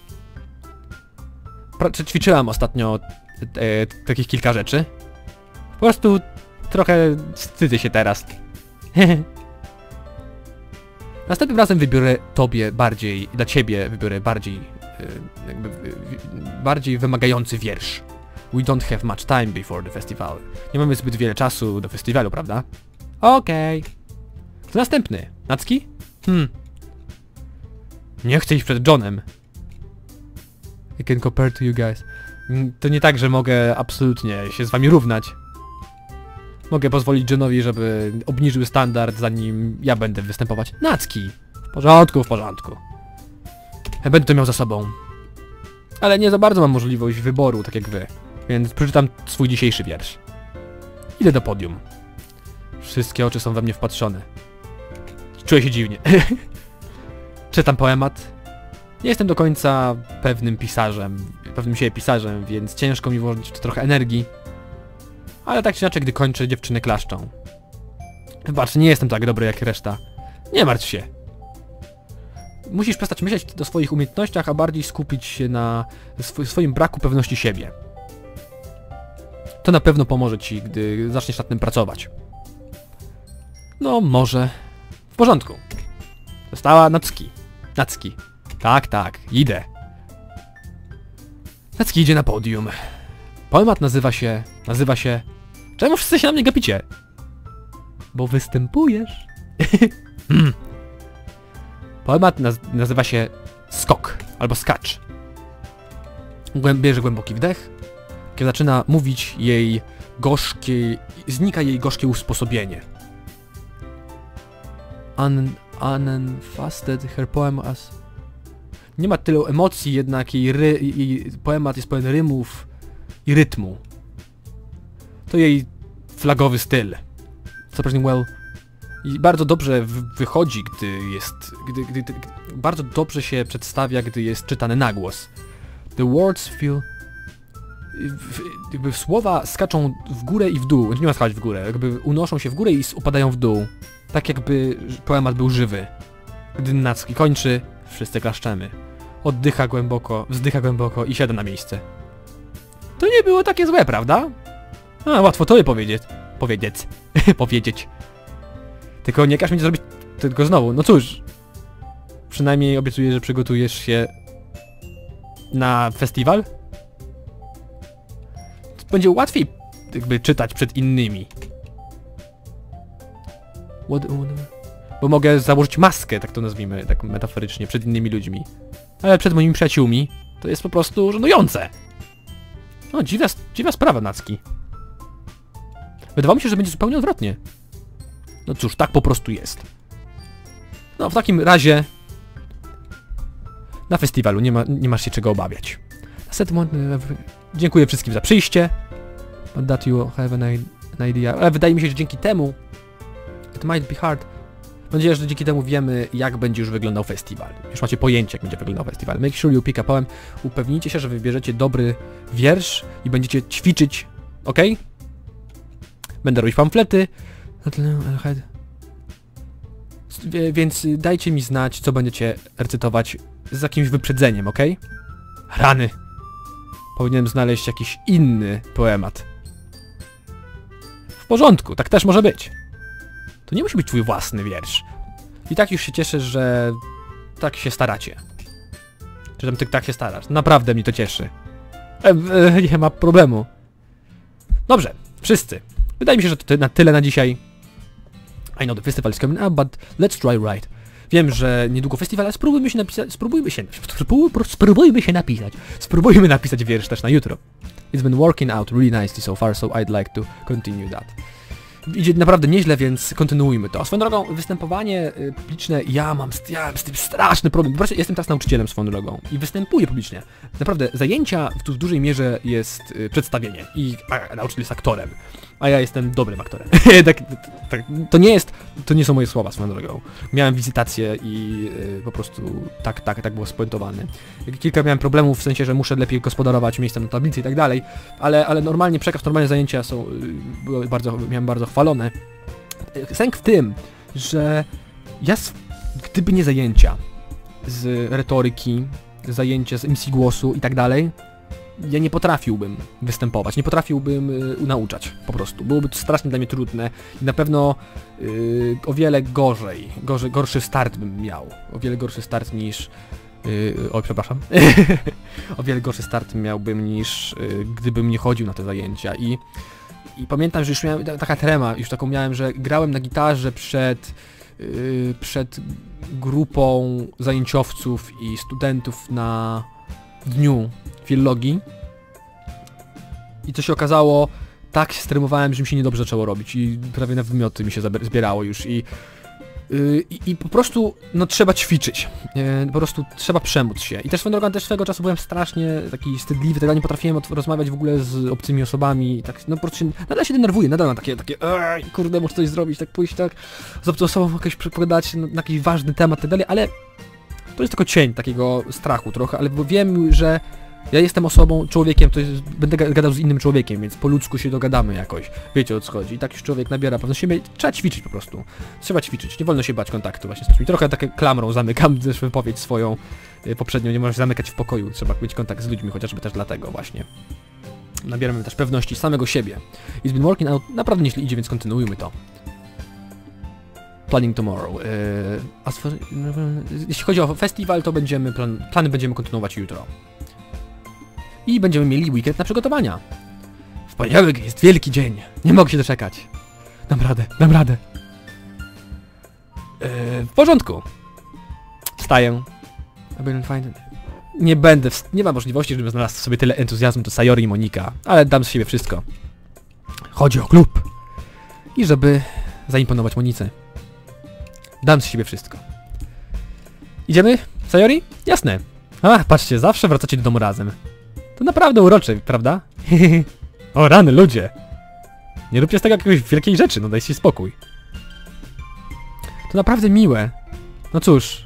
Pra- czy ćwiczyłam ostatnio e, takich kilka rzeczy. Po prostu trochę wstydzę się teraz. Następnym razem wybiorę tobie bardziej, dla ciebie wybiorę bardziej, e, jakby, e, bardziej wymagający wiersz. We don't have much time before the festival. Nie mamy zbyt wiele czasu do festiwalu, prawda? Okej. To następny. Nacki? Hmm. Nie chcę iść przed Johnem. I can compare to you guys. Mm, To nie tak, że mogę absolutnie się z wami równać. Mogę pozwolić Johnowi, żeby obniżył standard, zanim ja będę występować. Nacki! W porządku, w porządku. Będę to miał za sobą. Ale nie za bardzo mam możliwość wyboru, tak jak wy. Więc przeczytam swój dzisiejszy wiersz. Idę do podium. Wszystkie oczy są we mnie wpatrzone. Czuję się dziwnie. Czytam poemat. Nie jestem do końca pewnym pisarzem, pewnym siebie pisarzem, więc ciężko mi włożyć w to trochę energii. Ale tak czy inaczej, gdy kończę, dziewczyny klaszczą. Wybacz, nie jestem tak dobry jak reszta. Nie martw się. Musisz przestać myśleć o swoich umiejętnościach, a bardziej skupić się na swo- swoim braku pewności siebie. To na pewno pomoże ci, gdy zaczniesz nad tym pracować. No, może. W porządku. Została Nacki. Nacki. Tak, tak, idę. Nacki idzie na podium. Poemat nazywa się... nazywa się... Czemu wszyscy się na mnie gapicie? Bo występujesz. Hmm. Poemat naz nazywa się Skok, albo Skacz. Głę bierze głęboki wdech. Kiedy zaczyna mówić jej gorzkie... znika jej gorzkie usposobienie. Un, unfasted her poem as... Nie ma tylu emocji, jednak jej poemat jest pełen rymów i rytmu. To jej flagowy styl. Surprising well. I bardzo dobrze wychodzi, gdy jest... Gdy, gdy, gdy, bardzo dobrze się przedstawia, gdy jest czytane na głos. The words feel... w- Jakby słowa skaczą w górę i w dół. Nie ma skakać w górę. Jakby unoszą się w górę i upadają w dół. Tak jakby poemat był żywy. Gdy Nacki kończy, wszyscy klaszczemy. Oddycha głęboko, wzdycha głęboko i siada na miejsce. To nie było takie złe, prawda? A, łatwo to je powiedzieć. Powiedzieć. powiedzieć. Tylko nie każ mi zrobić tylko znowu. No cóż. Przynajmniej obiecuję, że przygotujesz się na festiwal? Będzie łatwiej jakby czytać przed innymi. What, bo mogę założyć maskę, tak to nazwijmy, tak metaforycznie, przed innymi ludźmi. Ale przed moimi przyjaciółmi to jest po prostu żenujące. No, dziwna, dziwna sprawa, Nacki. Wydawało mi się, że będzie zupełnie odwrotnie. No cóż, tak po prostu jest. No, w takim razie... Na festiwalu nie, ma, nie masz się czego obawiać. E, Dziękuję wszystkim za przyjście. But that you have an idea. Ale wydaje mi się, że dzięki temu... It might be hard. Mam nadzieję, że dzięki temu wiemy, jak będzie już wyglądał festiwal. Już macie pojęcie, jak będzie wyglądał festiwal. Make sure you pick a poem. Upewnijcie się, że wybierzecie dobry wiersz i będziecie ćwiczyć, ok? Będę robić pamflety. Więc dajcie mi znać, co będziecie recytować z jakimś wyprzedzeniem, ok? Rany. Powinienem znaleźć jakiś inny poemat. W porządku, tak też może być. To nie musi być twój własny wiersz. I tak już się cieszę, że tak się staracie. Czy tam ty tak się starasz. Naprawdę mnie to cieszy. E, e, nie ma problemu. Dobrze, wszyscy. Wydaje mi się, że to na tyle na dzisiaj. I know the festival is coming up, but let's try right. Wiem, że niedługo festiwal, ale spróbujmy się napisać, spróbujmy się, spró- spróbujmy się napisać. Spróbujmy napisać wiersz też na jutro. It's been working out really nicely so far, so I'd like to continue that. idzie naprawdę nieźle, więc kontynuujmy to. Swoją drogą, występowanie y, publiczne, ja mam, ja mam z tym straszny problem. Wreszcie jestem teraz nauczycielem swoją drogą i występuję publicznie. Naprawdę, zajęcia tu w dużej mierze jest y, przedstawienie i a, nauczyciel jest aktorem, a ja jestem dobrym aktorem. tak, tak, to nie jest, to nie są moje słowa swoją drogą. Miałem wizytację i y, po prostu tak, tak, tak było spuentowane. Kilka miałem problemów w sensie, że muszę lepiej gospodarować miejscem na tablicy i tak dalej, ale, ale normalnie przekaz, normalnie zajęcia są, y, bardzo, miałem bardzo chwalone. Sęk w tym, że ja, gdyby nie zajęcia z retoryki, zajęcia z MC głosu i tak dalej, ja nie potrafiłbym występować, nie potrafiłbym y, nauczać po prostu. Byłoby to strasznie dla mnie trudne i na pewno y, o wiele gorzej, gorzej, gorszy start bym miał. O wiele gorszy start niż... Yy, oj, przepraszam. o wiele gorszy start miałbym niż y, gdybym nie chodził na te zajęcia i i pamiętam, że już miałem ta- taka trema, już taką miałem, że grałem na gitarze przed, yy, przed grupą zajęciowców i studentów na dniu filologii. I co się okazało, tak się stremowałem, że mi się niedobrze zaczęło robić i prawie na wymioty mi się zbierało już i Yy, I, I po prostu, no trzeba ćwiczyć. Yy, po prostu trzeba przemóc się. I też swoją drogą też swego czasu byłem strasznie taki wstydliwy, tego nie potrafiłem rozmawiać w ogóle z obcymi osobami. Tak, no po prostu się, nadal się denerwuję, nadal mam takie, takie "Ej, kurde, muszę coś zrobić, tak pójść, tak z obcą osobą jakoś pogadać na, na jakiś ważny temat i tak dalej, ale to jest tylko cień takiego strachu trochę, ale bo wiem, że ja jestem osobą, człowiekiem, to jest, będę ga- gadał z innym człowiekiem, więc po ludzku się dogadamy jakoś. Wiecie o co chodzi. I tak już człowiek nabiera pewność siebie. Trzeba ćwiczyć po prostu. Trzeba ćwiczyć. Nie wolno się bać kontaktu właśnie z ludźmi. Trochę takie klamrą zamykam też wypowiedź swoją y, poprzednią. Nie możesz zamykać w pokoju. Trzeba mieć kontakt z ludźmi, chociażby też dlatego właśnie. Nabieramy też pewności samego siebie. It's been working out naprawdę nieźle idzie, więc kontynuujmy to. Planning tomorrow. Yy, as for, jeśli chodzi o festiwal, to będziemy plan, plany będziemy kontynuować jutro. I będziemy mieli weekend na przygotowania. W poniedziałek jest wielki dzień. Nie mogę się doczekać. Dam radę, dam radę. Yy, w porządku. Wstaję. Nie będę, nie ma możliwości, żebym znalazł sobie tyle entuzjazmu do Sayori i Monika, ale dam z siebie wszystko. Chodzi o klub. I żeby zaimponować Monice. Dam z siebie wszystko. Idziemy, Sayori? Jasne. A, patrzcie, zawsze wracacie do domu razem. To naprawdę urocze, prawda? o rany, ludzie! Nie róbcie z tego jakiejś wielkiej rzeczy, no dajcie spokój. To naprawdę miłe. No cóż,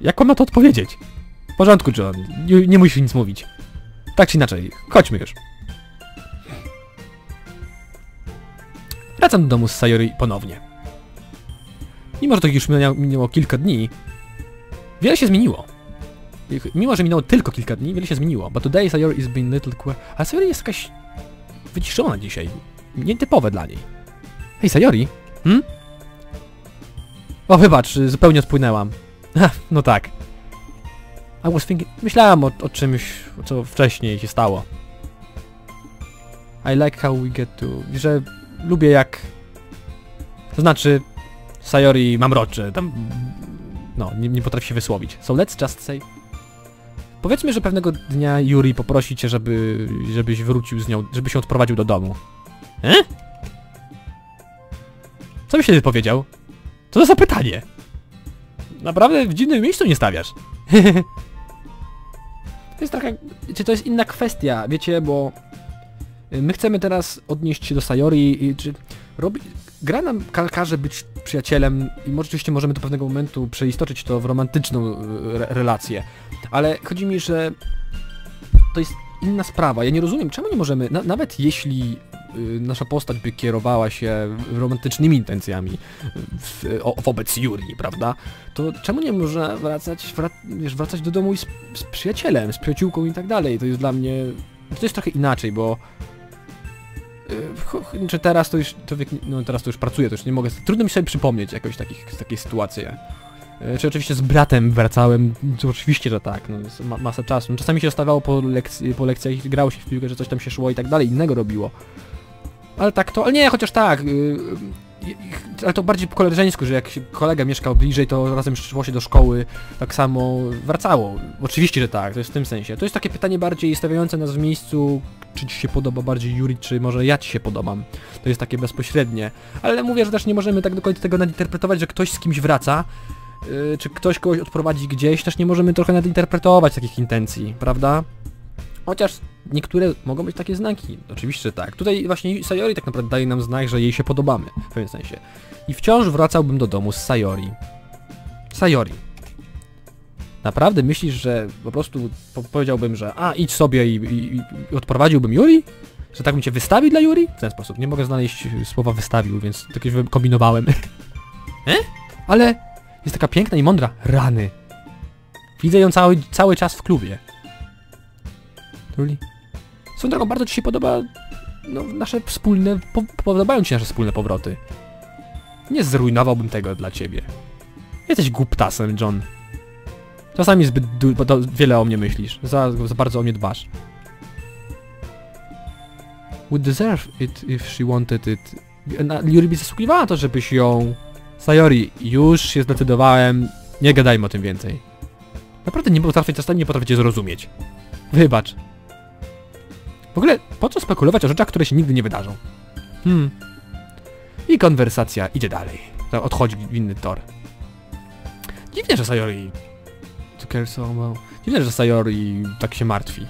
jak mam na to odpowiedzieć? W porządku, John, nie, nie musisz nic mówić. Tak czy inaczej, chodźmy już. Wracam do domu z Sayori ponownie. Mimo, że to już minęło, minęło kilka dni, wiele się zmieniło. Mimo, że minęło tylko kilka dni, wiele się zmieniło. But today Sayori is been little que... Ale Sayori jest jakaś... wyciszona dzisiaj. Nietypowe dla niej. Hej, Sayori? Hm? O, wybacz, zupełnie odpłynęłam. Ha, no tak. I was thinking... Myślałam o, o czymś, co wcześniej się stało. I like how we get to... Że lubię jak... To znaczy... Sayori mamroczy, tam... No, nie, nie potrafi się wysłowić. So let's just say... Powiedzmy, że pewnego dnia Yuri poprosi cię, żeby, żebyś wrócił z nią, żeby się odprowadził do domu. E? Co byś wtedy powiedział? Co to za pytanie? Naprawdę w dziwnym miejscu nie stawiasz. to jest trochę... Czy to jest inna kwestia, wiecie, bo... My chcemy teraz odnieść się do Sayori i czy... Robi... Gra nam ka każe być przyjacielem i może oczywiście możemy do pewnego momentu przeistoczyć to w romantyczną y, re relację. Ale chodzi mi, że to jest inna sprawa. Ja nie rozumiem, czemu nie możemy, na, nawet jeśli y, nasza postać by kierowała się romantycznymi intencjami w, o, wobec Yuri, prawda? To czemu nie można wracać, wrac, wiesz, wracać do domu z, z przyjacielem, z przyjaciółką i tak dalej? To jest dla mnie... To jest trochę inaczej, bo czy teraz to już, człowiek, no teraz to już pracuję, to już nie mogę, trudno mi sobie przypomnieć jakoś takich, takiej sytuacji. E, Czy oczywiście z bratem wracałem? Oczywiście, że tak, no, ma masę czasu. No, czasami się zostawało po, lekcji, po lekcjach i grało się w piłkę, że coś tam się szło i tak dalej, innego robiło. Ale tak to, ale nie, chociaż tak, yy, ale to bardziej po koleżeńsku, że jak kolega mieszkał bliżej, to razem szło się do szkoły, tak samo wracało. Oczywiście, że tak, to jest w tym sensie. To jest takie pytanie bardziej stawiające nas w miejscu, czy ci się podoba bardziej Yuri, czy może ja ci się podobam. To jest takie bezpośrednie. Ale mówię, że też nie możemy tak do końca tego nadinterpretować, że ktoś z kimś wraca, yy, czy ktoś kogoś odprowadzi gdzieś, też nie możemy trochę nadinterpretować takich intencji, prawda? Chociaż niektóre mogą być takie znaki. Oczywiście tak. Tutaj właśnie Sayori tak naprawdę daje nam znak, że jej się podobamy, w pewnym sensie. I wciąż wracałbym do domu z Sayori. Sayori. Naprawdę myślisz, że po prostu po powiedziałbym, że a idź sobie i, i, i odprowadziłbym Yuri? Że tak bym cię wystawił dla Yuri? W ten sposób. Nie mogę znaleźć y, słowa wystawił, więc takie kombinowałem. e? Ale jest taka piękna i mądra. Rany. Widzę ją cały, cały czas w klubie. Truly. Swoją drogą bardzo ci się podoba no, nasze wspólne, po, podobają ci nasze wspólne powroty. Nie zrujnowałbym tego dla ciebie. Jesteś głuptasem, John. Czasami zbyt wiele o mnie myślisz. Za, za bardzo o mnie dbasz. Would deserve it if she wanted it. Yuri by zasługiwała to, żebyś ją... Sayori, już się zdecydowałem. Nie gadajmy o tym więcej. Naprawdę nie potrafię, czasami nie potraficie zrozumieć. Wybacz. W ogóle, po co spekulować o rzeczach, które się nigdy nie wydarzą? Hmm. I konwersacja idzie dalej. Odchodzi w inny tor. Dziwnie, że Sayori... To care so well. Dziwne, że Sayori tak się martwi.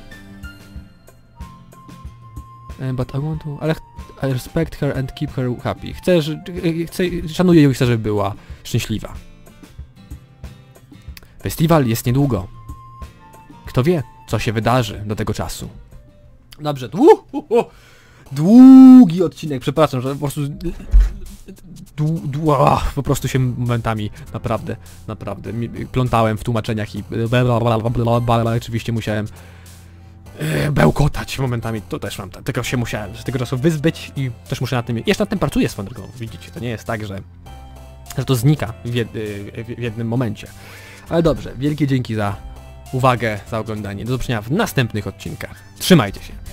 Eh, But I want to... Ale I respect her and keep her happy. Chcę, że... Chcę, szanuję ją i chcę, żeby była szczęśliwa. Festiwal jest niedługo. Kto wie, co się wydarzy do tego czasu. Dobrze, dłu, długi odcinek, przepraszam, że po prostu dłu, ach, po prostu się momentami naprawdę, naprawdę plątałem w tłumaczeniach i oczywiście musiałem e, bełkotać momentami, to też mam, tego się musiałem z tego czasu wyzbyć i też muszę nad tym, jeszcze nad tym pracuję swoją drogą, widzicie, to nie jest tak, że, że to znika w, jed, w jednym momencie. Ale dobrze, wielkie dzięki za uwagę, za oglądanie. Do zobaczenia w następnych odcinkach. Trzymajcie się.